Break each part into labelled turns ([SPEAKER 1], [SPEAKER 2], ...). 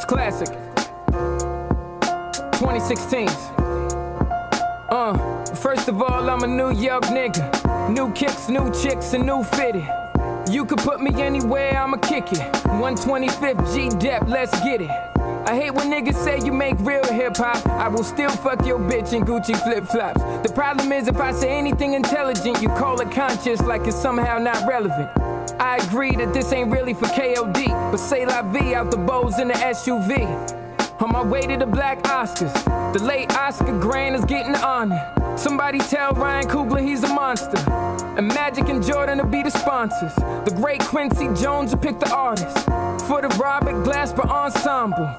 [SPEAKER 1] First classic. 2016. Uh, first of all, I'm a New York nigga. New kicks, new chicks, and new fitted. You could put me anywhere, I'ma kick it. 125th G Dep, let's get it. I hate when niggas say you make real hip hop. I will still fuck your bitch in Gucci flip flops. The problem is if I say anything intelligent, you call it conscious like it's somehow not relevant. I agree that this ain't really for KOD, but say la vie out the bows in the SUV. On my way to the Black Oscars, the late Oscar Grant is getting honored. Somebody tell Ryan Coogler he's a monster. And Magic and Jordan will be the sponsors. The great Quincy Jones will pick the artist. For the Robert Glasper Ensemble.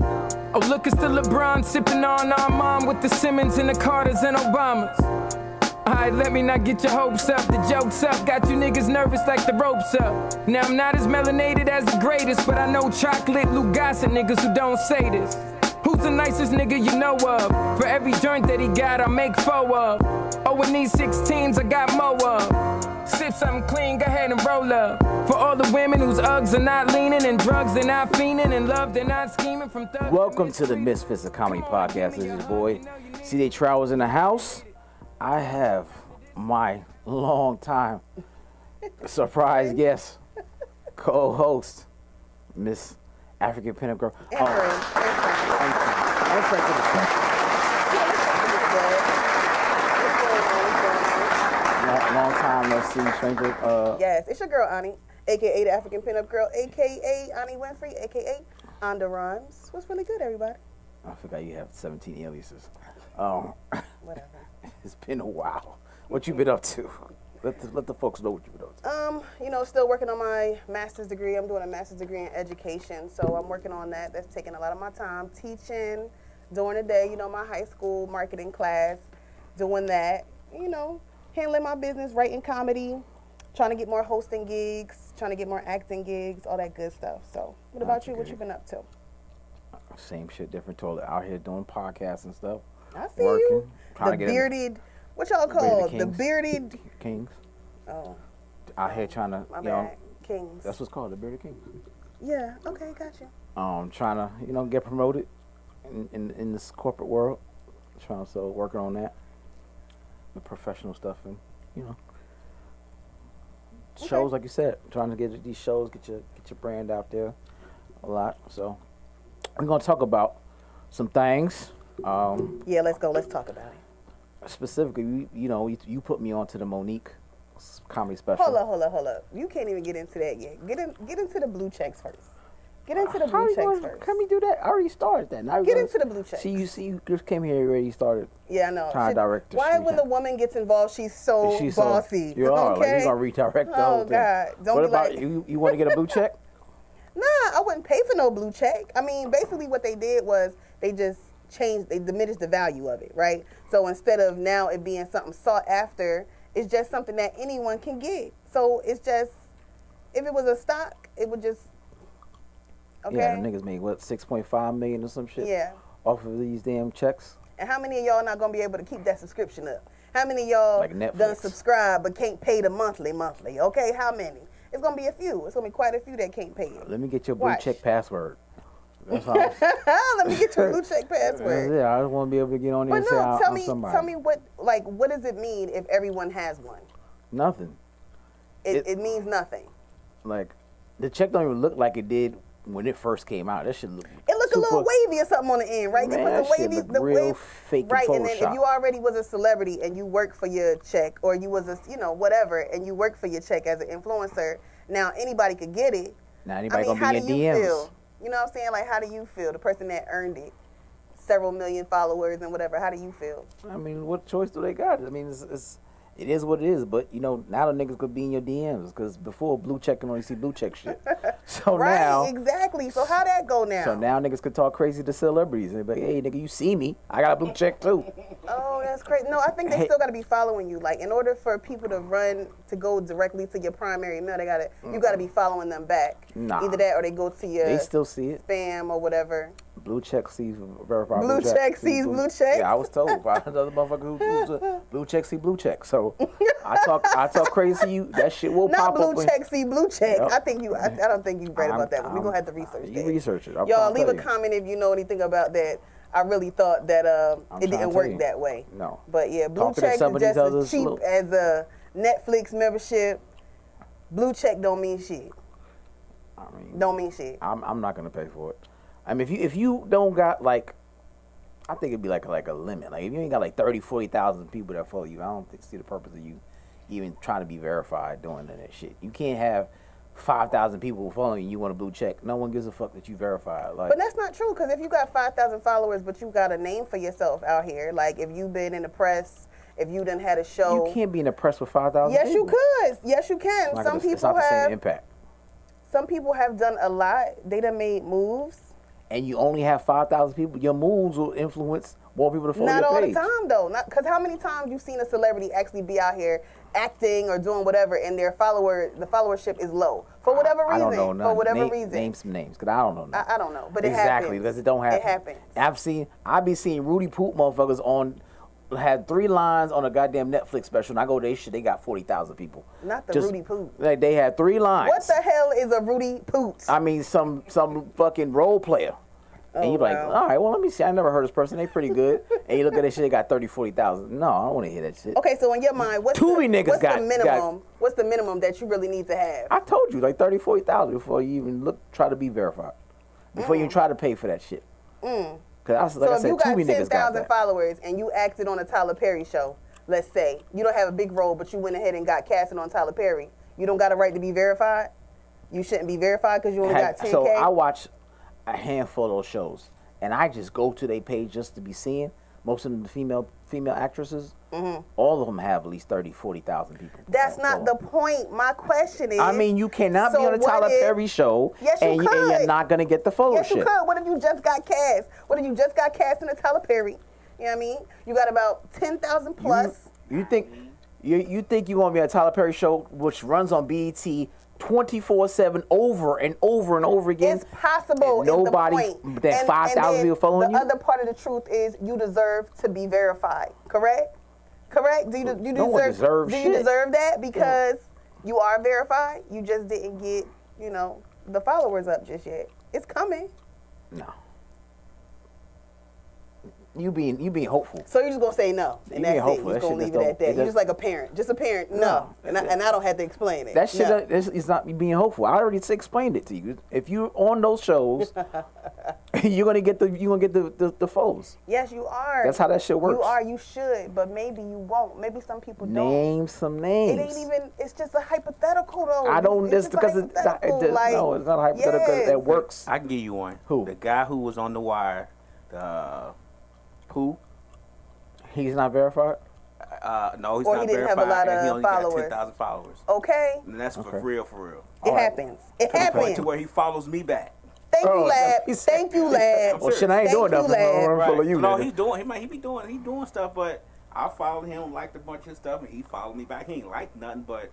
[SPEAKER 1] Oh, look, it's the LeBron sipping on our mom with the Simmons and the Carters and Obamas. Alright, let me not get your hopes up. The joke's up, got you niggas nervous like the ropes up. Now I'm not as melanated as the greatest, but I know chocolate Lugasa niggas who don't say this. Who's the nicest nigga you know of? For every joint that he got, I make four of. Oh, in these 16s, I got more of. Sip something clean, go ahead and roll up. For all the women whose Uggs are not leaning, and drugs they're not fiending, and love they're not scheming from thugs.
[SPEAKER 2] Welcome to the Misfits of Comedy Podcast. This is your boy, they Travels in the house. I have my long time surprise guest, co-host, Miss African Pinup Girl.
[SPEAKER 3] And friend, and friend.
[SPEAKER 2] and friend to. Long, long time no see, stranger. Uh,
[SPEAKER 3] Yes, it's your girl Ani, aka the African pinup girl, aka Ani Winfrey, aka Onda Rhymes. What's really good, everybody?
[SPEAKER 2] I forgot you have 17 aliases. Um,
[SPEAKER 3] Whatever.
[SPEAKER 2] it's been a while. What you been up to? Let the, let the folks know what you've been up to.
[SPEAKER 3] Um, you know, still working on my master's degree. I'm doing a master's degree in education, so I'm working on that. That's taking a lot of my time. Teaching during the day, you know, my high school marketing class, doing that. You know, handling my business, writing comedy, trying to get more hosting gigs, trying to get more acting gigs, all that good stuff. So, what about you? What you been up to?
[SPEAKER 2] Same shit, different toilet. Out here doing podcasts and stuff.
[SPEAKER 3] I see
[SPEAKER 2] Working,
[SPEAKER 3] you. The
[SPEAKER 2] get in-
[SPEAKER 3] bearded, what y'all
[SPEAKER 2] Bearded
[SPEAKER 3] call the bearded?
[SPEAKER 2] Kings.
[SPEAKER 3] Oh,
[SPEAKER 2] Out here trying to,
[SPEAKER 3] my
[SPEAKER 2] you know.
[SPEAKER 3] Kings.
[SPEAKER 2] that's what's called the Bearded Kings.
[SPEAKER 3] yeah. Okay, Gotcha.
[SPEAKER 2] Um, trying to, you know, get promoted in, in, in this corporate world. Trying so working on that, the professional stuff, and you know,
[SPEAKER 3] Okay.
[SPEAKER 2] shows like you said, trying to get these shows, get your get your brand out there, a lot. So we're gonna talk about some things. Um,
[SPEAKER 3] Yeah, let's go. Let's talk about it.
[SPEAKER 2] specifically, you, you know, you, you put me onto the Mo'Nique comedy special.
[SPEAKER 3] Hold up, hold up, hold up. You can't even get into that yet. Get in, get into the blue checks first. Get into the
[SPEAKER 2] How
[SPEAKER 3] blue checks
[SPEAKER 2] gonna-
[SPEAKER 3] first.
[SPEAKER 2] Can we do that? I already started that. Now
[SPEAKER 3] Get into the blue checks.
[SPEAKER 2] See, you see, you just came here already started.
[SPEAKER 3] Yeah, I know.
[SPEAKER 2] Trying to
[SPEAKER 3] Why, when the woman gets involved, she's so
[SPEAKER 2] She's so-
[SPEAKER 3] bossy?
[SPEAKER 2] You are
[SPEAKER 3] okay.
[SPEAKER 2] like you gonna redirect the
[SPEAKER 3] Oh,
[SPEAKER 2] whole thing.
[SPEAKER 3] Oh God. Don't
[SPEAKER 2] what about
[SPEAKER 3] like-
[SPEAKER 2] you? You want to get a blue check?
[SPEAKER 3] Nah, I wouldn't pay for no blue check. I mean, basically what they did was they just changed, they diminish the value of it, right? So instead of now it being something sought after, it's just something that anyone can get. So it's just, if it was a stock, it would just, okay?
[SPEAKER 2] Yeah, niggas made what six point five million or some shit.
[SPEAKER 3] Yeah.
[SPEAKER 2] Off of these damn checks.
[SPEAKER 3] And how many of y'all not gonna be able to keep that subscription up? How many of y'all
[SPEAKER 2] Like Netflix.
[SPEAKER 3] done subscribe but can't pay the monthly monthly? Okay, how many? It's gonna be a few. It's gonna be quite a few that can't pay it.
[SPEAKER 2] Let me get your blue
[SPEAKER 3] Watch.
[SPEAKER 2] check password. That's. That's
[SPEAKER 3] Let me get your blue check password.
[SPEAKER 2] it. I just want to be able to get on there
[SPEAKER 3] But
[SPEAKER 2] and say
[SPEAKER 3] no,
[SPEAKER 2] I,
[SPEAKER 3] tell
[SPEAKER 2] I'm
[SPEAKER 3] me,
[SPEAKER 2] somebody.
[SPEAKER 3] tell me what like what does it mean if everyone has one?
[SPEAKER 2] Nothing.
[SPEAKER 3] It,
[SPEAKER 2] It-
[SPEAKER 3] it, means nothing.
[SPEAKER 2] Like the check don't even look like it did when it first came out. That should look.
[SPEAKER 3] It look a little wavy or something on the end, right?
[SPEAKER 2] Man,
[SPEAKER 3] they put the wavy, the
[SPEAKER 2] real
[SPEAKER 3] wave,
[SPEAKER 2] fake
[SPEAKER 3] right? And then if you already was a celebrity and you work for your check, or you was a, you know, whatever, and you work for your check as an influencer, now anybody could get it.
[SPEAKER 2] Now
[SPEAKER 3] I
[SPEAKER 2] anybody
[SPEAKER 3] mean,
[SPEAKER 2] gonna be in DMs?
[SPEAKER 3] feel? You know what I'm saying? Like, how do you feel? The person that earned it, several million followers and whatever. How do you feel?
[SPEAKER 2] I mean, what choice do they got? I mean, it's, it's it is what it is. But you know, now the niggas could be in your DMs because before blue check can only see blue check shit. So
[SPEAKER 3] right?
[SPEAKER 2] now,
[SPEAKER 3] exactly. So how that go now?
[SPEAKER 2] so now niggas could talk crazy to celebrities and be like, "Hey, nigga, you see me? I got a blue check too."
[SPEAKER 3] Oh, that's crazy. No, I think they
[SPEAKER 2] Hey.
[SPEAKER 3] still got to be following you. Like, in order for people to run to go directly to your primary mail, they got to you got to be following them back.
[SPEAKER 2] Nah.
[SPEAKER 3] Either that or they go to your
[SPEAKER 2] They still see it.
[SPEAKER 3] spam or whatever.
[SPEAKER 2] Blue check sees verified.
[SPEAKER 3] Blue check sees blue check.
[SPEAKER 2] Yeah, I was told by another motherfucker who, who's a blue check see blue check. So I talk I talk crazy to you. That shit will
[SPEAKER 3] Not
[SPEAKER 2] pop
[SPEAKER 3] blue
[SPEAKER 2] up. when-
[SPEAKER 3] check, see blue check.
[SPEAKER 2] Yep.
[SPEAKER 3] I think you. I, I don't think you're right
[SPEAKER 2] I'm-
[SPEAKER 3] about that one. We're gonna have to research
[SPEAKER 2] You
[SPEAKER 3] that.
[SPEAKER 2] research it. I'm
[SPEAKER 3] Y'all leave a comment if you know anything about that. I really thought that uh, it didn't work that way.
[SPEAKER 2] No.
[SPEAKER 3] But yeah, blue
[SPEAKER 2] Talking
[SPEAKER 3] check is just as cheap
[SPEAKER 2] look.
[SPEAKER 3] as a Netflix membership. Blue check don't mean shit.
[SPEAKER 2] I mean,
[SPEAKER 3] Don't mean shit.
[SPEAKER 2] I'm I'm not gonna pay for it. I mean, if you if you don't got like, I think it'd be like like a limit. Like if you ain't got like 30, 40,000 people that follow you, I don't think, see the purpose of you even trying to be verified doing that shit. You can't have five thousand people following you. And you want a blue check? No one gives a fuck that you verified. Like
[SPEAKER 3] But that's not true because if you got 5,000 followers, but you got a name for yourself out here, like if you've been in the press, if you done had a show.
[SPEAKER 2] you can't be in the press with five thousand.
[SPEAKER 3] Yes, you could. Yes, you can. Some
[SPEAKER 2] gonna,
[SPEAKER 3] people
[SPEAKER 2] not the same
[SPEAKER 3] have.
[SPEAKER 2] impact.
[SPEAKER 3] Some people have done a lot. They done made moves.
[SPEAKER 2] And you only have five thousand people. Your moves will influence more people to follow
[SPEAKER 3] Not
[SPEAKER 2] your
[SPEAKER 3] all
[SPEAKER 2] page.
[SPEAKER 3] the time though. Because how many times you've seen a celebrity actually be out here acting or doing whatever, and their follower the followership is low for whatever
[SPEAKER 2] I
[SPEAKER 3] reason.
[SPEAKER 2] don't know
[SPEAKER 3] for whatever
[SPEAKER 2] name,
[SPEAKER 3] reason.
[SPEAKER 2] Name some names, cause I don't know. none.
[SPEAKER 3] I, I don't know, but it
[SPEAKER 2] exactly
[SPEAKER 3] happens.
[SPEAKER 2] because it don't happen.
[SPEAKER 3] It happens.
[SPEAKER 2] I've seen. I be seeing Rudy Poop motherfuckers on. Had three lines on a goddamn Netflix special, and I go, they shit, they got forty thousand people.
[SPEAKER 3] Not the
[SPEAKER 2] Just-
[SPEAKER 3] Rudy Poop.
[SPEAKER 2] Like they had three lines.
[SPEAKER 3] What the hell is a Rudy Poot?
[SPEAKER 2] I mean, some some fucking role player. And
[SPEAKER 3] Oh,
[SPEAKER 2] you're like,
[SPEAKER 3] wow.
[SPEAKER 2] all right, well, let me see. I never heard this person. They pretty good. and you look at that shit, they got 30, 40,000. No, I don't want to hear that shit.
[SPEAKER 3] Okay, so in your mind, what's,
[SPEAKER 2] Tubi
[SPEAKER 3] the,
[SPEAKER 2] niggas
[SPEAKER 3] what's
[SPEAKER 2] got-
[SPEAKER 3] the minimum? What's the minimum that you really need to have?
[SPEAKER 2] I told you, like 30, 40,000 before you even look, try to be verified. Before you mm. try to pay for that shit. Mm. Because I like
[SPEAKER 3] so
[SPEAKER 2] I
[SPEAKER 3] if you got
[SPEAKER 2] Tubi
[SPEAKER 3] ten thousand followers and you acted on a Tyler Perry show, let's say you don't have a big role, but you went ahead and got casted on Tyler Perry, you don't got a right to be verified. You shouldn't be verified because you only got ten
[SPEAKER 2] so I watch a handful of those shows, and I just go to their page just to be seeing. Most of them, the female female actresses, all of them have at least 30, 40,000 people.
[SPEAKER 3] Mm-hmm. That's not the point. My question is.
[SPEAKER 2] I mean, you cannot be on a Tyler
[SPEAKER 3] if-
[SPEAKER 2] Perry show,
[SPEAKER 3] Yes, you
[SPEAKER 2] and, and you're not gonna get the followership.
[SPEAKER 3] Yes, you could. What if you just got cast? What if you just got cast in a Tyler Perry? You know what I mean? You got about ten thousand plus.
[SPEAKER 2] You, you think you you think you want to be on a Tyler Perry show, which runs on BET 24/7 over and over and over again?
[SPEAKER 3] It's possible.
[SPEAKER 2] Nobody that 5,000
[SPEAKER 3] and then
[SPEAKER 2] people following
[SPEAKER 3] the
[SPEAKER 2] you?
[SPEAKER 3] other part of the truth is you deserve to be verified. Correct? Correct? Do you, do you
[SPEAKER 2] No one
[SPEAKER 3] deserve? do you deserve that because you are verified? You just didn't get you know the followers up just yet. It's coming.
[SPEAKER 2] No. You being you being hopeful.
[SPEAKER 3] So you're just gonna say no, and
[SPEAKER 2] You
[SPEAKER 3] that's
[SPEAKER 2] being
[SPEAKER 3] it. You're
[SPEAKER 2] That
[SPEAKER 3] just gonna leave it at that.
[SPEAKER 2] it
[SPEAKER 3] You're
[SPEAKER 2] just-
[SPEAKER 3] just like a parent, just a parent. No,
[SPEAKER 2] No.
[SPEAKER 3] and, I, and I don't have to explain it.
[SPEAKER 2] That shit
[SPEAKER 3] No.
[SPEAKER 2] it's, it's not me being hopeful. I already explained it to you. If you're on those shows, you're gonna get the you're gonna get the the, the foes.
[SPEAKER 3] Yes, you are.
[SPEAKER 2] That's how that shit works.
[SPEAKER 3] You are. You should, but maybe you won't. Maybe some people don't.
[SPEAKER 2] Name some names.
[SPEAKER 3] It ain't even. It's just a hypothetical though.
[SPEAKER 2] I don't.
[SPEAKER 3] It's
[SPEAKER 2] It's
[SPEAKER 3] just
[SPEAKER 2] because it's not, it, does-
[SPEAKER 3] like,
[SPEAKER 2] no, it's not a hypothetical.
[SPEAKER 3] yes.
[SPEAKER 2] It works.
[SPEAKER 4] I can give you one.
[SPEAKER 2] Who?
[SPEAKER 4] The guy who was on the wire. The who?
[SPEAKER 2] He's not verified.
[SPEAKER 4] Uh, no, he's
[SPEAKER 3] Or
[SPEAKER 4] not
[SPEAKER 3] he didn't have a lot
[SPEAKER 4] and he
[SPEAKER 3] of
[SPEAKER 4] only
[SPEAKER 3] followers.
[SPEAKER 4] got ten thousand followers.
[SPEAKER 3] Okay,
[SPEAKER 4] And that's for real, for real.
[SPEAKER 3] it
[SPEAKER 2] All right.
[SPEAKER 3] happens. It
[SPEAKER 4] To the point
[SPEAKER 3] happens.
[SPEAKER 4] to where he follows me back.
[SPEAKER 3] Thank
[SPEAKER 2] Oh,
[SPEAKER 3] you, lab. Thank you, lab.
[SPEAKER 2] Well, shit, I ain't
[SPEAKER 3] Thank
[SPEAKER 2] doing nothing.
[SPEAKER 3] lad.
[SPEAKER 2] I'm follow you.
[SPEAKER 4] no,
[SPEAKER 2] nigga.
[SPEAKER 4] he's doing. He might he be doing. He doing stuff, but I followed him, liked a bunch of stuff, and he followed me back. He ain't like nothing, but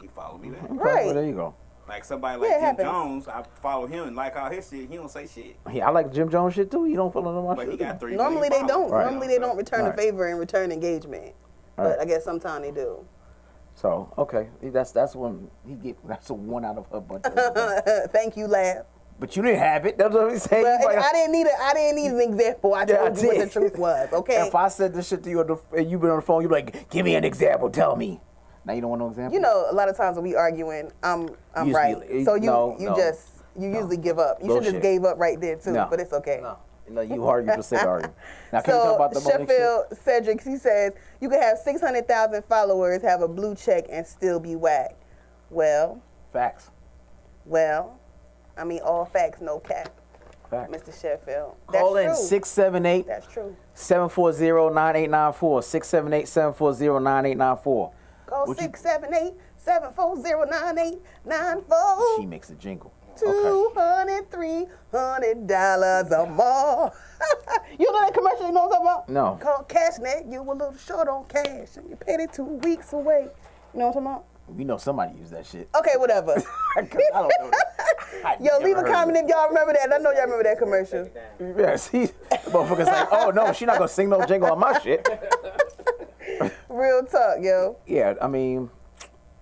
[SPEAKER 4] he followed me back.
[SPEAKER 2] Okay,
[SPEAKER 3] Right.
[SPEAKER 2] well, there you go.
[SPEAKER 4] Like somebody like
[SPEAKER 3] it
[SPEAKER 4] Jim. Jones, I follow him and like all his shit. He don't say shit,
[SPEAKER 2] Yeah, I like Jim Jones shit too. You don't follow no my
[SPEAKER 4] but he
[SPEAKER 2] shit.
[SPEAKER 4] got three.
[SPEAKER 3] Normally they don't.
[SPEAKER 4] followers.
[SPEAKER 3] Normally they don't return
[SPEAKER 2] Right.
[SPEAKER 3] a favor and return engagement. But I guess sometimes they do.
[SPEAKER 2] So okay, that's that's one he get. That's a one out of a bunch. Of
[SPEAKER 3] Thank you, lab.
[SPEAKER 2] but you didn't have it. That's what I'm saying.
[SPEAKER 3] Well,
[SPEAKER 2] like-
[SPEAKER 3] I didn't need a, I didn't need an example. I
[SPEAKER 2] Yeah, I
[SPEAKER 3] told you what the truth was. Okay.
[SPEAKER 2] If I said this shit to you on the, and you've been on the phone, you'd be like, "Give me an example. Tell me." Now you don't want no example.
[SPEAKER 3] You know, a lot of times when we arguing, I'm I'm right.
[SPEAKER 2] be-
[SPEAKER 3] so you
[SPEAKER 2] no,
[SPEAKER 3] you
[SPEAKER 2] no,
[SPEAKER 3] just you usually give up. You should just gave up right there too.
[SPEAKER 2] No.
[SPEAKER 3] But it's okay.
[SPEAKER 2] no, no, you argue for arguing. Now can we
[SPEAKER 3] So
[SPEAKER 2] talk about the shit?
[SPEAKER 3] Sheffield Cedric, he says you can have six hundred thousand followers, have a blue check, and still be whacked. Well,
[SPEAKER 2] Facts.
[SPEAKER 3] well, I mean all facts, no cap,
[SPEAKER 2] Facts.
[SPEAKER 3] Mr. Sheffield. That's
[SPEAKER 2] Call in
[SPEAKER 3] true.
[SPEAKER 2] 678
[SPEAKER 3] That's true.
[SPEAKER 2] 740 9894. 678 740 9894.
[SPEAKER 3] Call
[SPEAKER 2] Would you-
[SPEAKER 3] six seven eight seven four zero nine eight nine four.
[SPEAKER 2] She makes a jingle.
[SPEAKER 3] Two
[SPEAKER 2] Okay.
[SPEAKER 3] hundred, three hundred dollars or more. you know that commercial you know what I'm talking about?
[SPEAKER 2] No.
[SPEAKER 3] Called CashNet. You were a little short on cash and you paid it two weeks away. You know what I'm talking about?
[SPEAKER 2] We know somebody used that shit.
[SPEAKER 3] Okay, whatever.
[SPEAKER 2] I don't know that.
[SPEAKER 3] Yo, leave a comment if y'all remember that. I know y'all remember that commercial.
[SPEAKER 2] of it. Yeah, see, motherfucker's like, oh no, she not gonna sing no jingle on my shit.
[SPEAKER 3] Real talk, yo.
[SPEAKER 2] Yeah, I mean,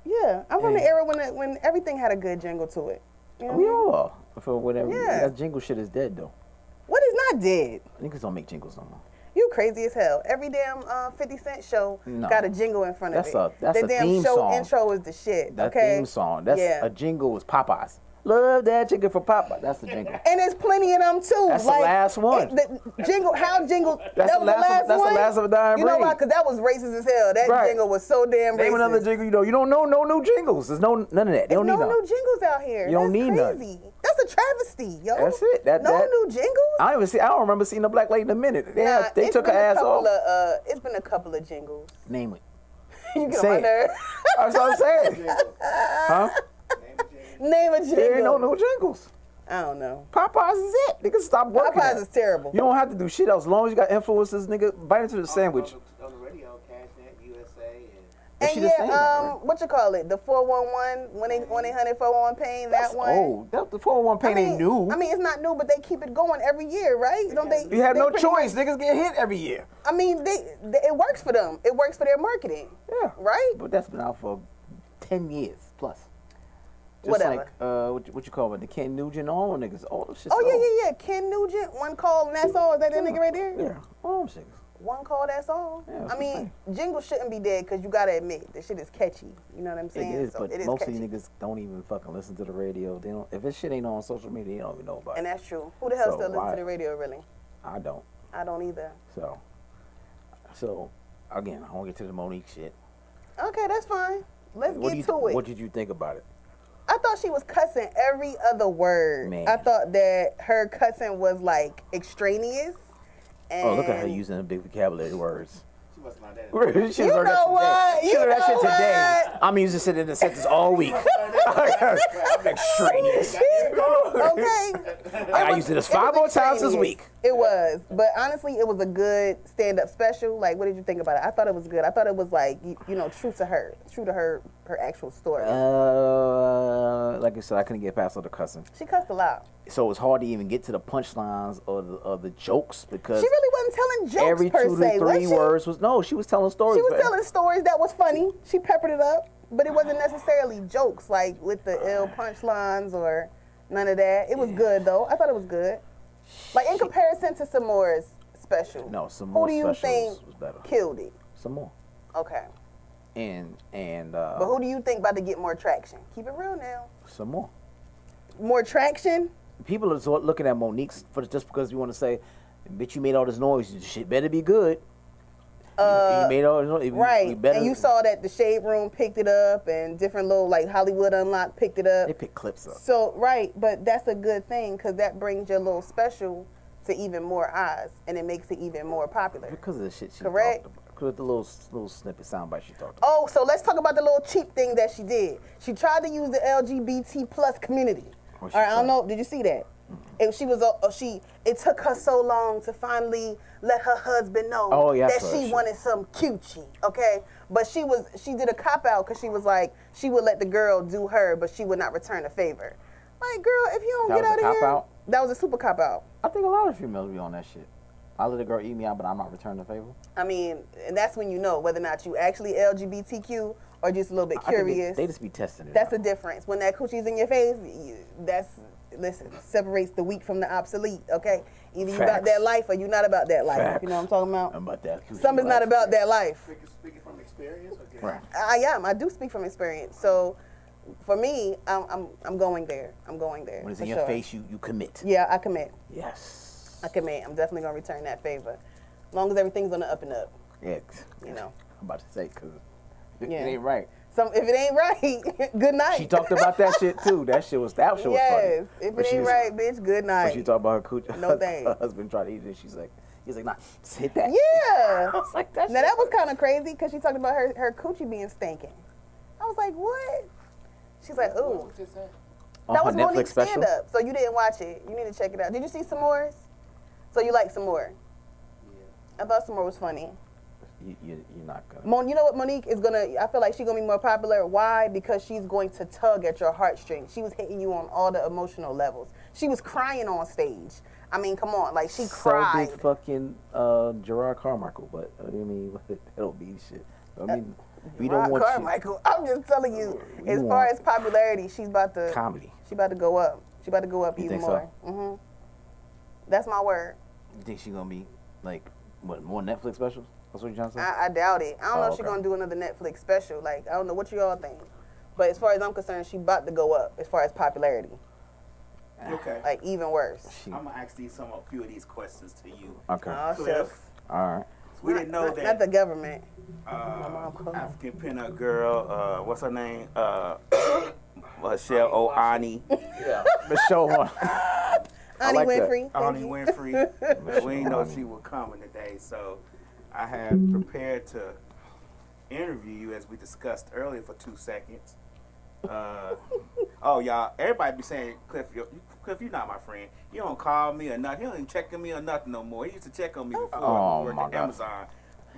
[SPEAKER 3] Yeah, I'm from the era when it, when everything had a good jingle to it. You know
[SPEAKER 2] we all are. For whatever.
[SPEAKER 3] Yeah.
[SPEAKER 2] That jingle shit is dead though.
[SPEAKER 3] What is not dead?
[SPEAKER 2] Niggas don't make jingles no more.
[SPEAKER 3] You crazy as hell. Every damn uh, 50 Cent show
[SPEAKER 2] No.
[SPEAKER 3] got a jingle in front of
[SPEAKER 2] That's
[SPEAKER 3] it.
[SPEAKER 2] a- that's
[SPEAKER 3] the
[SPEAKER 2] a
[SPEAKER 3] damn
[SPEAKER 2] theme
[SPEAKER 3] show
[SPEAKER 2] song.
[SPEAKER 3] intro is the shit.
[SPEAKER 2] That
[SPEAKER 3] okay?
[SPEAKER 2] theme song. That's
[SPEAKER 3] yeah.
[SPEAKER 2] a jingle was Popeyes. Love that chicken for Papa. That's the jingle.
[SPEAKER 3] and there's plenty of them too.
[SPEAKER 2] That's the
[SPEAKER 3] like,
[SPEAKER 2] last one.
[SPEAKER 3] The jingle, how jingle?
[SPEAKER 2] That's
[SPEAKER 3] that
[SPEAKER 2] the
[SPEAKER 3] was
[SPEAKER 2] last
[SPEAKER 3] the last
[SPEAKER 2] of- that's the last of a dying
[SPEAKER 3] You know why? Because that was racist as hell. That
[SPEAKER 2] Right.
[SPEAKER 3] jingle was so damn
[SPEAKER 2] Name
[SPEAKER 3] racist.
[SPEAKER 2] another jingle you know. You don't know no new jingles. There's no none of that. They don't
[SPEAKER 3] no
[SPEAKER 2] need none.
[SPEAKER 3] new jingles out here.
[SPEAKER 2] You don't
[SPEAKER 3] That's
[SPEAKER 2] need none.
[SPEAKER 3] crazy. That's a travesty, yo.
[SPEAKER 2] That's it. That-
[SPEAKER 3] no
[SPEAKER 2] that-
[SPEAKER 3] new jingles.
[SPEAKER 2] I don't even see. I don't remember seeing a black lady in a minute. They,
[SPEAKER 3] Nah,
[SPEAKER 2] they took her ass off.
[SPEAKER 3] Of, uh, it's been a couple of jingles.
[SPEAKER 2] Name it.
[SPEAKER 3] you get
[SPEAKER 2] Say
[SPEAKER 3] on my nerve.
[SPEAKER 2] That's what I'm saying. huh?
[SPEAKER 3] Name a jingle.
[SPEAKER 2] There ain't no no jingles.
[SPEAKER 3] I don't know.
[SPEAKER 2] Popeyes is it. Niggas stop working.
[SPEAKER 3] Popeyes
[SPEAKER 2] at.
[SPEAKER 3] is terrible.
[SPEAKER 2] You don't have to do shit else. As long as you got influences, nigga, bite into the sandwich.
[SPEAKER 5] On the, on the radio, CashNet, USA, and
[SPEAKER 2] And
[SPEAKER 3] And
[SPEAKER 2] she just
[SPEAKER 3] yeah,
[SPEAKER 2] saying that,
[SPEAKER 3] um, what you call it? The 411, 1 800 411 pain, that
[SPEAKER 2] That's
[SPEAKER 3] one.
[SPEAKER 2] old. That, the 401 pain
[SPEAKER 3] I mean,
[SPEAKER 2] ain't new.
[SPEAKER 3] I mean, it's not new, but they keep it going every year, right? Don't they?
[SPEAKER 2] you have
[SPEAKER 3] they
[SPEAKER 2] no choice.
[SPEAKER 3] much-
[SPEAKER 2] Niggas get hit every year.
[SPEAKER 3] I mean, they, they it works for them. It works for their marketing,
[SPEAKER 2] Yeah.
[SPEAKER 3] right?
[SPEAKER 2] But that's been out for 10 years plus. Just
[SPEAKER 3] Whatever.
[SPEAKER 2] like, uh, what, you- what you call it? The Ken Nugent, all them niggas. All them shit.
[SPEAKER 3] Oh yeah, yeah, yeah. Ken Nugent, one call and that's all. Is that that nigga right there?
[SPEAKER 2] Yeah, all them shits.
[SPEAKER 3] One call, that's all.
[SPEAKER 2] Yeah, that's
[SPEAKER 3] I mean, jingle shouldn't be dead because you gotta admit the shit is catchy. You know what I'm saying?
[SPEAKER 2] is,
[SPEAKER 3] So
[SPEAKER 2] but
[SPEAKER 3] it is
[SPEAKER 2] most
[SPEAKER 3] catchy.
[SPEAKER 2] of these niggas don't even fucking listen to the radio. They don't. If this shit ain't on social media, they don't even know about it.
[SPEAKER 3] and
[SPEAKER 2] it.
[SPEAKER 3] that's true. Who the hell
[SPEAKER 2] So
[SPEAKER 3] still listens to the radio really?
[SPEAKER 2] I don't.
[SPEAKER 3] I don't either.
[SPEAKER 2] So, so again, I want to get to the Mo'Nique shit.
[SPEAKER 3] Okay, that's fine. Let's
[SPEAKER 2] what
[SPEAKER 3] get
[SPEAKER 2] you,
[SPEAKER 3] to it.
[SPEAKER 2] What did you think about it?
[SPEAKER 3] I thought she was cussing every other word.
[SPEAKER 2] Man.
[SPEAKER 3] I thought that her cussing was like extraneous. And
[SPEAKER 2] Oh, look at her using the big vocabulary words.
[SPEAKER 5] she must not that.
[SPEAKER 2] She
[SPEAKER 3] You
[SPEAKER 2] learned that
[SPEAKER 3] know what?
[SPEAKER 2] She
[SPEAKER 3] You
[SPEAKER 2] learned that
[SPEAKER 3] know
[SPEAKER 2] shit today. I'm using shit in the sentence all week. I'm extraneous.
[SPEAKER 3] okay.
[SPEAKER 2] I used it as five
[SPEAKER 3] was
[SPEAKER 2] more times this week.
[SPEAKER 3] It was, but honestly, it was a good stand-up special. Like, what did you think about it? I thought it was good. I thought it was like, you, you know, true to her, true to her, her actual story.
[SPEAKER 2] Uh, like I said, I couldn't get past all the cussing,
[SPEAKER 3] she cussed a lot.
[SPEAKER 2] so it was hard to even get to the punchlines or the, or the jokes because
[SPEAKER 3] She really wasn't telling jokes
[SPEAKER 2] every two
[SPEAKER 3] se,
[SPEAKER 2] to
[SPEAKER 3] was
[SPEAKER 2] three
[SPEAKER 3] she?
[SPEAKER 2] words was no. She was telling stories.
[SPEAKER 3] She was telling stories that was funny. She peppered it up, but it wasn't necessarily jokes like with the ill punchlines or none of that. It was good though. I thought it was good. Like in comparison to Sommore's special.
[SPEAKER 2] No, some
[SPEAKER 3] Who do you think
[SPEAKER 2] was better.
[SPEAKER 3] killed it?
[SPEAKER 2] Sommore.
[SPEAKER 3] Okay.
[SPEAKER 2] And and uh,
[SPEAKER 3] But who do you think about to get more traction? Keep it real now.
[SPEAKER 2] Sommore. More
[SPEAKER 3] traction?
[SPEAKER 2] People are sort looking at Mo'Nique's for just because you want to say, "Bitch, you made all this noise. Shit better be good."
[SPEAKER 3] Uh,
[SPEAKER 2] you, all this noise. you-
[SPEAKER 3] Right. And you saw that the Shade Room picked it up and different little like Hollywood Unlocked picked it up.
[SPEAKER 2] they pick clips up.
[SPEAKER 3] So right, but that's a good thing because that brings your little special to even more eyes, and it makes it even more popular.
[SPEAKER 2] Because of the shit she
[SPEAKER 3] Correct.
[SPEAKER 2] talked about. Because of the little little snippet soundbite she talked about.
[SPEAKER 3] Oh, so let's talk about the little cheap thing that she did. She tried to use the LGBT plus community. All
[SPEAKER 2] What she
[SPEAKER 3] I don't know. Did you see that? It, she was. Uh, she. It took her so long to finally let her husband know
[SPEAKER 2] Oh, yeah,
[SPEAKER 3] that she wanted some coochie. Okay, but she was. She did a cop out because she was like she would let the girl do her, but she would not return a favor. Like, girl, if you don't
[SPEAKER 2] That
[SPEAKER 3] get out of here,
[SPEAKER 2] cop-out?
[SPEAKER 3] that was a super cop out.
[SPEAKER 2] I think a lot of females be on that shit. I let a girl eat me out, but I'm not returning the favor.
[SPEAKER 3] I mean, and that's when you know whether or not you actually LGBTQ or just a little bit
[SPEAKER 2] think they-
[SPEAKER 3] curious.
[SPEAKER 2] They, just be testing it.
[SPEAKER 3] That's the difference. When that coochie's in your face, you, that's listen separates the weak from the obsolete. Okay, either you about that life or you're not about that life. You know what I'm talking about?
[SPEAKER 2] I'm about that.
[SPEAKER 3] Some is not about that life.
[SPEAKER 5] Speaking, speaking from experience, okay.
[SPEAKER 2] Right.
[SPEAKER 3] I am. I do speak from experience. So, for me, I'm I'm, I'm going there. I'm going there.
[SPEAKER 2] When it's in your
[SPEAKER 3] sure.
[SPEAKER 2] face, you, you commit.
[SPEAKER 3] Yeah, I commit.
[SPEAKER 2] Yes.
[SPEAKER 3] I commit. I'm definitely gonna return that favor, as long as everything's on the up and up.
[SPEAKER 2] Yeah.
[SPEAKER 3] You know.
[SPEAKER 2] I'm about to say because it,
[SPEAKER 3] Yeah.
[SPEAKER 2] ain't right.
[SPEAKER 3] Some if it ain't right, good night.
[SPEAKER 2] She talked about that shit too. That shit was that shit was
[SPEAKER 3] yes. If
[SPEAKER 2] But
[SPEAKER 3] it
[SPEAKER 2] she
[SPEAKER 3] ain't right, bitch, good
[SPEAKER 2] When
[SPEAKER 3] night.
[SPEAKER 2] she talked about her cooch,
[SPEAKER 3] No thanks.
[SPEAKER 2] her husband tried to eat it. She's like, he's like, nah, just hit that.
[SPEAKER 3] Yeah.
[SPEAKER 2] I was like, that
[SPEAKER 3] Now
[SPEAKER 2] shit
[SPEAKER 3] that was kind of crazy because she talked about her, her coochie being stinking. I was like, what? She's like,
[SPEAKER 5] What
[SPEAKER 3] ooh.
[SPEAKER 5] was this at?
[SPEAKER 2] on
[SPEAKER 3] That
[SPEAKER 2] her
[SPEAKER 3] was
[SPEAKER 2] Netflix
[SPEAKER 3] Mo'Nique's
[SPEAKER 2] special.
[SPEAKER 3] stand up. So you didn't watch it. You need to check it out. Did you see Sommore? So you like Sommore?
[SPEAKER 5] Yeah.
[SPEAKER 3] I thought Sommore was funny.
[SPEAKER 2] You, you you're not gonna.
[SPEAKER 3] Mon, you know what? Mo'Nique is gonna. I feel like she's gonna be more popular. Why? Because she's going to tug at your heartstrings. She was hitting you on all the emotional levels. She was crying on stage. I mean, come on, like she
[SPEAKER 2] So
[SPEAKER 3] cried.
[SPEAKER 2] did fucking uh, Jerrod Carmichael, but uh, I mean, it don't mean shit. I mean, we don't want
[SPEAKER 3] Carmichael. I'm just telling you,
[SPEAKER 2] We
[SPEAKER 3] as far as popularity, she's about to.
[SPEAKER 2] comedy.
[SPEAKER 3] She about to go up. She about to go up
[SPEAKER 2] You
[SPEAKER 3] even
[SPEAKER 2] think so?
[SPEAKER 3] more. hmm That's my word.
[SPEAKER 2] You think she gonna be like what more Netflix specials? That's what you're trying to say?
[SPEAKER 3] I, I doubt it. I don't
[SPEAKER 2] Oh,
[SPEAKER 3] know if she's
[SPEAKER 2] okay.
[SPEAKER 3] gonna do another Netflix special. Like I don't know what you all think, but as far as I'm concerned, she about to go up as far as popularity.
[SPEAKER 5] Okay.
[SPEAKER 3] Like even worse.
[SPEAKER 2] She,
[SPEAKER 5] I'm gonna ask these some a few of these questions to you.
[SPEAKER 2] okay.
[SPEAKER 3] Oh,
[SPEAKER 5] Cliff.
[SPEAKER 2] All right.
[SPEAKER 5] we didn't know
[SPEAKER 3] not,
[SPEAKER 5] that
[SPEAKER 3] Not the government.
[SPEAKER 5] uh,
[SPEAKER 3] mom called.
[SPEAKER 5] African pinup girl, uh, what's her name? Uh, Michelle O'Ani,
[SPEAKER 2] Michelle one.
[SPEAKER 3] Annie
[SPEAKER 2] like.
[SPEAKER 3] Winfrey. thank
[SPEAKER 5] Ani. Winfrey. we didn't know she was coming today, so I have prepared to interview you as we discussed earlier for two seconds. Uh, oh, y'all, everybody be saying, Cliff, you Cliff, you're not my friend. You don't call me or nothing. He don't even check on me or nothing no more. He used to check on me before
[SPEAKER 2] Oh,
[SPEAKER 5] I worked at
[SPEAKER 2] God.
[SPEAKER 5] Amazon.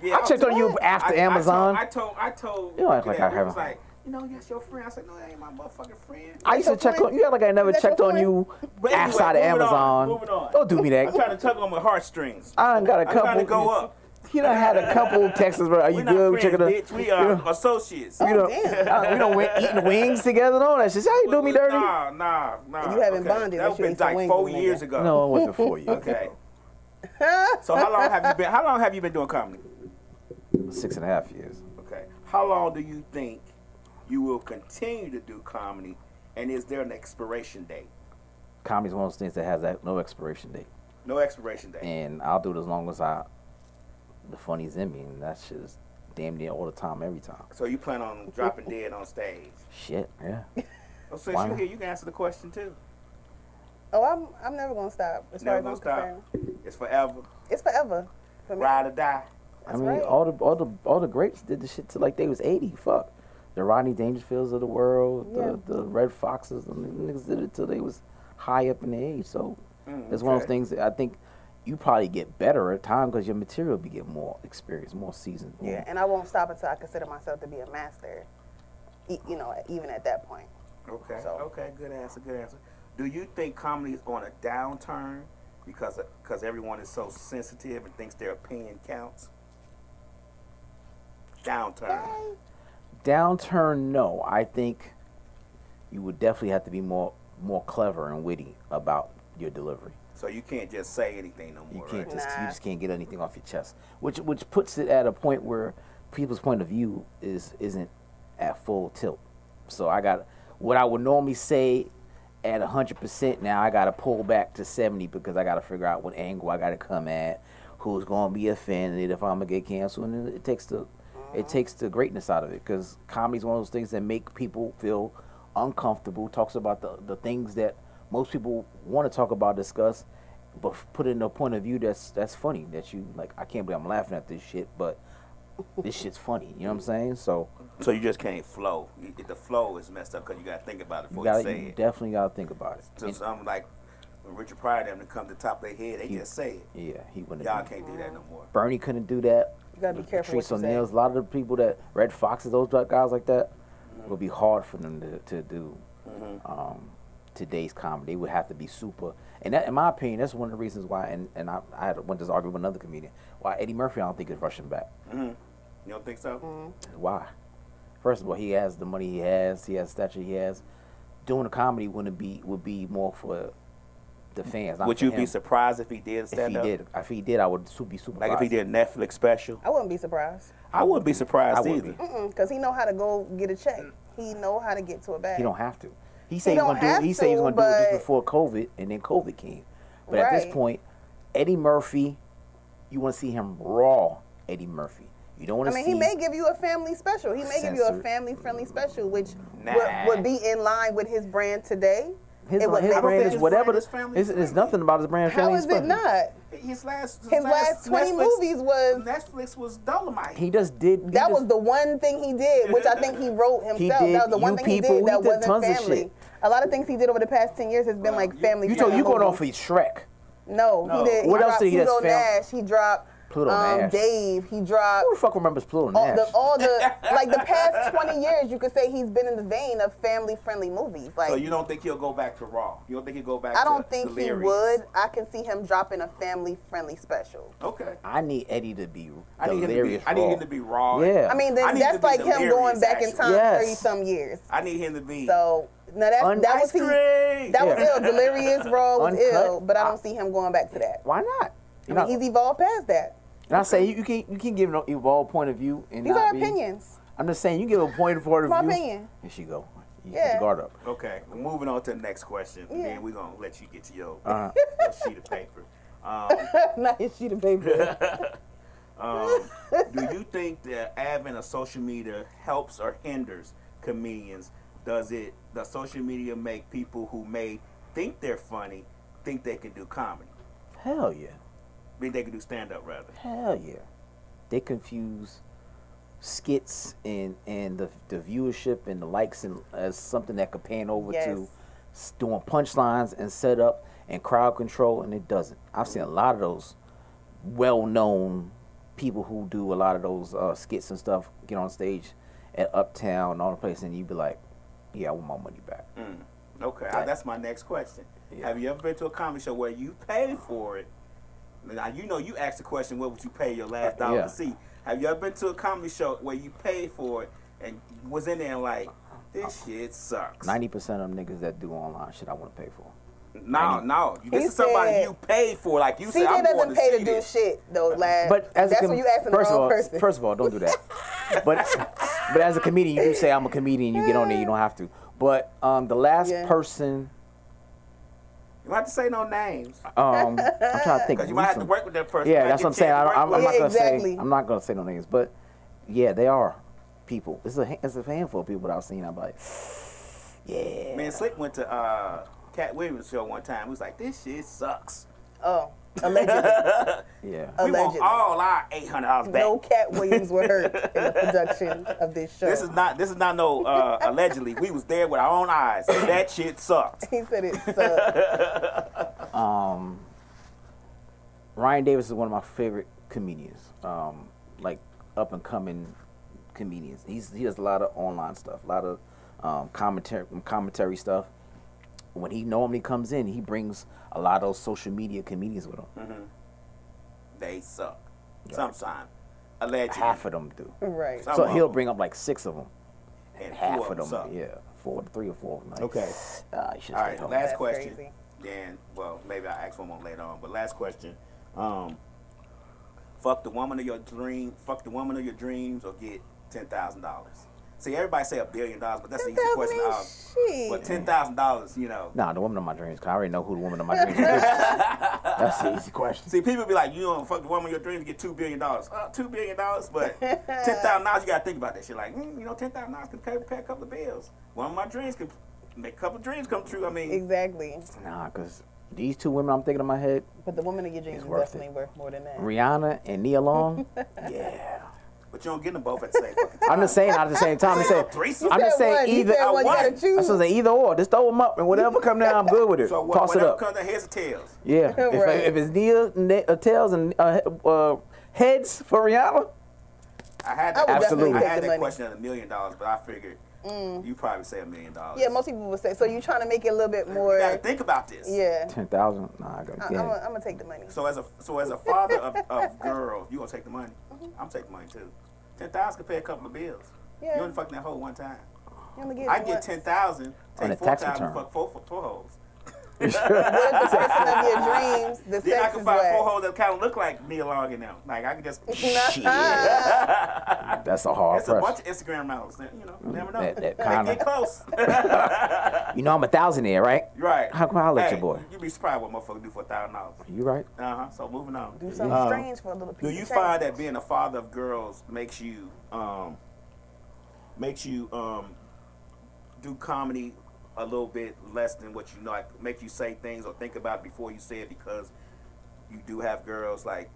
[SPEAKER 5] Yeah,
[SPEAKER 2] I checked on you after
[SPEAKER 5] I-
[SPEAKER 2] Amazon.
[SPEAKER 5] I told, I told, I told
[SPEAKER 2] You don't act like. I haven't.
[SPEAKER 5] was like, you know, that's your friend. I said, no, that ain't my motherfucking friend.
[SPEAKER 2] I used to
[SPEAKER 3] That's your
[SPEAKER 2] check on you. Act like I never
[SPEAKER 3] Is that your
[SPEAKER 2] checked on you
[SPEAKER 5] But anyway,
[SPEAKER 2] outside of
[SPEAKER 5] moving on,
[SPEAKER 2] Amazon.
[SPEAKER 5] moving on.
[SPEAKER 2] Don't do me that.
[SPEAKER 5] I'm trying to tug on my heartstrings.
[SPEAKER 2] I done got a
[SPEAKER 5] I'm
[SPEAKER 2] couple.
[SPEAKER 5] trying to go up.
[SPEAKER 2] You done had a couple texts, bro. Are you
[SPEAKER 5] We're
[SPEAKER 2] good? We checking the.
[SPEAKER 5] bitch. We are associates.
[SPEAKER 2] You know,
[SPEAKER 3] damn.
[SPEAKER 2] uh, we don't went eating wings together and all that shit. How you do me dirty?
[SPEAKER 5] Nah, nah, nah.
[SPEAKER 3] You haven't
[SPEAKER 5] okay.
[SPEAKER 3] bonded
[SPEAKER 5] That
[SPEAKER 3] unless you
[SPEAKER 5] been like four years ago.
[SPEAKER 2] No, it wasn't four years
[SPEAKER 5] Okay. so how long have you been? How long have you been doing comedy?
[SPEAKER 2] Six and a half years.
[SPEAKER 5] Okay. How long do you think you will continue to do comedy? And is there an expiration date?
[SPEAKER 2] Comedy's one of those things that has that no expiration date,
[SPEAKER 5] No expiration date.
[SPEAKER 2] and I'll do it as long as I, the funny's in me, and that's just damn near all the time, every time.
[SPEAKER 5] So you plan on dropping dead on stage?
[SPEAKER 2] Shit, yeah.
[SPEAKER 5] Well, since
[SPEAKER 2] Why
[SPEAKER 5] you're here, you can answer the question too.
[SPEAKER 3] Oh, I'm I'm never gonna stop. As
[SPEAKER 5] Never
[SPEAKER 3] far
[SPEAKER 5] gonna
[SPEAKER 3] I'm
[SPEAKER 5] stop.
[SPEAKER 3] concerned,
[SPEAKER 5] It's forever.
[SPEAKER 3] it's forever. For me.
[SPEAKER 5] Ride or die.
[SPEAKER 2] I mean,
[SPEAKER 3] right.
[SPEAKER 2] all the all the all the greats did the shit till like they was eighty. Fuck, the Rodney Dangerfields of the world,
[SPEAKER 3] Yeah.
[SPEAKER 2] the the Redd Foxxes, and the niggas did it till they was high up in the age. So
[SPEAKER 5] Mm,
[SPEAKER 2] it's one of those things that I think you probably get better at time because your material be getting more experience, more seasoned. more-
[SPEAKER 3] Yeah, and I won't stop until I consider myself to be a master. E- you know, even at that point.
[SPEAKER 5] Okay.
[SPEAKER 3] So-
[SPEAKER 5] Okay. Good answer. Good answer. Do you think comedy is on a downturn because because everyone is so sensitive and thinks their opinion counts? Downturn.
[SPEAKER 2] Downturn, no. I think you would definitely have to be more more clever and witty about your delivery.
[SPEAKER 5] So you can't just say anything no more.
[SPEAKER 2] You
[SPEAKER 5] more.
[SPEAKER 2] can't
[SPEAKER 5] right?
[SPEAKER 2] just you just can't get anything off your chest, which which puts it at a point where people's point of view is isn't at full tilt. So I got what I would normally say at hundred percent now. I got to pull back to seventy because I got to figure out what angle I got to come at, who's going to be offended if I'm gonna get canceled, and it takes the it mm-hmm. takes the greatness out of it because comedy's one of those things that make people feel uncomfortable. Talks about the the things that most people want to talk about, discuss, but put it in a point of view that's that's funny. That you like, I can't believe I'm laughing at this shit, but this shit's funny. You know what I'm saying? So
[SPEAKER 5] So you just can't flow. You- The flow is messed up because you got to think about it
[SPEAKER 2] you
[SPEAKER 5] before
[SPEAKER 2] got
[SPEAKER 5] you say
[SPEAKER 2] you
[SPEAKER 5] it.
[SPEAKER 2] definitely got to think about it.
[SPEAKER 5] So
[SPEAKER 2] And-
[SPEAKER 5] something like when Richard Pryor them to come to the top of their head, they
[SPEAKER 2] He-
[SPEAKER 5] just say it.
[SPEAKER 2] yeah, he wouldn't.
[SPEAKER 5] Y'all
[SPEAKER 2] do-
[SPEAKER 5] can't do that no more.
[SPEAKER 2] Bernie couldn't do that.
[SPEAKER 3] You gotta be careful what
[SPEAKER 2] Patrice
[SPEAKER 3] you say.
[SPEAKER 2] O'Neal's, a lot of the people that Redd Foxxes, those guys like that, would be hard for them to, to do
[SPEAKER 5] Mm-hmm.
[SPEAKER 2] um, today's comedy. They would have to be super. And that, in my opinion, that's one of the reasons why. And, and I, I had went this argument with another comedian. Why Eddie Murphy, I don't think is rushing back.
[SPEAKER 5] You don't think so?
[SPEAKER 3] Mm-hmm.
[SPEAKER 2] Why? First of all, he has the money he has. He has the stature he has. Doing a comedy wouldn't be would be more for the fans. not
[SPEAKER 5] Would
[SPEAKER 2] for
[SPEAKER 5] you be surprised if he did stand if
[SPEAKER 2] he
[SPEAKER 5] up?
[SPEAKER 2] did? If he did, I would be super.
[SPEAKER 5] Like if he did a Netflix special?
[SPEAKER 3] I wouldn't be surprised.
[SPEAKER 5] I wouldn't be surprised
[SPEAKER 2] I would
[SPEAKER 5] either.
[SPEAKER 3] Cause he know how to go get a check. He know how to get to a bag.
[SPEAKER 2] He don't have to. He said he, was gonna do. He said he was gonna do it just before COVID, and then COVID came. But at this point, Eddie Murphy, you want to see him raw. Eddie Murphy. You don't want to.
[SPEAKER 3] I mean,
[SPEAKER 2] see.
[SPEAKER 3] he may give you a family special. He may give you a family-friendly special, which
[SPEAKER 5] Nah.
[SPEAKER 3] would, would be in line with his brand today.
[SPEAKER 2] His
[SPEAKER 3] it would
[SPEAKER 2] his brand
[SPEAKER 3] sense.
[SPEAKER 2] is whatever.
[SPEAKER 5] brand
[SPEAKER 2] The,
[SPEAKER 5] is family
[SPEAKER 2] it's, it's nothing about his brand.
[SPEAKER 3] How
[SPEAKER 2] family
[SPEAKER 3] is it
[SPEAKER 2] friendly.
[SPEAKER 3] not?
[SPEAKER 5] His last
[SPEAKER 3] His last 20 movies was
[SPEAKER 5] Netflix was Dolemite.
[SPEAKER 2] He just did. he
[SPEAKER 3] that
[SPEAKER 2] just-
[SPEAKER 3] was the one thing he did, which I think he wrote himself.
[SPEAKER 2] did
[SPEAKER 3] that was the one
[SPEAKER 2] You
[SPEAKER 3] thing
[SPEAKER 2] People,
[SPEAKER 3] he
[SPEAKER 2] he
[SPEAKER 3] did that
[SPEAKER 2] did
[SPEAKER 3] wasn't
[SPEAKER 2] tons of
[SPEAKER 3] family.
[SPEAKER 2] shit.
[SPEAKER 3] A lot of things he did over the past 10 years has been like family
[SPEAKER 2] You told you going off
[SPEAKER 3] movies.
[SPEAKER 2] of Shrek.
[SPEAKER 3] No,
[SPEAKER 5] No.
[SPEAKER 3] he did.
[SPEAKER 2] What
[SPEAKER 3] he
[SPEAKER 2] else
[SPEAKER 3] dropped
[SPEAKER 2] did he
[SPEAKER 3] Hugo
[SPEAKER 2] that's fam-
[SPEAKER 3] Nash. He dropped
[SPEAKER 2] Pluto
[SPEAKER 3] um,
[SPEAKER 2] Nash.
[SPEAKER 3] Dave, he dropped
[SPEAKER 2] Who the fuck remembers Pluto
[SPEAKER 3] all the all the like the past 20 years. You could say he's been in the vein of family friendly movies. Like
[SPEAKER 5] So you don't think he'll go back to Raw? You don't think he'll go back? To Raoul?
[SPEAKER 3] I don't think he would. I can see him dropping a family friendly special.
[SPEAKER 5] Okay.
[SPEAKER 2] I need Eddie to be
[SPEAKER 5] I need him to be.
[SPEAKER 2] delirious.
[SPEAKER 5] I need him to be raw.
[SPEAKER 2] Yeah.
[SPEAKER 3] I mean,
[SPEAKER 5] I
[SPEAKER 3] then
[SPEAKER 5] need
[SPEAKER 3] that's like him going back in
[SPEAKER 5] actually.
[SPEAKER 3] time
[SPEAKER 2] Yes.
[SPEAKER 3] 30 some years.
[SPEAKER 5] I need him to be.
[SPEAKER 3] So now that
[SPEAKER 2] Un-
[SPEAKER 3] that was he,
[SPEAKER 5] cream.
[SPEAKER 3] that was ill. Delirious Raw was
[SPEAKER 2] Uncut.
[SPEAKER 3] ill, but I don't see him going back to that.
[SPEAKER 2] Why not?
[SPEAKER 3] I
[SPEAKER 2] You
[SPEAKER 3] mean,
[SPEAKER 2] know,
[SPEAKER 3] he's evolved past that.
[SPEAKER 2] and I say you, you can you can give an evolved point of view and
[SPEAKER 3] These
[SPEAKER 2] not
[SPEAKER 3] are
[SPEAKER 2] be,
[SPEAKER 3] opinions.
[SPEAKER 2] I'm just saying you give a point of point of
[SPEAKER 3] My
[SPEAKER 2] view.
[SPEAKER 3] opinion.
[SPEAKER 2] Here she go. You
[SPEAKER 3] Yeah.
[SPEAKER 2] put guard up.
[SPEAKER 5] Okay, we're moving on to the next question.
[SPEAKER 3] Yeah.
[SPEAKER 5] Then we're gonna let you get to your,
[SPEAKER 2] Uh-huh.
[SPEAKER 5] your sheet of paper. Um,
[SPEAKER 3] Not your sheet of paper.
[SPEAKER 5] um, do you think the advent of social media helps or hinders comedians? Does it? Does social media make people who may think they're funny think they can do comedy?
[SPEAKER 2] Hell yeah.
[SPEAKER 5] I mean, they can do stand up rather.
[SPEAKER 2] Hell yeah. They confuse skits and and the the viewership and the likes and as something that could pan over to
[SPEAKER 3] Yes.
[SPEAKER 2] s- doing punchlines and setup and crowd control and it doesn't. I've seen a lot of those well known people who do a lot of those uh, skits and stuff get on stage at Uptown and all the places and you'd be like, Yeah, I want my money back.
[SPEAKER 5] Okay,
[SPEAKER 2] Right.
[SPEAKER 5] that's my next question.
[SPEAKER 2] Yeah.
[SPEAKER 5] Have you ever been to a comedy show where you paid for it? Now you know you asked the question, what would you pay your last dollar
[SPEAKER 2] Yeah.
[SPEAKER 5] to see? Have you ever been to a comedy show where you paid for it and was in there and like, this shit sucks?
[SPEAKER 2] Ninety percent of them niggas that do online shit I wanna pay for.
[SPEAKER 5] No, no, this
[SPEAKER 3] He
[SPEAKER 5] is somebody
[SPEAKER 3] said-
[SPEAKER 5] you paid for. Like you said,
[SPEAKER 3] CJ
[SPEAKER 5] I'm going
[SPEAKER 3] doesn't
[SPEAKER 5] to
[SPEAKER 3] pay
[SPEAKER 5] see
[SPEAKER 3] to do
[SPEAKER 5] this.
[SPEAKER 3] shit though, lad.
[SPEAKER 2] But as
[SPEAKER 3] that's
[SPEAKER 2] a com-
[SPEAKER 3] when you asking the
[SPEAKER 2] first
[SPEAKER 3] wrong
[SPEAKER 2] of all,
[SPEAKER 3] person.
[SPEAKER 2] first of all, don't do that. but but as a comedian, you do say I'm a comedian. You get on there, you don't have to. But um, the last
[SPEAKER 3] Yeah.
[SPEAKER 2] person,
[SPEAKER 5] You don't have to say no names
[SPEAKER 2] um, I'm trying to think.
[SPEAKER 5] because you might have to work with that person.
[SPEAKER 2] Yeah, that's what I'm saying.
[SPEAKER 5] a
[SPEAKER 2] I, I'm, I'm
[SPEAKER 5] with
[SPEAKER 2] not
[SPEAKER 3] Yeah,
[SPEAKER 2] gonna
[SPEAKER 3] exactly.
[SPEAKER 2] say. I'm not gonna say no names. But yeah, they are people. It's a it's a handful of people that I've seen. I'm like, yeah.
[SPEAKER 5] Man, Slick went to uh, Katt Williams' show one time. He was like, this shit sucks.
[SPEAKER 3] oh, allegedly,
[SPEAKER 2] Yeah.
[SPEAKER 5] We want all our eight hundred dollars back.
[SPEAKER 3] no Katt Williams were hurt in the production of this show.
[SPEAKER 5] This is not. This is not no. Uh, allegedly, we was there with our own eyes. That shit sucked.
[SPEAKER 3] he said it sucked.
[SPEAKER 2] Um, Ryan Davis is one of my favorite comedians. Um, like up and coming comedians. He's he does a lot of online stuff, a lot of um, commentary commentary stuff. When he normally comes in, he brings a lot of those social media comedians with him.
[SPEAKER 5] They suck. Sometimes, allegedly,
[SPEAKER 2] Half of them do.
[SPEAKER 3] right.
[SPEAKER 5] Some
[SPEAKER 2] So he'll
[SPEAKER 5] them.
[SPEAKER 2] bring up like six of them.
[SPEAKER 5] and
[SPEAKER 2] Half of them,
[SPEAKER 5] suck.
[SPEAKER 2] yeah, four, three or four. of 'em, Like,
[SPEAKER 5] Okay.
[SPEAKER 2] You should
[SPEAKER 5] All
[SPEAKER 2] stay
[SPEAKER 5] right.
[SPEAKER 2] home.
[SPEAKER 5] Last
[SPEAKER 3] That's
[SPEAKER 5] question.
[SPEAKER 3] crazy.
[SPEAKER 5] Then, well, maybe I'll ask one more later on. But last question. Um, fuck the woman of your dream. Fuck the woman of your dreams, or get ten thousand dollars. See, everybody say a billion dollars, but that's an easy question. to
[SPEAKER 3] shit.
[SPEAKER 5] But ten thousand dollars, you know.
[SPEAKER 2] Nah, the woman of my dreams. Cause I already know who the woman of my dreams is. That's the easy question.
[SPEAKER 5] See, people be like, you don't fuck the woman of your dreams, to get two billion dollars. Uh, two billion dollars, but ten thousand dollars, you gotta think about that shit. Like, mm, you know, ten thousand dollars can pay, pay a couple of bills. One of my dreams can make a couple of dreams come true. I mean,
[SPEAKER 3] Exactly.
[SPEAKER 2] Nah, because these two women I'm thinking in my head,
[SPEAKER 3] But the woman of your dreams
[SPEAKER 2] It's
[SPEAKER 3] is
[SPEAKER 2] worth
[SPEAKER 3] definitely worth more than that.
[SPEAKER 2] Rihanna and Nia Long. yeah.
[SPEAKER 5] But you don't get them both at the same fucking time.
[SPEAKER 2] I'm just saying at the same time. I'm just saying,
[SPEAKER 5] Threesome?
[SPEAKER 2] I'm just saying
[SPEAKER 3] one. He
[SPEAKER 2] either.
[SPEAKER 3] said one, you
[SPEAKER 5] one.
[SPEAKER 3] gotta
[SPEAKER 2] I
[SPEAKER 3] choose.
[SPEAKER 2] was saying either or. Just throw them up and whatever come down, I'm good with it.
[SPEAKER 5] So what,
[SPEAKER 2] Toss it
[SPEAKER 5] whatever
[SPEAKER 2] up.
[SPEAKER 5] comes out, heads or tails.
[SPEAKER 2] Yeah. If,
[SPEAKER 3] Right.
[SPEAKER 2] if it's Nia, ne- uh, tails, and uh, uh, heads for Rihanna,
[SPEAKER 5] I had
[SPEAKER 3] I
[SPEAKER 5] that,
[SPEAKER 3] would
[SPEAKER 2] Absolutely.
[SPEAKER 5] I had
[SPEAKER 3] the
[SPEAKER 5] that
[SPEAKER 3] money.
[SPEAKER 5] question at a million dollars, but I figured you probably say a million dollars.
[SPEAKER 3] Yeah, most people would say. So you're trying to make it a little bit more.
[SPEAKER 5] You
[SPEAKER 3] more.
[SPEAKER 5] gotta think about this.
[SPEAKER 3] Yeah.
[SPEAKER 2] ten thousand. Nah, I got
[SPEAKER 3] I,
[SPEAKER 2] yeah.
[SPEAKER 3] I'm gonna take the money.
[SPEAKER 5] So as a so as a father of, of girls, you gonna take the money?
[SPEAKER 3] Mm-hmm.
[SPEAKER 5] I'm taking money too. Ten thousand could pay a couple of bills.
[SPEAKER 3] Yeah.
[SPEAKER 5] You only fucking that hoe one time.
[SPEAKER 3] You only get
[SPEAKER 5] I
[SPEAKER 3] one.
[SPEAKER 5] get ten thousand,
[SPEAKER 2] On a
[SPEAKER 5] take four
[SPEAKER 2] tax
[SPEAKER 5] thousand, fuck four four, four hoes.
[SPEAKER 3] What if the person of your dreams, the
[SPEAKER 5] Then I
[SPEAKER 3] sex
[SPEAKER 5] can
[SPEAKER 3] is
[SPEAKER 5] find four
[SPEAKER 3] whack?
[SPEAKER 5] hoes that kind of look like me Long and them. Like I can just.
[SPEAKER 2] Shit. That's a hard
[SPEAKER 5] It's a bunch of Instagram models. You know, you never know.
[SPEAKER 2] That- that
[SPEAKER 5] They
[SPEAKER 2] kinda-
[SPEAKER 5] get close.
[SPEAKER 2] You know I'm a thousandaire, right?
[SPEAKER 5] right.
[SPEAKER 2] How come I let
[SPEAKER 5] hey,
[SPEAKER 2] your boy?
[SPEAKER 5] You'd be surprised what motherfucker do for a thousand dollars.
[SPEAKER 2] You right?
[SPEAKER 5] Uh huh. So moving on.
[SPEAKER 3] Do something
[SPEAKER 5] Um,
[SPEAKER 3] strange for a little piece
[SPEAKER 5] Do you
[SPEAKER 3] change.
[SPEAKER 5] find that being a father of girls makes you um, makes you um, do comedy a little bit less than what you know? Like make you say things or think about before you say it because you do have girls like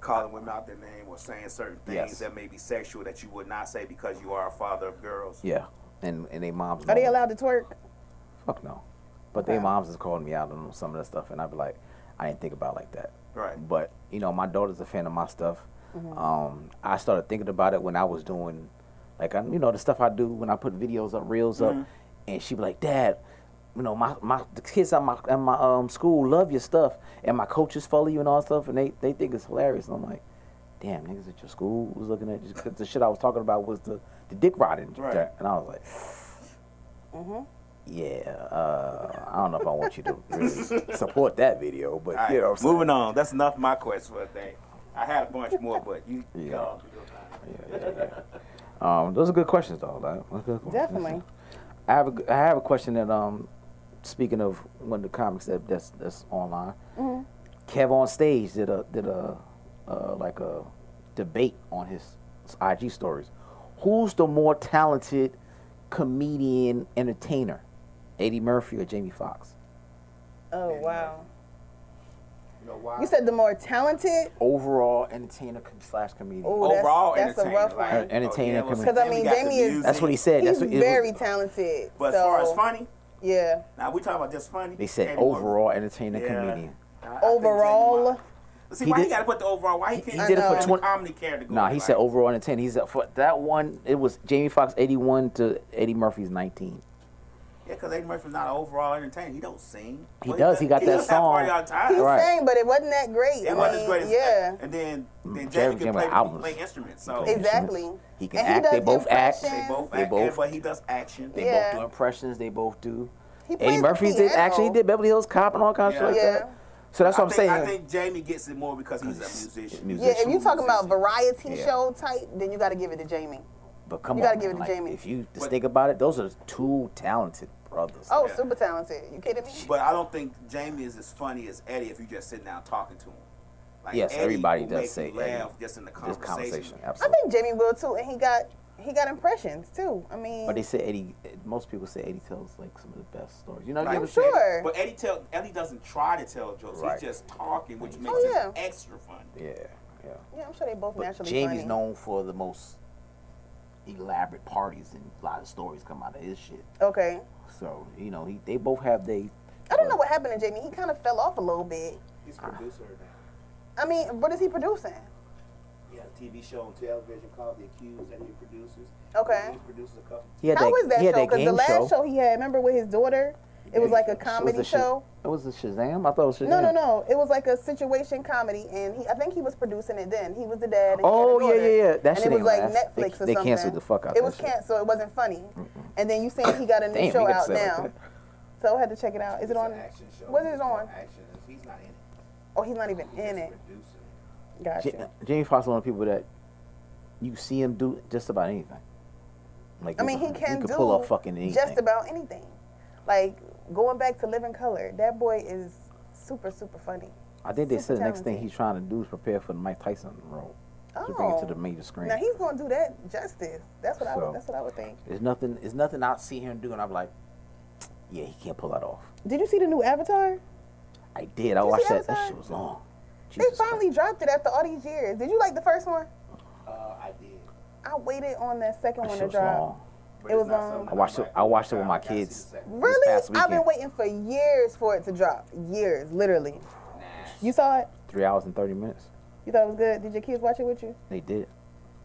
[SPEAKER 5] calling women out their name or saying certain things
[SPEAKER 2] Yes.
[SPEAKER 5] that may be sexual that you would not say because you are a father of girls.
[SPEAKER 2] Yeah. And and they moms.
[SPEAKER 3] Are they
[SPEAKER 2] know.
[SPEAKER 3] allowed to twerk?
[SPEAKER 2] Fuck no. But they moms is calling me out on some of that stuff, and I'd be like, I didn't think about it like that.
[SPEAKER 5] Right.
[SPEAKER 2] But you know, my daughter's a fan of my stuff.
[SPEAKER 3] Mm-hmm.
[SPEAKER 2] Um, I started thinking about it when I was doing, like, I, you know, the stuff I do when I put videos up, reels up, and she'd be like, "Dad, you know, my, my the kids at my at my um school love your stuff, and my coaches follow you and all that stuff, and they they think it's hilarious." And I'm like, "Damn, niggas at your school was looking at you 'cause the shit I was talking about was the the dick riding,
[SPEAKER 4] Right.
[SPEAKER 2] and I was like."
[SPEAKER 3] Mm-hmm.
[SPEAKER 2] Yeah, uh, I don't know if I want you to really support that video, but
[SPEAKER 4] All right,
[SPEAKER 2] you know, what I'm saying?
[SPEAKER 4] moving on. That's enough of my questions for the day. I had a bunch more, but you
[SPEAKER 2] Yeah.
[SPEAKER 4] go on to your time.
[SPEAKER 2] Yeah, yeah, yeah. Um, those are good questions, though. Like, those good questions.
[SPEAKER 3] Definitely.
[SPEAKER 2] I have a, g- I have a question that um, speaking of one of the comics that that's that's online.
[SPEAKER 3] Mm-hmm.
[SPEAKER 2] Kev on stage did a did a uh, like a debate on his IG stories. Who's the more talented comedian entertainer, Eddie Murphy or Jamie Foxx?
[SPEAKER 3] Oh wow.
[SPEAKER 5] You know why?
[SPEAKER 3] You said the more talented.
[SPEAKER 2] Overall entertainer slash comedian.
[SPEAKER 3] Ooh, that's-
[SPEAKER 4] Overall,
[SPEAKER 3] that's a
[SPEAKER 4] entertainer,
[SPEAKER 3] rough
[SPEAKER 4] like,
[SPEAKER 3] one.
[SPEAKER 2] Uh, entertainer,
[SPEAKER 4] well,
[SPEAKER 2] comedian.
[SPEAKER 3] 'Cause, I mean, Jamie is-
[SPEAKER 2] That's what he said.
[SPEAKER 3] He's
[SPEAKER 2] That's what it
[SPEAKER 3] very
[SPEAKER 2] was,
[SPEAKER 3] talented.
[SPEAKER 4] But
[SPEAKER 3] so,
[SPEAKER 4] as far as funny,
[SPEAKER 3] yeah.
[SPEAKER 4] now we talking about just funny.
[SPEAKER 2] They said
[SPEAKER 4] Eddie Murphy.
[SPEAKER 2] overall entertainer
[SPEAKER 4] Yeah.
[SPEAKER 2] comedian.
[SPEAKER 4] I- I
[SPEAKER 3] Overall,
[SPEAKER 4] Foxx- See,
[SPEAKER 2] He
[SPEAKER 4] why he got to put the overall? Why he can't
[SPEAKER 2] he did it
[SPEAKER 3] for
[SPEAKER 4] put the
[SPEAKER 2] 20
[SPEAKER 4] comedy category?
[SPEAKER 2] Nah, he
[SPEAKER 4] like-
[SPEAKER 2] said overall entertainer. He said for that one, it was Jamie Foxx 81 to Eddie Murphy's 19.
[SPEAKER 4] Yeah, because Eddie Murphy's not an overall entertainer. He don't sing.
[SPEAKER 2] He
[SPEAKER 4] Well,
[SPEAKER 2] does. He got
[SPEAKER 4] he
[SPEAKER 2] that
[SPEAKER 4] does have
[SPEAKER 2] song.
[SPEAKER 4] party all the time.
[SPEAKER 3] he
[SPEAKER 2] Right.
[SPEAKER 3] sang, but it wasn't that great.
[SPEAKER 4] It
[SPEAKER 3] I
[SPEAKER 4] wasn't
[SPEAKER 3] mean,
[SPEAKER 4] as great as
[SPEAKER 3] yeah.
[SPEAKER 4] And then, mm, then
[SPEAKER 2] Jamie-
[SPEAKER 4] Jamie can
[SPEAKER 2] Jamie
[SPEAKER 4] play,
[SPEAKER 2] albums.
[SPEAKER 4] play instruments. So
[SPEAKER 3] Exactly.
[SPEAKER 2] He can
[SPEAKER 3] And
[SPEAKER 2] act.
[SPEAKER 3] does
[SPEAKER 2] They both act.
[SPEAKER 4] they
[SPEAKER 3] impressions.
[SPEAKER 4] both
[SPEAKER 2] They
[SPEAKER 4] act,
[SPEAKER 2] both-
[SPEAKER 4] but he does action.
[SPEAKER 2] They
[SPEAKER 3] Yeah.
[SPEAKER 2] both do impressions. They both do.
[SPEAKER 3] He plays
[SPEAKER 2] Eddie Murphy did actually he did Beverly Hills Cop and all kinds of
[SPEAKER 4] Yeah.
[SPEAKER 2] shit like that. So that's what I'm
[SPEAKER 4] think,
[SPEAKER 2] saying.
[SPEAKER 4] I think Jamie gets it more because he's a musician.
[SPEAKER 2] Musician.
[SPEAKER 3] Yeah, if you're talking about variety
[SPEAKER 2] Yeah.
[SPEAKER 3] show type, then you got to give it to Jamie.
[SPEAKER 2] But come
[SPEAKER 3] you
[SPEAKER 2] on,
[SPEAKER 3] gotta give it
[SPEAKER 2] man,
[SPEAKER 3] to
[SPEAKER 2] like,
[SPEAKER 3] Jamie.
[SPEAKER 2] If you just
[SPEAKER 4] But-
[SPEAKER 2] think about it, those are two talented brothers.
[SPEAKER 3] Oh,
[SPEAKER 4] Yeah.
[SPEAKER 3] super talented. You kidding me?
[SPEAKER 4] But I don't think Jamie is as funny as Eddie if you just sit down talking to him. Like
[SPEAKER 2] Yes,
[SPEAKER 4] Eddie
[SPEAKER 2] everybody
[SPEAKER 4] will
[SPEAKER 2] does
[SPEAKER 4] make
[SPEAKER 2] say
[SPEAKER 4] you laugh
[SPEAKER 2] Eddie.
[SPEAKER 4] just in the
[SPEAKER 2] this
[SPEAKER 4] conversation.
[SPEAKER 2] conversation,
[SPEAKER 3] I think Jamie will too, and he got he got impressions too. I mean,
[SPEAKER 2] But they say Eddie. Most people say Eddie tells like some of the best stories. You know,
[SPEAKER 4] Like,
[SPEAKER 2] you
[SPEAKER 3] I'm
[SPEAKER 2] ever
[SPEAKER 3] sure.
[SPEAKER 4] But Eddie tell Eddie doesn't try to tell jokes.
[SPEAKER 2] Right.
[SPEAKER 4] He's just talking, which makes
[SPEAKER 3] Oh, yeah.
[SPEAKER 4] it extra fun.
[SPEAKER 2] Yeah, yeah.
[SPEAKER 3] yeah, I'm sure they both
[SPEAKER 2] But
[SPEAKER 3] naturally
[SPEAKER 2] Jamie's
[SPEAKER 3] funny.
[SPEAKER 2] known for the most elaborate parties and a lot of stories come out of his shit.
[SPEAKER 3] Okay,
[SPEAKER 2] So you know, he they both have they.
[SPEAKER 3] I don't know what happened to Jamie. He kind of fell off a little bit.
[SPEAKER 5] He's a producer now.
[SPEAKER 3] I mean, what is he producing?
[SPEAKER 5] He had a TV show on television called The Accused that he produces.
[SPEAKER 3] Okay.
[SPEAKER 5] He produces a couple.
[SPEAKER 2] He had
[SPEAKER 3] How
[SPEAKER 2] that,
[SPEAKER 3] was that
[SPEAKER 2] he
[SPEAKER 3] show? Because the last
[SPEAKER 2] show.
[SPEAKER 3] show. he had, remember with his daughter, it was like a
[SPEAKER 5] it was
[SPEAKER 3] comedy
[SPEAKER 2] the Sh-
[SPEAKER 3] show.
[SPEAKER 2] It was a Shazam. I thought it was Shazam.
[SPEAKER 3] No, no, no. It was like a situation comedy, and he, I think he was producing it then. He was the dad. And
[SPEAKER 2] Oh
[SPEAKER 3] he had oh, a
[SPEAKER 2] yeah, yeah, yeah. That
[SPEAKER 3] and
[SPEAKER 2] shit
[SPEAKER 3] it was
[SPEAKER 2] ain't
[SPEAKER 3] like
[SPEAKER 2] last.
[SPEAKER 3] Netflix
[SPEAKER 2] they,
[SPEAKER 3] or
[SPEAKER 2] they canceled the fuck out
[SPEAKER 3] It was canceled. It wasn't funny. And then you saying he got a new
[SPEAKER 2] Damn,
[SPEAKER 3] show out
[SPEAKER 2] say it
[SPEAKER 3] now.
[SPEAKER 2] like that.
[SPEAKER 3] So I had to check it out. Is it on?
[SPEAKER 5] action show.
[SPEAKER 3] What is it on?
[SPEAKER 5] Action. He's not in it.
[SPEAKER 3] Oh, he's not even
[SPEAKER 5] He's
[SPEAKER 3] in it.
[SPEAKER 5] producing.
[SPEAKER 3] Gotcha.
[SPEAKER 2] Ja- Jamie Foxx is one of the people that you see him do just about anything. Like
[SPEAKER 3] I mean, he
[SPEAKER 2] you
[SPEAKER 3] can
[SPEAKER 2] could
[SPEAKER 3] do
[SPEAKER 2] pull off fucking anything.
[SPEAKER 3] just about anything. Like going back to Living Color, that boy is super, super funny.
[SPEAKER 2] I think they
[SPEAKER 3] super
[SPEAKER 2] said the next thing he's trying to do is prepare for the Mike Tyson role
[SPEAKER 3] Oh,
[SPEAKER 2] to bring it to the major screen.
[SPEAKER 3] now he's gonna do that justice. That's what I would. That's what I would think.
[SPEAKER 2] There's nothing. There's nothing I see him do, and I'm like, yeah, he can't pull that off.
[SPEAKER 3] Did you see the new Avatar?
[SPEAKER 2] I did. I watched
[SPEAKER 3] see
[SPEAKER 2] that. That
[SPEAKER 3] Avatar?
[SPEAKER 2] shit was long.
[SPEAKER 3] They finally
[SPEAKER 2] Christ.
[SPEAKER 3] dropped it after all these years. Did you like the first one?
[SPEAKER 5] Uh, I did.
[SPEAKER 3] I waited on that second
[SPEAKER 2] That
[SPEAKER 3] one to drop.
[SPEAKER 2] long.
[SPEAKER 5] But
[SPEAKER 3] It was on-
[SPEAKER 5] um,
[SPEAKER 2] I watched it- I watched it with my
[SPEAKER 5] I gotta see the
[SPEAKER 2] kids.
[SPEAKER 3] Really? I've been waiting for years for it to drop. Years, literally. You saw it?
[SPEAKER 2] Three hours and thirty minutes.
[SPEAKER 3] You thought it was good? Did your kids watch it with you?
[SPEAKER 2] They did.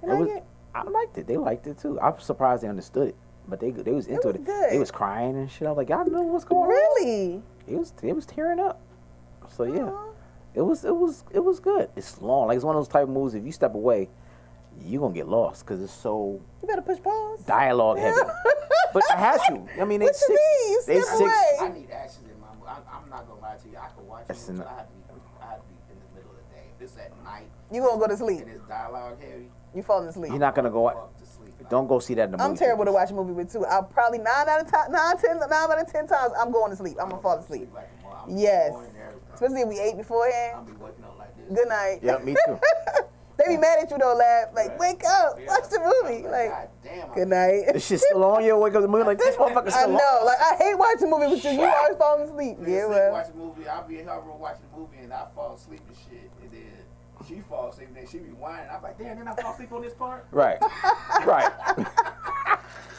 [SPEAKER 3] You
[SPEAKER 2] It
[SPEAKER 3] like
[SPEAKER 2] was-
[SPEAKER 3] it?
[SPEAKER 2] I liked it. They liked it too. I'm surprised they understood it, but they they was into
[SPEAKER 3] was
[SPEAKER 2] it.
[SPEAKER 3] good.
[SPEAKER 2] They was crying and shit. I was like, y'all know what's going on.
[SPEAKER 3] Really?
[SPEAKER 2] It was it was tearing up. So yeah,
[SPEAKER 3] Aw.
[SPEAKER 2] it was it was it was good. It's long. Like it's one of those type of movies. If you step away, you gonna get lost because it's so
[SPEAKER 3] You better push pause.
[SPEAKER 2] dialogue heavy. but I had to. I mean, they
[SPEAKER 3] What you
[SPEAKER 2] six.
[SPEAKER 3] mean? You
[SPEAKER 2] they
[SPEAKER 3] step
[SPEAKER 2] six.
[SPEAKER 3] away.
[SPEAKER 5] I need action in my movie. I, I'm not gonna lie to you. I can watch it,
[SPEAKER 2] That's
[SPEAKER 5] but. I have to be. I have to be in the middle of the day. If it's at night
[SPEAKER 3] You gonna go to sleep.
[SPEAKER 5] and it's dialogue heavy,
[SPEAKER 3] You falling asleep.
[SPEAKER 2] You're not gonna go.
[SPEAKER 5] fuck to sleep. Like,
[SPEAKER 2] Don't go see that in the movie.
[SPEAKER 3] I'm terrible to watch a movie with too. I'll probably nine out of ten, nine, ten, nine out of ten times I'm going to sleep. I'm gonna fall asleep.
[SPEAKER 5] Like tomorrow, I'm
[SPEAKER 3] Yes. Especially if we ate
[SPEAKER 5] I'll
[SPEAKER 3] beforehand.
[SPEAKER 5] be waking up like this.
[SPEAKER 3] Good night.
[SPEAKER 2] Yeah, me too.
[SPEAKER 3] they be mad at you though, laugh like, wake up,
[SPEAKER 5] Yeah.
[SPEAKER 3] watch the movie. Like,
[SPEAKER 5] God damn.
[SPEAKER 3] Good night.
[SPEAKER 2] this shit's still on. You wake up the movie like this motherfucker's
[SPEAKER 3] I
[SPEAKER 2] still on.
[SPEAKER 3] know. Like, I hate watching movies with you. You always falling asleep.
[SPEAKER 5] Man,
[SPEAKER 3] Yeah,
[SPEAKER 5] sleep,
[SPEAKER 3] well.
[SPEAKER 5] watch a movie. I'll be in her room watching a movie and I fall asleep and shit. And then she falls asleep and then she be whining. I'm like, damn, then I fall asleep on this part.
[SPEAKER 2] Right. Right.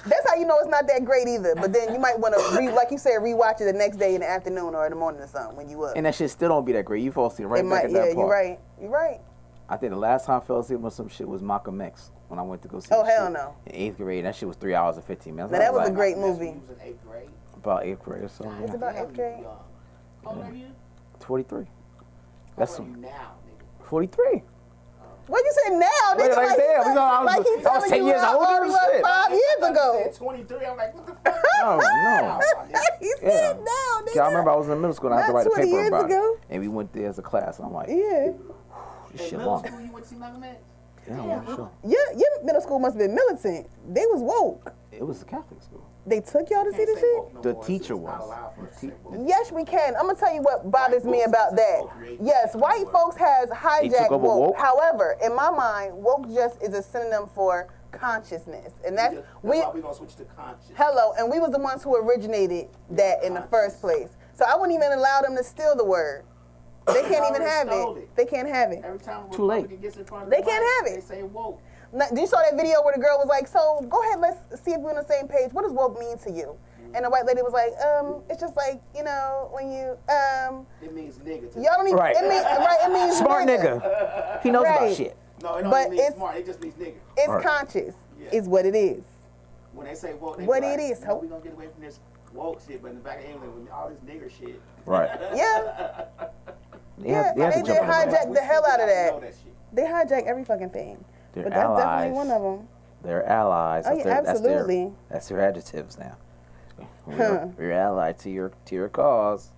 [SPEAKER 3] That's how you know it's not that great either. But then you might want to, re, like you said, rewatch it the next day in the afternoon or in the morning or something when you up.
[SPEAKER 2] And that shit still don't be that great. You fall asleep right
[SPEAKER 3] it
[SPEAKER 2] back
[SPEAKER 3] might,
[SPEAKER 2] at
[SPEAKER 3] yeah,
[SPEAKER 2] that
[SPEAKER 3] you're right. You're right.
[SPEAKER 2] I think the last time I fell asleep with some shit was Malcolm X when I went to go see.
[SPEAKER 3] Oh, hell
[SPEAKER 2] shit
[SPEAKER 3] no.
[SPEAKER 2] In eighth grade, that shit was three hours and fifteen minutes.
[SPEAKER 3] Now, that was a
[SPEAKER 2] like,
[SPEAKER 3] great movie.
[SPEAKER 5] you was in eighth grade.
[SPEAKER 2] about eighth grade or so.
[SPEAKER 3] It's
[SPEAKER 2] Yeah.
[SPEAKER 3] about eighth grade.
[SPEAKER 5] young. How old are you?
[SPEAKER 2] Forty-three.
[SPEAKER 5] How
[SPEAKER 2] That's
[SPEAKER 5] old now, nigga?
[SPEAKER 2] forty-three.
[SPEAKER 3] What you say now?
[SPEAKER 2] Wait,
[SPEAKER 3] nigga?
[SPEAKER 2] like,
[SPEAKER 3] he
[SPEAKER 2] damn,
[SPEAKER 3] said-
[SPEAKER 2] we I was-
[SPEAKER 3] like he
[SPEAKER 2] I was 10 years older
[SPEAKER 3] old
[SPEAKER 2] and shit.
[SPEAKER 3] Five years
[SPEAKER 5] You
[SPEAKER 3] ago.
[SPEAKER 5] said 23. I'm like, what the fuck?
[SPEAKER 2] No, no.
[SPEAKER 3] he
[SPEAKER 2] Yeah.
[SPEAKER 3] said now, nigga.
[SPEAKER 2] Yeah, I remember I was in middle school and I had to write a paper about
[SPEAKER 3] ago.
[SPEAKER 2] it. And we went there as a class. And I'm like,
[SPEAKER 3] Yeah.
[SPEAKER 2] This shit
[SPEAKER 5] middle
[SPEAKER 2] long.
[SPEAKER 5] school, you went to see Malcolm X?
[SPEAKER 2] Yeah, I'm sure.
[SPEAKER 3] Yeah, your middle school must have been militant. They was woke.
[SPEAKER 2] It was a Catholic school.
[SPEAKER 3] They took y'all to see the shit?
[SPEAKER 5] no
[SPEAKER 2] The
[SPEAKER 5] more.
[SPEAKER 2] Teacher
[SPEAKER 5] it's
[SPEAKER 2] was.
[SPEAKER 5] allowed for us to
[SPEAKER 2] The
[SPEAKER 5] say
[SPEAKER 2] te-
[SPEAKER 3] Yes, we can. I'm gonna tell you what bothers me about that. Yes, white folks has hijacked woke.
[SPEAKER 2] woke?
[SPEAKER 3] However, in my mind, woke just is a synonym for consciousness, and that's
[SPEAKER 5] That's
[SPEAKER 3] we.
[SPEAKER 5] why we gonna switch to conscious.
[SPEAKER 3] Hello, and we was the ones who originated that in the first place. So I wouldn't even allow them to steal the word. They can't even have it.
[SPEAKER 5] it.
[SPEAKER 3] They can't have it.
[SPEAKER 5] Every time a
[SPEAKER 2] Too late.
[SPEAKER 5] Gets in front of
[SPEAKER 3] They
[SPEAKER 5] the
[SPEAKER 3] can't
[SPEAKER 5] white,
[SPEAKER 3] have it.
[SPEAKER 5] They say woke.
[SPEAKER 3] Now, you saw that video where the girl was like, "So go ahead, let's see if we're on the same page. What does woke mean to you?" And the white lady was like, "Um, it's just like you know when you um,
[SPEAKER 5] It means nigga.
[SPEAKER 3] Y'all don't even
[SPEAKER 2] Right.
[SPEAKER 3] it mean right it means
[SPEAKER 2] Smart nigga. He knows about shit.
[SPEAKER 5] No, it don't
[SPEAKER 3] But
[SPEAKER 5] mean
[SPEAKER 3] it's-
[SPEAKER 5] smart. It just means nigga.
[SPEAKER 3] It's
[SPEAKER 2] Right.
[SPEAKER 3] conscious.
[SPEAKER 5] Yeah.
[SPEAKER 3] Is what it is.
[SPEAKER 5] When they say woke, they
[SPEAKER 3] What
[SPEAKER 5] be like,
[SPEAKER 3] it is,
[SPEAKER 5] no,
[SPEAKER 3] ho-
[SPEAKER 5] we gonna get away from this woke shit, but in the back of England, with all this nigger shit.
[SPEAKER 2] Right.
[SPEAKER 3] Yeah,
[SPEAKER 2] They
[SPEAKER 3] Yeah,
[SPEAKER 2] have, they have
[SPEAKER 3] they
[SPEAKER 2] to
[SPEAKER 3] did
[SPEAKER 2] jump the
[SPEAKER 3] hijack the hell out of that.
[SPEAKER 5] that
[SPEAKER 3] they hijack every fucking thing.
[SPEAKER 2] They're
[SPEAKER 3] But that's
[SPEAKER 2] allies.
[SPEAKER 3] definitely one of them.
[SPEAKER 2] They're allies.
[SPEAKER 3] Oh,
[SPEAKER 2] That's
[SPEAKER 3] yeah,
[SPEAKER 2] their, that's their-
[SPEAKER 3] absolutely.
[SPEAKER 2] That's their adjectives now. We're,
[SPEAKER 3] Huh.
[SPEAKER 2] we're allied to your to your cause.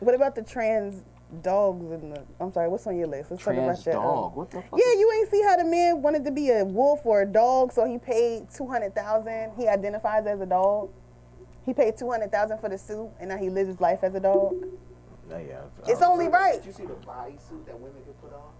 [SPEAKER 3] What about the trans dogs and the? I'm sorry, what's on your list? Let's talk
[SPEAKER 2] Trans
[SPEAKER 3] about that. um,
[SPEAKER 2] dog. What the fuck?
[SPEAKER 3] Yeah, you ain't see how the man wanted to be a wolf or a dog, so he paid two hundred thousand. He identifies as a dog. He paid two hundred thousand for the suit, and now he lives his life as a dog.
[SPEAKER 2] Yeah, yeah.
[SPEAKER 3] It's
[SPEAKER 2] um,
[SPEAKER 3] only right.
[SPEAKER 5] Did you see the bodysuit that women could put on?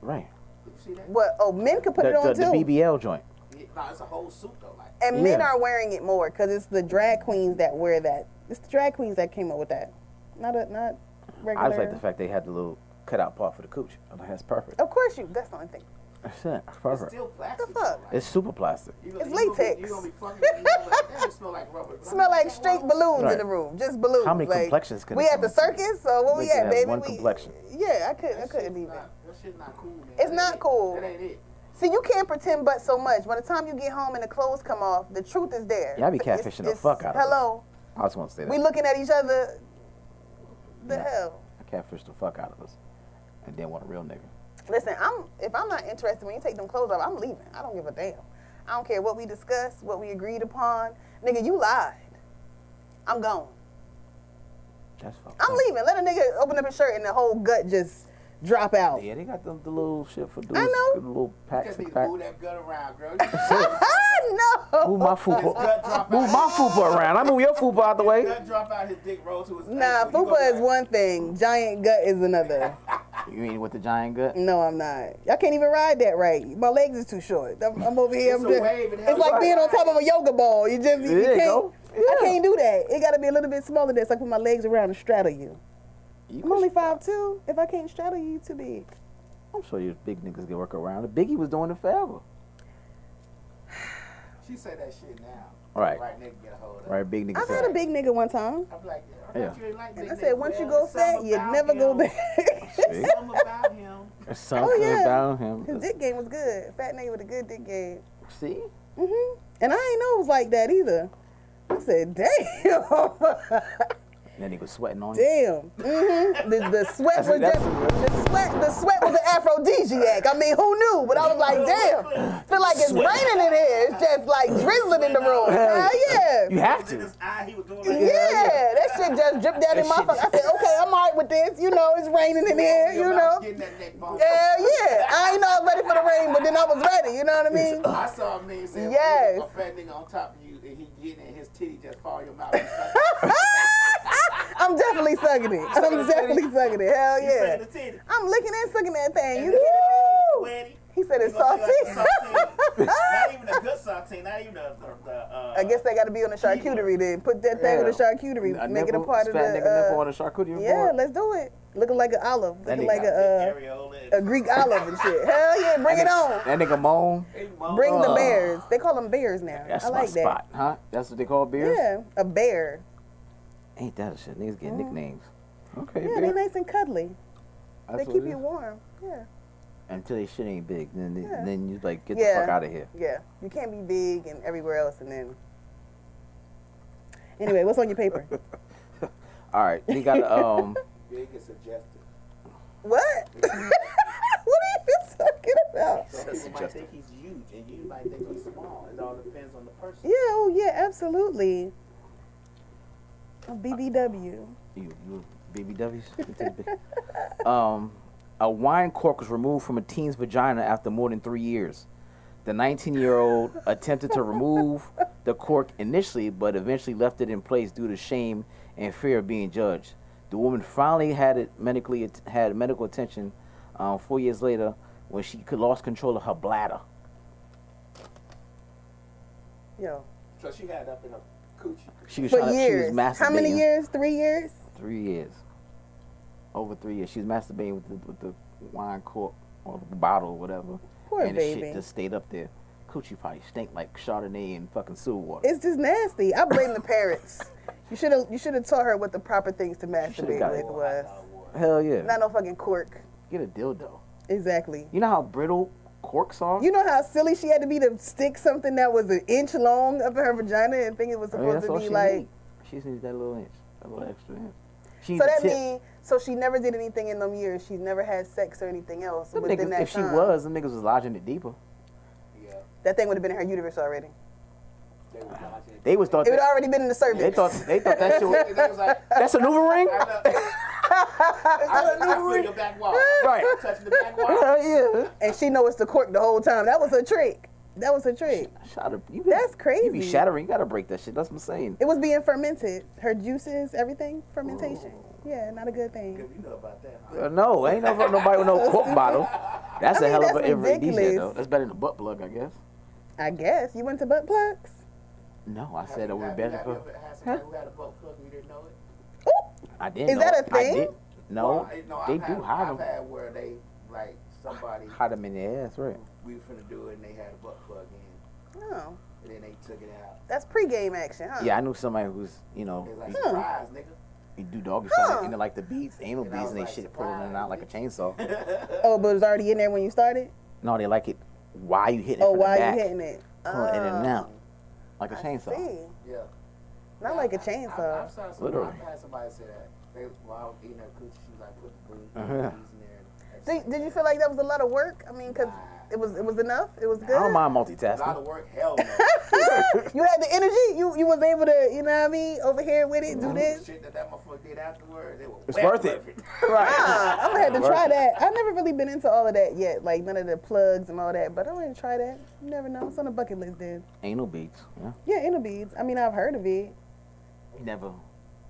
[SPEAKER 2] right.
[SPEAKER 5] Did you see that?
[SPEAKER 3] What? Oh, men could put
[SPEAKER 2] The,
[SPEAKER 3] it on
[SPEAKER 2] the,
[SPEAKER 3] too.
[SPEAKER 2] the BBL joint.
[SPEAKER 5] Yeah, no, it's a whole suit though. Like,
[SPEAKER 3] And men are wearing it more because it's the drag queens that wear that. It's the drag queens that came up with that. Not a not regular.
[SPEAKER 2] I just like the fact they had the little cutout part for the cooch. I'm like, that's perfect.
[SPEAKER 3] Of course you. That's the only thing.
[SPEAKER 2] That's it.
[SPEAKER 5] It's
[SPEAKER 2] perfect.
[SPEAKER 5] still plastic.
[SPEAKER 3] The fuck?
[SPEAKER 2] It's super plastic.
[SPEAKER 5] gonna-
[SPEAKER 3] it's
[SPEAKER 5] you gonna be-
[SPEAKER 3] latex.
[SPEAKER 5] Gonna be gonna like, it smell like rubber.
[SPEAKER 3] Smell like straight balloons
[SPEAKER 2] Right.
[SPEAKER 3] in the room. Just balloons.
[SPEAKER 2] How many
[SPEAKER 3] like,
[SPEAKER 2] complexions can
[SPEAKER 3] we
[SPEAKER 2] it
[SPEAKER 3] at the circus? So what
[SPEAKER 2] We
[SPEAKER 3] we at, baby?
[SPEAKER 2] one
[SPEAKER 3] We-
[SPEAKER 2] complexion.
[SPEAKER 3] Yeah, I couldn't. I couldn't
[SPEAKER 5] shit's
[SPEAKER 3] even.
[SPEAKER 5] not- That shit not cool, man.
[SPEAKER 3] It's
[SPEAKER 5] That
[SPEAKER 3] not cool.
[SPEAKER 5] That ain't it.
[SPEAKER 3] See, you can't pretend but so much. By the time you get home and the clothes come off, the truth is there.
[SPEAKER 2] Yeah, I be
[SPEAKER 3] It's-
[SPEAKER 2] catfishing the
[SPEAKER 3] it's-
[SPEAKER 2] fuck out of us.
[SPEAKER 3] Hello.
[SPEAKER 2] I just want to say that.
[SPEAKER 3] We looking at each other. The
[SPEAKER 2] Yeah.
[SPEAKER 3] hell.
[SPEAKER 2] I catfish the fuck out of us. And then want a real nigga.
[SPEAKER 3] Listen, I'm if I'm not interested when you take them clothes off, I'm leaving. I don't give a damn. I don't care what we discussed, what we agreed upon. Nigga, you lied. I'm gone.
[SPEAKER 2] That's fucked
[SPEAKER 3] I'm
[SPEAKER 2] up.
[SPEAKER 3] leaving. Let a nigga open up his shirt and the whole gut just drop out.
[SPEAKER 2] Yeah, they got the, the little shit for dudes.
[SPEAKER 3] I know.
[SPEAKER 2] The little packs
[SPEAKER 5] Just
[SPEAKER 2] and
[SPEAKER 5] need to
[SPEAKER 2] pack.
[SPEAKER 5] move that gut around, girl.
[SPEAKER 3] no.
[SPEAKER 2] Move my
[SPEAKER 5] His
[SPEAKER 2] fupa. Move my fupa around. I move your fupa out the way.
[SPEAKER 5] Gut drop out. His dick roll to his.
[SPEAKER 3] Nah, fupa is
[SPEAKER 5] be
[SPEAKER 3] one thing. Giant gut is another.
[SPEAKER 2] You mean with the giant gut?
[SPEAKER 3] No, I'm not. I can't even ride that right. My legs is too short. I'm, I'm over here.
[SPEAKER 5] It's
[SPEAKER 3] I'm just, it's like
[SPEAKER 5] you
[SPEAKER 3] being on top of a yoga ball. You just you,
[SPEAKER 2] you
[SPEAKER 3] can't.
[SPEAKER 2] go.
[SPEAKER 3] I can't do that. It got to be a little bit smaller than this. Like put my legs around and straddle you.
[SPEAKER 2] You
[SPEAKER 3] I'm only five two. If I can't straddle you, you too big.
[SPEAKER 2] I'm sure you big niggas can work around it. Biggie was doing it forever.
[SPEAKER 5] She say that shit now.
[SPEAKER 2] Right.
[SPEAKER 5] Right nigga get a hold of.
[SPEAKER 2] Right, big niggas.
[SPEAKER 3] I've had a big nigga one time.
[SPEAKER 5] I'm like, I
[SPEAKER 2] Yeah.
[SPEAKER 5] thought you ain't like
[SPEAKER 3] And I said, once you go fat, you
[SPEAKER 5] about
[SPEAKER 3] never go back.
[SPEAKER 2] See?
[SPEAKER 5] There's something about him.
[SPEAKER 2] There's something
[SPEAKER 3] yeah.
[SPEAKER 2] about him.
[SPEAKER 3] His dick game was good. Fat nigga with a good dick game.
[SPEAKER 2] See?
[SPEAKER 3] hmm And I ain't know it was like that either. I said, damn.
[SPEAKER 2] And then he was sweating on you.
[SPEAKER 3] Damn. hmm The, the sweat was just the sweat. The sweat was an aphrodisiac. I mean, who knew? But I was like, damn. Feel like it's raining in here. It's just like drizzling in the room. Hell yeah.
[SPEAKER 2] You have to.
[SPEAKER 4] his eye, he was doing
[SPEAKER 3] Yeah, that shit just dripped down in my
[SPEAKER 2] shit-
[SPEAKER 3] fucking. I said, okay, I'm all right with this. You know, it's raining in here. You know.
[SPEAKER 5] mouth Getting that neck bone.
[SPEAKER 3] Hell yeah. I ain't know I was ready for the rain, but then I was ready. You know what I mean?
[SPEAKER 5] I saw a man say,
[SPEAKER 3] Yes.
[SPEAKER 5] a fat nigga on top of you, and he getting in his titty just fall in your mouth.
[SPEAKER 3] I'm definitely sucking it. I'm definitely sucking it. Hell yeah.
[SPEAKER 4] sucking the titty.
[SPEAKER 3] I'm licking and sucking that thing. You
[SPEAKER 4] the
[SPEAKER 3] kidding me? He said it's
[SPEAKER 4] He
[SPEAKER 3] salty.
[SPEAKER 4] like the not even a good saltine, not even the, the, the uh,
[SPEAKER 3] I guess they got to be on the charcuterie then. Put that thing on the charcuterie.
[SPEAKER 2] A
[SPEAKER 3] Make it a part of
[SPEAKER 2] fat
[SPEAKER 3] the.
[SPEAKER 2] nigga nipple
[SPEAKER 3] Uh,
[SPEAKER 2] on the charcuterie
[SPEAKER 3] yeah,
[SPEAKER 2] board.
[SPEAKER 3] let's do it. looking like an olive, looking like a uh, a Greek olive and shit. Hell yeah, bring it on.
[SPEAKER 2] That nigga moan.
[SPEAKER 3] Bring the
[SPEAKER 2] Oh.
[SPEAKER 3] bears. They call them bears now.
[SPEAKER 2] That's
[SPEAKER 3] I
[SPEAKER 2] my
[SPEAKER 3] like that.
[SPEAKER 2] spot, huh? That's what they call bears.
[SPEAKER 3] Yeah, a bear.
[SPEAKER 2] Ain't that a shit? Niggas get nicknames. Okay,
[SPEAKER 3] Yeah,
[SPEAKER 2] beer.
[SPEAKER 3] they nice and cuddly.
[SPEAKER 2] That's
[SPEAKER 3] they keep you warm. Yeah,
[SPEAKER 2] Until they shit ain't big, then they,
[SPEAKER 3] Yeah.
[SPEAKER 2] then you like get
[SPEAKER 3] Yeah.
[SPEAKER 2] the fuck out of here.
[SPEAKER 3] yeah. You can't be big and everywhere else, and then. Anyway, what's on your paper?
[SPEAKER 2] All right, we got um.
[SPEAKER 5] Big is suggestive.
[SPEAKER 3] What? what are you talking about?
[SPEAKER 5] So people might think he's huge, and you might think he's small. It all depends on the person.
[SPEAKER 3] Yeah, oh yeah, absolutely. A BBW.
[SPEAKER 2] You, you BBWs. You take big- um, a wine cork was removed from a teen's vagina after more than three years. The 19-year-old attempted to remove the cork initially, but eventually left it in place due to shame and fear of being judged. The woman finally had it medically had medical attention um, four years later when she could lost control of her bladder.
[SPEAKER 3] Yo.
[SPEAKER 5] So she had up in her coochie.
[SPEAKER 2] She was
[SPEAKER 3] For
[SPEAKER 2] trying to,
[SPEAKER 3] years.
[SPEAKER 2] was
[SPEAKER 3] How many years? Three years?
[SPEAKER 2] Three years. Over three years. She was masturbating with the, with the wine cork or the bottle or whatever.
[SPEAKER 3] Poor
[SPEAKER 2] and the
[SPEAKER 3] baby.
[SPEAKER 2] shit just stayed up there. Coochie probably stink like Chardonnay and fucking sewer water.
[SPEAKER 3] It's just nasty. I blame the parents. You should have you should have taught her what the proper things to masturbate with was.
[SPEAKER 2] Hell yeah.
[SPEAKER 3] Not no fucking cork.
[SPEAKER 2] Get a dildo.
[SPEAKER 3] Exactly.
[SPEAKER 2] You know how brittle corks are?
[SPEAKER 3] You know how silly she had to be to stick something that was an inch long up in her vagina and think it was
[SPEAKER 2] I mean,
[SPEAKER 3] supposed
[SPEAKER 2] that's all
[SPEAKER 3] to be
[SPEAKER 2] she
[SPEAKER 3] like.
[SPEAKER 2] need. She just needs that little inch. That little extra inch. She
[SPEAKER 3] So that means so she never did anything in them years. She's never had sex or anything else
[SPEAKER 2] Them
[SPEAKER 3] within
[SPEAKER 2] niggas,
[SPEAKER 3] that
[SPEAKER 2] if she was, the niggas was lodging it deeper.
[SPEAKER 5] Yeah.
[SPEAKER 3] that thing would have been in her uterus already.
[SPEAKER 5] They was watching.
[SPEAKER 2] They was thought
[SPEAKER 3] It would
[SPEAKER 2] that,
[SPEAKER 3] already been in the service.
[SPEAKER 2] they thought they thought that shit was,
[SPEAKER 5] like,
[SPEAKER 2] that's a new ring?
[SPEAKER 5] I, know, I, I feel your back wall.
[SPEAKER 2] Right.
[SPEAKER 5] Touching the back wall.
[SPEAKER 2] Yeah.
[SPEAKER 3] and she know it's the cork the whole time. That was a trick. That was a trick.
[SPEAKER 2] Shatter, you
[SPEAKER 3] That's
[SPEAKER 2] You be shattering. You gotta break that shit. That's what I'm saying.
[SPEAKER 3] It was being fermented. Her juices, everything, fermentation. Yeah, not a good thing.
[SPEAKER 5] You know about that. Huh?
[SPEAKER 2] Uh, no, ain't no nobody with no cork bottle. That's
[SPEAKER 3] I
[SPEAKER 2] a
[SPEAKER 3] mean,
[SPEAKER 2] hell of
[SPEAKER 3] that's
[SPEAKER 2] an aphrodisiac
[SPEAKER 3] ridiculous.
[SPEAKER 2] though. That's better than a butt plug, I guess.
[SPEAKER 3] I guess you went to butt plugs.
[SPEAKER 2] No, I
[SPEAKER 5] Have
[SPEAKER 2] said it
[SPEAKER 5] you-
[SPEAKER 2] was
[SPEAKER 5] have
[SPEAKER 2] better
[SPEAKER 5] have you
[SPEAKER 2] for.
[SPEAKER 5] ever who had a butt plug and you didn't know it?
[SPEAKER 3] Ooh,
[SPEAKER 2] I didn't.
[SPEAKER 3] Is
[SPEAKER 2] know
[SPEAKER 3] that
[SPEAKER 2] it.
[SPEAKER 3] a thing?
[SPEAKER 2] I did. No,
[SPEAKER 5] Well, I- no,
[SPEAKER 2] they
[SPEAKER 5] I've
[SPEAKER 2] do
[SPEAKER 5] had,
[SPEAKER 2] hide
[SPEAKER 5] I've
[SPEAKER 2] them.
[SPEAKER 5] had where they, like, somebody,
[SPEAKER 2] Hide them in the ass, right?
[SPEAKER 5] we were finna do it and they had a butt plug in.
[SPEAKER 3] oh,
[SPEAKER 5] And then they took it out.
[SPEAKER 3] that's pre-game action, huh?
[SPEAKER 2] Yeah, I knew somebody who's, you know,
[SPEAKER 5] They like,
[SPEAKER 2] he, hmm.
[SPEAKER 5] surprise, nigga.
[SPEAKER 2] he do doggy
[SPEAKER 3] Huh.
[SPEAKER 2] style, and then like the beads, anal
[SPEAKER 5] And
[SPEAKER 2] beads, and they
[SPEAKER 5] like,
[SPEAKER 2] shit pulling in and out like a chainsaw.
[SPEAKER 3] Oh, but it was already in there when you started.
[SPEAKER 2] No, they like it while you hitting it
[SPEAKER 3] Oh,
[SPEAKER 2] from the
[SPEAKER 3] why
[SPEAKER 2] back,
[SPEAKER 3] you hitting it?
[SPEAKER 2] pulling in and
[SPEAKER 3] Oh,
[SPEAKER 2] out like a
[SPEAKER 3] I
[SPEAKER 2] chainsaw.
[SPEAKER 3] see.
[SPEAKER 5] Yeah.
[SPEAKER 3] Not
[SPEAKER 5] Yeah,
[SPEAKER 3] like a
[SPEAKER 5] I- I-
[SPEAKER 3] chainsaw.
[SPEAKER 5] I've, saw
[SPEAKER 2] Literally.
[SPEAKER 5] I've had somebody say that. They, while I was eating their coochie, she was like, put the booze,
[SPEAKER 2] Uh-huh.
[SPEAKER 5] in there.
[SPEAKER 3] Did, did you feel like that was a lot of work? I mean, cause it was it was enough. It was good.
[SPEAKER 2] I don't mind multitasking.
[SPEAKER 5] A lot
[SPEAKER 2] multitasking.
[SPEAKER 5] of work, hell no.
[SPEAKER 3] You had the energy. You you was able to, you know what I mean, over here with it, do
[SPEAKER 5] the
[SPEAKER 3] this.
[SPEAKER 5] shit that that motherfucker did afterwards, it was
[SPEAKER 2] It's worth it. Right.
[SPEAKER 3] Ah, I'm gonna have to try that. I've never really been into all of that yet, like none of the plugs and all that. But I'm gonna try that. You never know. It's on the bucket list, dude.
[SPEAKER 2] Anal beads. Yeah.
[SPEAKER 3] Yeah, inner beads. I mean, I've heard of it.
[SPEAKER 2] You never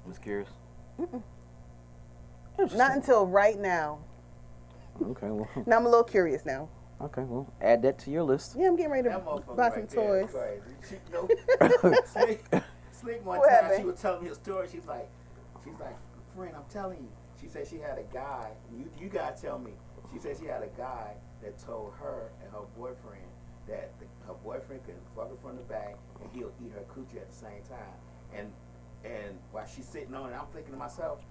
[SPEAKER 2] was curious.
[SPEAKER 3] Not until right now.
[SPEAKER 2] Okay, well,
[SPEAKER 3] Now I'm a little curious now.
[SPEAKER 2] Okay, well, add that to your list.
[SPEAKER 3] Yeah, I'm getting ready to
[SPEAKER 5] motherfucker
[SPEAKER 3] buy
[SPEAKER 5] right
[SPEAKER 3] some
[SPEAKER 5] there
[SPEAKER 3] toys.
[SPEAKER 5] is Crazy. She, no, Slick, Slick one
[SPEAKER 3] What
[SPEAKER 5] time
[SPEAKER 3] happened?
[SPEAKER 5] she was telling me a story. She's like, she's like, friend, I'm telling you. She said she had a guy. You you guys tell me. She said she had a guy that told her and her boyfriend that the, her boyfriend could fuck her from the back and he'll eat her coochie at the same time. And and while she's sitting on it, I'm thinking to myself,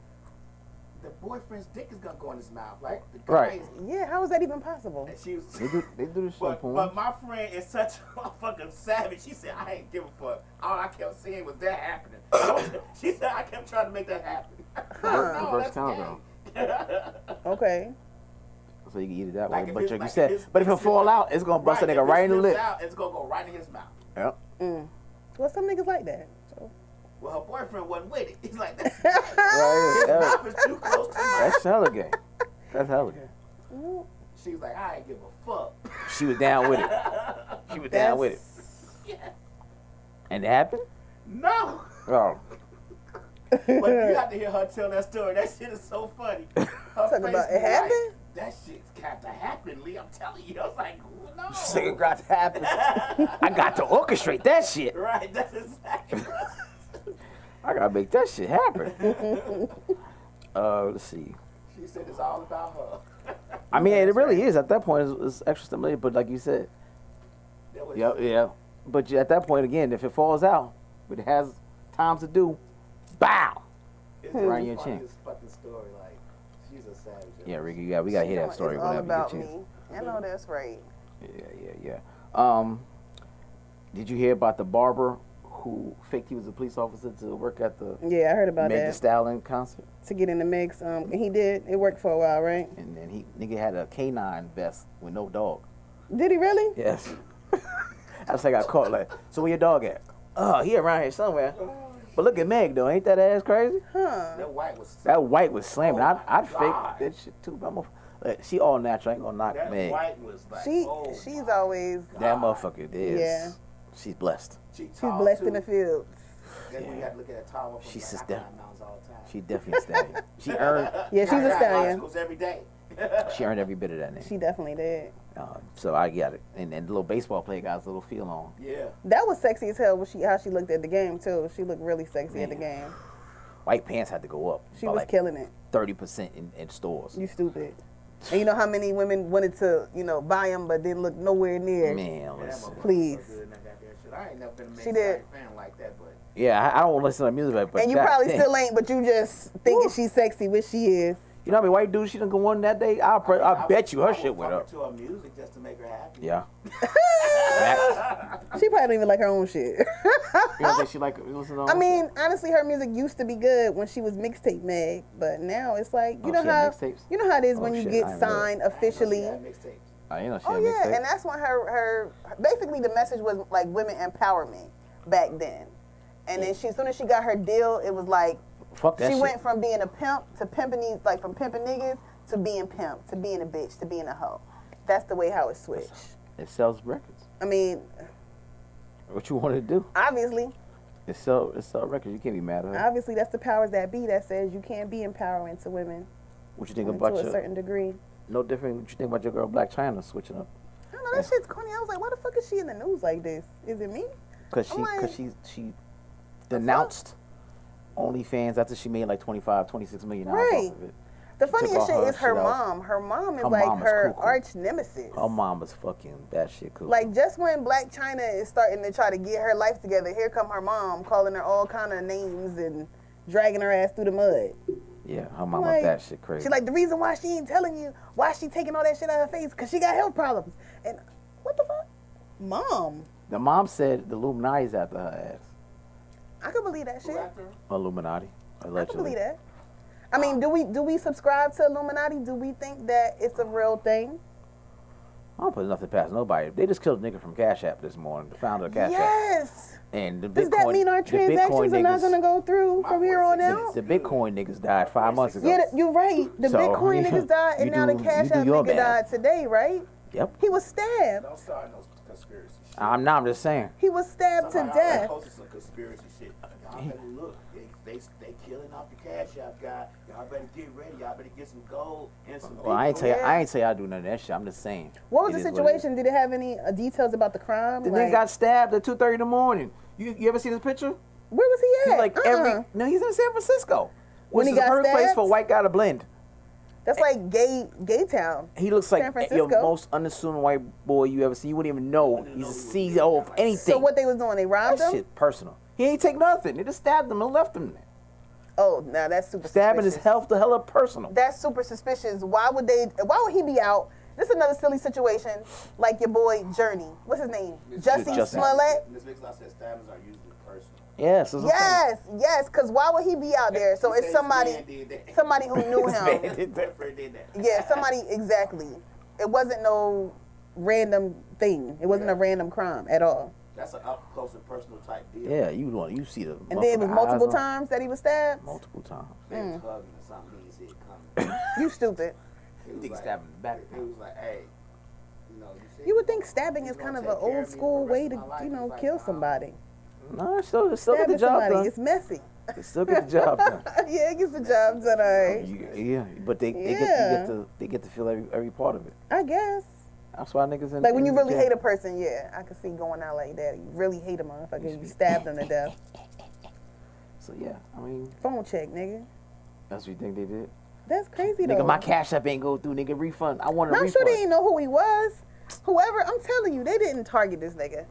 [SPEAKER 5] the boyfriend's dick is gonna go in his mouth. Like the guy
[SPEAKER 2] Right.
[SPEAKER 5] is.
[SPEAKER 3] Yeah, how is that even possible?
[SPEAKER 5] And she was.
[SPEAKER 2] They do, they do this shit
[SPEAKER 5] But,
[SPEAKER 2] porn.
[SPEAKER 5] but my friend is such a fucking savage. She said, I ain't give a fuck. All I kept seeing was that happening. she said, I kept trying to make that happen. no,
[SPEAKER 2] Reverse
[SPEAKER 5] that's
[SPEAKER 2] countdown.
[SPEAKER 5] gay.
[SPEAKER 3] Okay.
[SPEAKER 2] So you can eat it that
[SPEAKER 5] Like
[SPEAKER 2] way.
[SPEAKER 5] if
[SPEAKER 2] But
[SPEAKER 5] his-
[SPEAKER 2] like you said,
[SPEAKER 5] his-
[SPEAKER 2] but if it fall out, it's gonna bust a nigga
[SPEAKER 5] if it
[SPEAKER 2] right in the lip.
[SPEAKER 5] Out, it's going to go right in his mouth.
[SPEAKER 2] Yep.
[SPEAKER 3] Mm. Well, some niggas like that. So.
[SPEAKER 5] Well, her boyfriend wasn't with it. He's like, that's
[SPEAKER 2] Right.
[SPEAKER 5] his mouth is too close to mine.
[SPEAKER 2] That's hella gay. That's hella gay.
[SPEAKER 5] She was like, I ain't give a fuck.
[SPEAKER 2] She was down with it. She was down with it.
[SPEAKER 5] Yeah.
[SPEAKER 2] And it happened?
[SPEAKER 5] No.
[SPEAKER 2] Oh.
[SPEAKER 5] But you have to hear her tell that story. That shit is so funny. Her
[SPEAKER 3] Talk
[SPEAKER 5] face
[SPEAKER 3] about
[SPEAKER 5] was
[SPEAKER 3] it
[SPEAKER 5] like,
[SPEAKER 3] happened?
[SPEAKER 5] that shit's got to happen, Lee. I'm telling you. I was like, no.
[SPEAKER 2] This nigga got to happen. I got to orchestrate that shit.
[SPEAKER 5] Right, that's exactly.
[SPEAKER 2] I gotta make that shit happen. uh, let's see.
[SPEAKER 5] she said it's all about her.
[SPEAKER 2] I mean, it really is. At that point, it's, it's extra stimulating. But like you said, yeah, yeah. But at that point, again, if it falls out, but it has time to do, bow.
[SPEAKER 5] It's
[SPEAKER 2] Right
[SPEAKER 5] just
[SPEAKER 2] in your
[SPEAKER 5] the
[SPEAKER 2] chin.
[SPEAKER 5] fucking story. Like, she's a savage.
[SPEAKER 2] Yeah, Ricky, you got we gotta hear that
[SPEAKER 3] It's
[SPEAKER 2] story
[SPEAKER 3] all
[SPEAKER 2] whenever you get a chance.
[SPEAKER 3] me. I know that's right.
[SPEAKER 2] Yeah, yeah, yeah. Um, did you hear about the barber who faked he was a police officer to work at the
[SPEAKER 3] Yeah, I heard about
[SPEAKER 2] Meg Thee
[SPEAKER 3] that.
[SPEAKER 2] Stallion concert?
[SPEAKER 3] To get in the mix, um, he did. It worked for a while, right?
[SPEAKER 2] And then he nigga had a canine vest with no dog.
[SPEAKER 3] Did he really?
[SPEAKER 2] Yes. That's like I caught like, so where your dog at? Oh, he around here somewhere. But look at Meg though, ain't that ass crazy?
[SPEAKER 3] Huh?
[SPEAKER 5] That white was.
[SPEAKER 2] That white was slamming.
[SPEAKER 5] Oh
[SPEAKER 2] I'd, I'd
[SPEAKER 5] God.
[SPEAKER 2] fake that shit too. But I'm a, like, she all natural. I ain't gonna knock
[SPEAKER 5] That
[SPEAKER 2] Meg.
[SPEAKER 5] white was like.
[SPEAKER 3] She
[SPEAKER 5] oh
[SPEAKER 3] she's
[SPEAKER 5] my
[SPEAKER 3] always
[SPEAKER 2] That
[SPEAKER 5] God.
[SPEAKER 2] motherfucker is.
[SPEAKER 3] Yeah.
[SPEAKER 2] She's blessed.
[SPEAKER 5] She
[SPEAKER 3] she's blessed
[SPEAKER 5] too.
[SPEAKER 3] in the field.
[SPEAKER 5] Then we have to look at that tall
[SPEAKER 2] She's
[SPEAKER 5] like,
[SPEAKER 2] just
[SPEAKER 5] I
[SPEAKER 2] down.
[SPEAKER 5] all the time.
[SPEAKER 2] She definitely a stallion. She earned
[SPEAKER 3] Yeah, she's
[SPEAKER 5] I
[SPEAKER 3] a
[SPEAKER 5] ride
[SPEAKER 3] stallion.
[SPEAKER 5] every day.
[SPEAKER 2] she earned every bit of that name.
[SPEAKER 3] She definitely did.
[SPEAKER 2] Uh, so I got it. And, and the little baseball player got his little feel on.
[SPEAKER 5] Yeah.
[SPEAKER 3] That was sexy as hell. When she how she looked at the game too. She looked really sexy at the game.
[SPEAKER 2] White pants had to go up.
[SPEAKER 3] She
[SPEAKER 2] by
[SPEAKER 3] was
[SPEAKER 2] like
[SPEAKER 3] killing it.
[SPEAKER 2] thirty percent in, in stores.
[SPEAKER 3] You stupid. And you know how many women wanted to, you know, buy them but didn't look nowhere near.
[SPEAKER 2] Man, listen.
[SPEAKER 5] motherfucker
[SPEAKER 3] Please.
[SPEAKER 5] I ain't never been a
[SPEAKER 3] She did.
[SPEAKER 5] Thee fan like that, but
[SPEAKER 2] Yeah, I, I don't listen to music, but
[SPEAKER 3] and you
[SPEAKER 2] God
[SPEAKER 3] probably
[SPEAKER 2] damn.
[SPEAKER 3] still ain't, but you just thinking she's sexy, which she is.
[SPEAKER 2] You know how many white dudes she done go on that day? I'll, pre- I,
[SPEAKER 5] would-
[SPEAKER 2] bet you her
[SPEAKER 5] I
[SPEAKER 2] shit
[SPEAKER 5] would
[SPEAKER 2] went up.
[SPEAKER 5] to her music just to make her happy.
[SPEAKER 2] Yeah.
[SPEAKER 3] She probably don't even like her own shit.
[SPEAKER 2] You don't think she like listen to?
[SPEAKER 3] I mean, honestly, her music used to be good when she was mixtape Meg, but now it's like you
[SPEAKER 2] Oh,
[SPEAKER 3] know how
[SPEAKER 2] mixtapes?
[SPEAKER 3] you know how it is
[SPEAKER 2] Oh,
[SPEAKER 3] when you
[SPEAKER 2] shit,
[SPEAKER 3] get
[SPEAKER 2] I ain't know
[SPEAKER 3] signed
[SPEAKER 5] I know she
[SPEAKER 3] officially.
[SPEAKER 2] I you know she
[SPEAKER 3] Oh yeah, and that's when her her basically the message was like women empowerment back then. And then she, as soon as she got her deal, it was like
[SPEAKER 2] Fuck that
[SPEAKER 3] she
[SPEAKER 2] shit.
[SPEAKER 3] went from being a pimp to pimping these, like from pimping niggas to being pimp to being a bitch to being a hoe. That's the way how it switched.
[SPEAKER 2] It sells records.
[SPEAKER 3] I mean,
[SPEAKER 2] What you want to do?
[SPEAKER 3] obviously,
[SPEAKER 2] It sell it sell records. You can't be mad at her.
[SPEAKER 3] obviously that's the powers that be that says you can't be empowering to women
[SPEAKER 2] What you think
[SPEAKER 3] to
[SPEAKER 2] about
[SPEAKER 3] a
[SPEAKER 2] your
[SPEAKER 3] certain degree.
[SPEAKER 2] No different? What you think about your girl Blac Chyna switching up?
[SPEAKER 3] I don't know, that shit's corny. I was like, why the fuck is she in the news like this? Is it me?
[SPEAKER 2] Cause she
[SPEAKER 3] like,
[SPEAKER 2] cause she she denounced OnlyFans after she made like 25, 26 million dollars
[SPEAKER 3] Right.
[SPEAKER 2] off of it.
[SPEAKER 3] The
[SPEAKER 2] She
[SPEAKER 3] funniest shit
[SPEAKER 2] her
[SPEAKER 3] is her mom. Her mom is
[SPEAKER 2] Her
[SPEAKER 3] like
[SPEAKER 2] mom is
[SPEAKER 3] her
[SPEAKER 2] cuckoo.
[SPEAKER 3] arch nemesis.
[SPEAKER 2] Her mom was fucking that shit cool.
[SPEAKER 3] Like just when Blac Chyna is starting to try to get her life together, here come her mom calling her all kind of names and dragging her ass through the mud.
[SPEAKER 2] Yeah, her mom
[SPEAKER 3] like-
[SPEAKER 2] that shit crazy.
[SPEAKER 3] She like the reason why she ain't telling you why she taking all that shit out of her face because she got health problems. And what the fuck, mom?
[SPEAKER 2] the mom said the Illuminati's after her ass.
[SPEAKER 3] I can believe that
[SPEAKER 5] Who
[SPEAKER 3] shit.
[SPEAKER 5] after her?
[SPEAKER 2] Illuminati,
[SPEAKER 3] I can
[SPEAKER 2] allegedly.
[SPEAKER 3] believe that. I mean, do we do we subscribe to Illuminati? Do we think that it's a real thing?
[SPEAKER 2] I don't put nothing past nobody. They just killed a nigga from Cash App this morning, the founder of Cash App.
[SPEAKER 3] yes.
[SPEAKER 2] And the Bitcoin,
[SPEAKER 3] Does that mean our transactions are not going to go through from here on out?
[SPEAKER 2] The Bitcoin niggas died five months ago.
[SPEAKER 3] Yeah, you're right. The
[SPEAKER 2] So,
[SPEAKER 3] Bitcoin niggas died, and
[SPEAKER 2] you
[SPEAKER 3] now
[SPEAKER 2] do-
[SPEAKER 3] the Cash App
[SPEAKER 2] your
[SPEAKER 3] nigga
[SPEAKER 2] bad.
[SPEAKER 3] died today, right?
[SPEAKER 2] Yep.
[SPEAKER 3] He was stabbed.
[SPEAKER 5] Don't start no conspiracy shit.
[SPEAKER 2] I'm not. I'm just saying.
[SPEAKER 3] He was stabbed to
[SPEAKER 5] Somebody out there
[SPEAKER 3] death.
[SPEAKER 5] posted some conspiracy shit. Y'all look. They, they, they killing off the cash app guy. Y'all better get ready. Y'all better get some gold and some.
[SPEAKER 2] Well, I ain't tell you. I ain't tell y'all do none of that shit. I'm just saying.
[SPEAKER 3] What was
[SPEAKER 2] It
[SPEAKER 3] the
[SPEAKER 2] is what it is.
[SPEAKER 3] situation? Did it have any uh, details about the crime?
[SPEAKER 2] The
[SPEAKER 3] Like,
[SPEAKER 2] nigga got stabbed at 2:30 in the morning. You you ever seen this picture?
[SPEAKER 3] where was he
[SPEAKER 2] He
[SPEAKER 3] at?
[SPEAKER 2] like
[SPEAKER 3] Uh-uh.
[SPEAKER 2] every no, he's in San Francisco.
[SPEAKER 3] When
[SPEAKER 2] Which
[SPEAKER 3] he
[SPEAKER 2] is a
[SPEAKER 3] got
[SPEAKER 2] perfect place for a white guy to blend.
[SPEAKER 3] That's like gay, gay town.
[SPEAKER 2] He looks like
[SPEAKER 3] San
[SPEAKER 2] your most unassuming white boy you ever see. You wouldn't even know he's a CEO of anything.
[SPEAKER 3] So what they was doing? They robbed
[SPEAKER 2] that
[SPEAKER 3] him.
[SPEAKER 2] shit personal. He ain't take nothing. They just stabbed him and left him there.
[SPEAKER 3] Oh, now that's super.
[SPEAKER 2] Stabbing his
[SPEAKER 3] suspicious.
[SPEAKER 2] health the hell up personal.
[SPEAKER 3] That's super suspicious. Why would they? Why would he be out? This is another silly situation, like your boy Journey. What's his name? Jussie
[SPEAKER 2] Jussie.
[SPEAKER 3] Smollett.
[SPEAKER 5] Ms. Mix said stabbings are usually personal.
[SPEAKER 2] Yes. that's what I'm.
[SPEAKER 3] Yes, yes. Because why would he be out there? So it's somebody,
[SPEAKER 5] man did that.
[SPEAKER 3] somebody who knew him.
[SPEAKER 2] did that.
[SPEAKER 5] My friend did that.
[SPEAKER 3] Yeah, somebody exactly. It wasn't no random thing. It wasn't a random crime at all.
[SPEAKER 5] That's an up close and personal type deal.
[SPEAKER 2] Yeah, you want you see the
[SPEAKER 3] And then it was multiple
[SPEAKER 2] eyes on-
[SPEAKER 3] times that he was stabbed.
[SPEAKER 2] Multiple times.
[SPEAKER 5] They
[SPEAKER 3] Mm.
[SPEAKER 5] was hugging or something. He didn't see it coming.
[SPEAKER 3] You stupid.
[SPEAKER 5] It was
[SPEAKER 2] think
[SPEAKER 5] like-
[SPEAKER 2] stabbing in the back.
[SPEAKER 5] It was like, hey, you know, you, see,
[SPEAKER 3] You would think stabbing is kind of an old
[SPEAKER 5] of
[SPEAKER 3] school way to,
[SPEAKER 5] life.
[SPEAKER 3] you know,
[SPEAKER 5] like,
[SPEAKER 3] kill
[SPEAKER 5] nah.
[SPEAKER 3] somebody.
[SPEAKER 2] No, it still, it still get the job
[SPEAKER 3] somebody,
[SPEAKER 2] done.
[SPEAKER 3] it's messy.
[SPEAKER 2] It still get the job done.
[SPEAKER 3] yeah, it gets the job done, all right.
[SPEAKER 2] You- yeah, but they, they get you
[SPEAKER 3] Yeah.
[SPEAKER 2] get to they get to feel every every part of it.
[SPEAKER 3] I guess.
[SPEAKER 2] That's why niggas in
[SPEAKER 3] Like when you really hate a person, yeah, I can see going out like that. You really hate a motherfucker, you stabbed them to death.
[SPEAKER 2] So yeah, I mean
[SPEAKER 3] Phone check, nigga.
[SPEAKER 2] that's what you think they did.
[SPEAKER 3] That's crazy though.
[SPEAKER 2] Nigga, my cash app ain't go through. Nigga, refund. I want a
[SPEAKER 3] I'm
[SPEAKER 2] refund.
[SPEAKER 3] sure they didn't know who he was. Whoever, I'm telling you, they didn't target this nigga.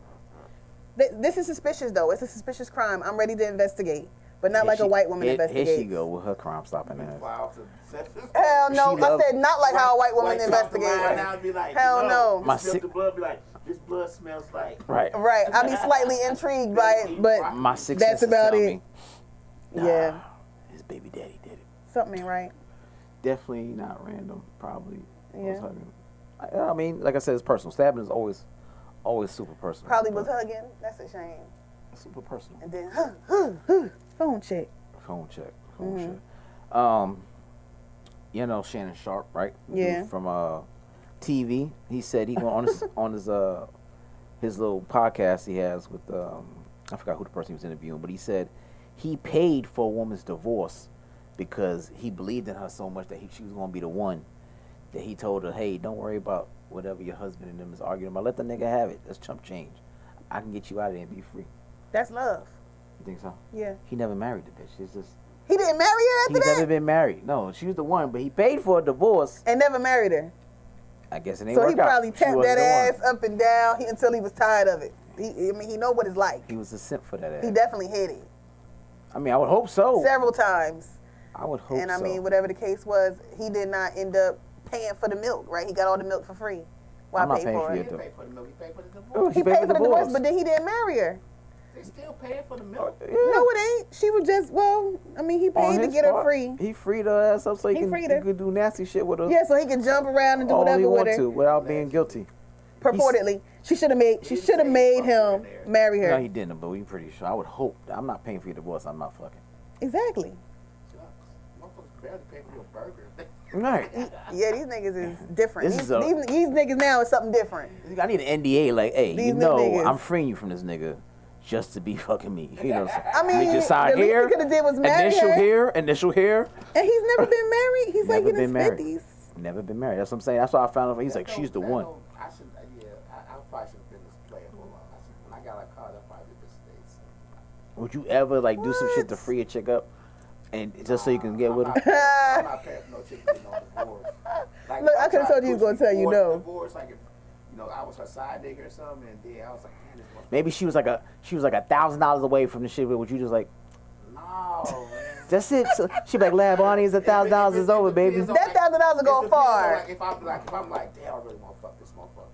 [SPEAKER 3] This is suspicious though. It's a suspicious crime. I'm ready to investigate, but not
[SPEAKER 2] Here
[SPEAKER 3] like a white woman
[SPEAKER 2] here,
[SPEAKER 3] investigates.
[SPEAKER 2] Here she go with her crime stopping ass.
[SPEAKER 5] File to set this-
[SPEAKER 3] Hell no!
[SPEAKER 2] She
[SPEAKER 3] I
[SPEAKER 2] love-
[SPEAKER 3] said not like how a white woman
[SPEAKER 5] Like, talk to mine
[SPEAKER 3] investigates.
[SPEAKER 5] be like,
[SPEAKER 3] Hell
[SPEAKER 5] you
[SPEAKER 3] no.
[SPEAKER 5] know,
[SPEAKER 2] My
[SPEAKER 5] sniff
[SPEAKER 2] sick-
[SPEAKER 5] the blood, be like, this blood smells like.
[SPEAKER 2] Right.
[SPEAKER 3] Right. I'll be slightly intrigued by it, but
[SPEAKER 2] My six
[SPEAKER 3] That's about it.
[SPEAKER 2] me, nah,
[SPEAKER 3] yeah,
[SPEAKER 2] His baby daddy did it.
[SPEAKER 3] something right.
[SPEAKER 2] Definitely not random. Probably. was
[SPEAKER 3] Yeah.
[SPEAKER 2] hugging. I, I mean, like I said, it's personal. Stabbing is always, always super personal.
[SPEAKER 3] Probably was hugging. That's a shame.
[SPEAKER 2] super personal.
[SPEAKER 3] And then, huh, huh, huh, phone check.
[SPEAKER 2] Phone check. Phone
[SPEAKER 3] Mm-hmm.
[SPEAKER 2] check. Um, you know Shannon Sharpe, right?
[SPEAKER 3] Yeah.
[SPEAKER 2] From uh, TV. He said he on his on his uh his little podcast he has with um I forgot who the person he was interviewing, but he said he paid for a woman's divorce because he believed in her so much that he, she was going to be the one that he told her, hey, don't worry about whatever your husband and them is arguing about. Let the nigga have it. That's chump change. I can get you out of there and be free.
[SPEAKER 3] That's love.
[SPEAKER 2] You think so?
[SPEAKER 3] Yeah.
[SPEAKER 2] He never married the bitch. It's just
[SPEAKER 3] He didn't marry her after
[SPEAKER 2] he's
[SPEAKER 3] that,
[SPEAKER 2] never been married. No, she was the one, but he paid for a divorce.
[SPEAKER 3] and never married her.
[SPEAKER 2] I guess it ain't
[SPEAKER 3] So
[SPEAKER 2] work
[SPEAKER 3] he probably
[SPEAKER 2] She
[SPEAKER 3] tapped that
[SPEAKER 2] the
[SPEAKER 3] ass up and down he, until he was tired of it. He, I mean, he know what it's like.
[SPEAKER 2] He was a simp for that ass.
[SPEAKER 3] He definitely hit it
[SPEAKER 2] I mean, I would hope so.
[SPEAKER 3] several times.
[SPEAKER 2] I would hope so.
[SPEAKER 3] and I
[SPEAKER 2] so.
[SPEAKER 3] mean, whatever the case was, he did not end up paying for the milk, right? He got all the milk for free. Why
[SPEAKER 2] I'm not
[SPEAKER 3] pay
[SPEAKER 2] paying
[SPEAKER 3] for
[SPEAKER 2] for
[SPEAKER 5] He
[SPEAKER 3] it?
[SPEAKER 2] your
[SPEAKER 5] didn't for the milk. He paid for the
[SPEAKER 2] Oh,
[SPEAKER 5] divorce.
[SPEAKER 3] He
[SPEAKER 2] He
[SPEAKER 3] paid
[SPEAKER 2] paid
[SPEAKER 3] for
[SPEAKER 2] for
[SPEAKER 3] the
[SPEAKER 2] the
[SPEAKER 3] divorce,
[SPEAKER 2] divorce.
[SPEAKER 3] but then he didn't marry her.
[SPEAKER 5] They still paying for the milk.
[SPEAKER 2] Oh, yeah.
[SPEAKER 3] No, it ain't. She was just well. I mean, he paid to
[SPEAKER 2] his
[SPEAKER 3] get her free.
[SPEAKER 2] He freed her ass up so he,
[SPEAKER 3] He
[SPEAKER 2] can,
[SPEAKER 3] freed
[SPEAKER 2] he could do nasty shit with her
[SPEAKER 3] Yeah, so he could jump around and do
[SPEAKER 2] all he
[SPEAKER 3] whatever with
[SPEAKER 2] want
[SPEAKER 3] her.
[SPEAKER 2] to without being guilty.
[SPEAKER 3] Purportedly, she should have made. She should have made
[SPEAKER 5] he fucked her
[SPEAKER 3] him marry her.
[SPEAKER 2] No, he didn't, but we pretty sure. I would hope. I'm not paying for your divorce. I'm not fucking.
[SPEAKER 3] Exactly.
[SPEAKER 5] Shucks. Motherfuckers barely pay for your burger.
[SPEAKER 2] Right.
[SPEAKER 3] Yeah, these niggas is different.
[SPEAKER 2] This
[SPEAKER 3] These,
[SPEAKER 2] is a-
[SPEAKER 3] these, these niggas now is something different.
[SPEAKER 2] I need an NDA. Like, hey,
[SPEAKER 3] These
[SPEAKER 2] you know,
[SPEAKER 3] niggas.
[SPEAKER 2] I'm freeing you from this nigga just to be fucking me. You know what I'm saying?
[SPEAKER 3] I mean,
[SPEAKER 2] Let me just sign
[SPEAKER 3] the least he coulda did was marry
[SPEAKER 2] initial
[SPEAKER 3] her.
[SPEAKER 2] here. Initial here.
[SPEAKER 3] And he's never been married. He's like
[SPEAKER 2] Never
[SPEAKER 3] in his
[SPEAKER 2] married.
[SPEAKER 3] fifties.
[SPEAKER 2] Never been married. That's what I'm saying. That's why I found out. He's like, she's the
[SPEAKER 5] that
[SPEAKER 2] one.
[SPEAKER 5] I should, uh, yeah, I, I probably should have been this player for a while. I should, when I got a car, that probably been states.
[SPEAKER 2] Would you ever like do some shit to free a chick up, and just so you can get
[SPEAKER 5] I'm
[SPEAKER 2] with
[SPEAKER 5] not
[SPEAKER 2] her?
[SPEAKER 5] I'm not paying for no chick to get no divorce. Like,
[SPEAKER 3] Look,
[SPEAKER 5] if
[SPEAKER 3] I coulda told you he was gonna tell you no.
[SPEAKER 5] the Divorce, like if, you know, I was her side nigga or something, and then I was like, damn, this motherfucker.
[SPEAKER 2] Maybe she was like a she was like a thousand dollars away from the shit. Would you just like
[SPEAKER 5] No, man.
[SPEAKER 2] that's it? So she'd be like, Lab Bonnie is a thousand dollars is over, baby.
[SPEAKER 3] That thousand dollars go
[SPEAKER 5] It depends on,
[SPEAKER 3] far.
[SPEAKER 5] Like, if I'm like, if I'm like, damn, I really want to fuck this motherfucker.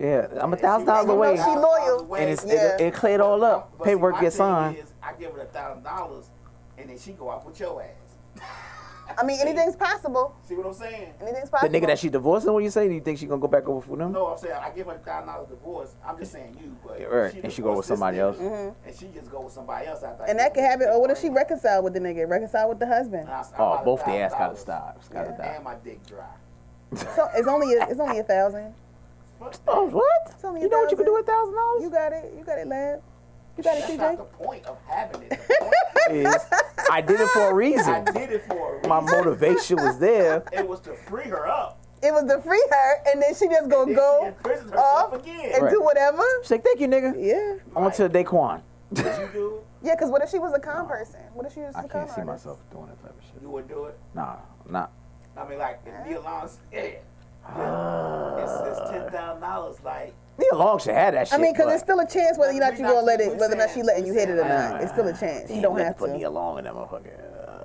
[SPEAKER 2] Yeah, I'm a thousand dollars away,
[SPEAKER 3] she loyal.
[SPEAKER 2] and it's
[SPEAKER 3] Yeah.
[SPEAKER 2] it, it cleared all up.
[SPEAKER 5] But see,
[SPEAKER 2] Paperwork
[SPEAKER 5] my
[SPEAKER 2] gets signed.
[SPEAKER 5] Is, I give her a thousand dollars, and then she go out with your ass.
[SPEAKER 3] I mean, anything's possible.
[SPEAKER 5] See what I'm saying?
[SPEAKER 3] Anything's possible.
[SPEAKER 2] The nigga that she divorcing, what you saying? You think she gonna go back over for them?
[SPEAKER 5] No, I'm saying I give her a thousand dollars divorce. I'm just saying you, but
[SPEAKER 2] Yeah, right.
[SPEAKER 5] she
[SPEAKER 2] And she go with somebody else.
[SPEAKER 3] Mm-hmm.
[SPEAKER 5] and she just go with somebody else after. I
[SPEAKER 3] and that
[SPEAKER 5] could
[SPEAKER 3] happen. Or what if she
[SPEAKER 5] ring.
[SPEAKER 3] reconcile with the nigga? Reconcile with the husband.
[SPEAKER 5] I- I'm
[SPEAKER 2] Oh, both the ass gotta stop. It's gotta
[SPEAKER 3] Yeah.
[SPEAKER 2] die.
[SPEAKER 5] And my dick dry.
[SPEAKER 3] So it's only a, it's only a thousand.
[SPEAKER 2] Oh, what?
[SPEAKER 3] It's only
[SPEAKER 2] You
[SPEAKER 3] a
[SPEAKER 2] know what you can do with
[SPEAKER 3] thousand.
[SPEAKER 2] thousand dollars?
[SPEAKER 3] You got it. You got it, lad. You got it,
[SPEAKER 5] That's not the point of having it. The point
[SPEAKER 2] Is I did it for a reason.
[SPEAKER 5] I did it for a reason.
[SPEAKER 2] My motivation was there.
[SPEAKER 5] It was to free her up.
[SPEAKER 3] It was to free her, and then she just gonna go
[SPEAKER 5] she imprisoned herself
[SPEAKER 3] off
[SPEAKER 5] again.
[SPEAKER 3] and
[SPEAKER 2] Right.
[SPEAKER 3] do whatever.
[SPEAKER 2] She's like, thank you, nigga.
[SPEAKER 3] Yeah.
[SPEAKER 2] I went to Daquan.
[SPEAKER 5] Would you do?
[SPEAKER 3] Yeah, because what if she was a con person? What if she was
[SPEAKER 2] I
[SPEAKER 3] a con
[SPEAKER 2] can't see
[SPEAKER 3] artist?
[SPEAKER 2] myself doing that type of shit.
[SPEAKER 5] You would do it?
[SPEAKER 2] Nah, nah.
[SPEAKER 5] I mean, like, if Nia Long said, it's, it's ten thousand dollars. Like,
[SPEAKER 2] Nia Long should have that shit.
[SPEAKER 3] I mean, because there's still a chance whether or not
[SPEAKER 5] you're
[SPEAKER 3] gonna let it, whether or not
[SPEAKER 5] saying-
[SPEAKER 3] she letting you hit it or not. It's still a chance. You don't
[SPEAKER 2] you
[SPEAKER 3] have
[SPEAKER 2] put
[SPEAKER 3] to.
[SPEAKER 2] Nia Long in that motherfucker.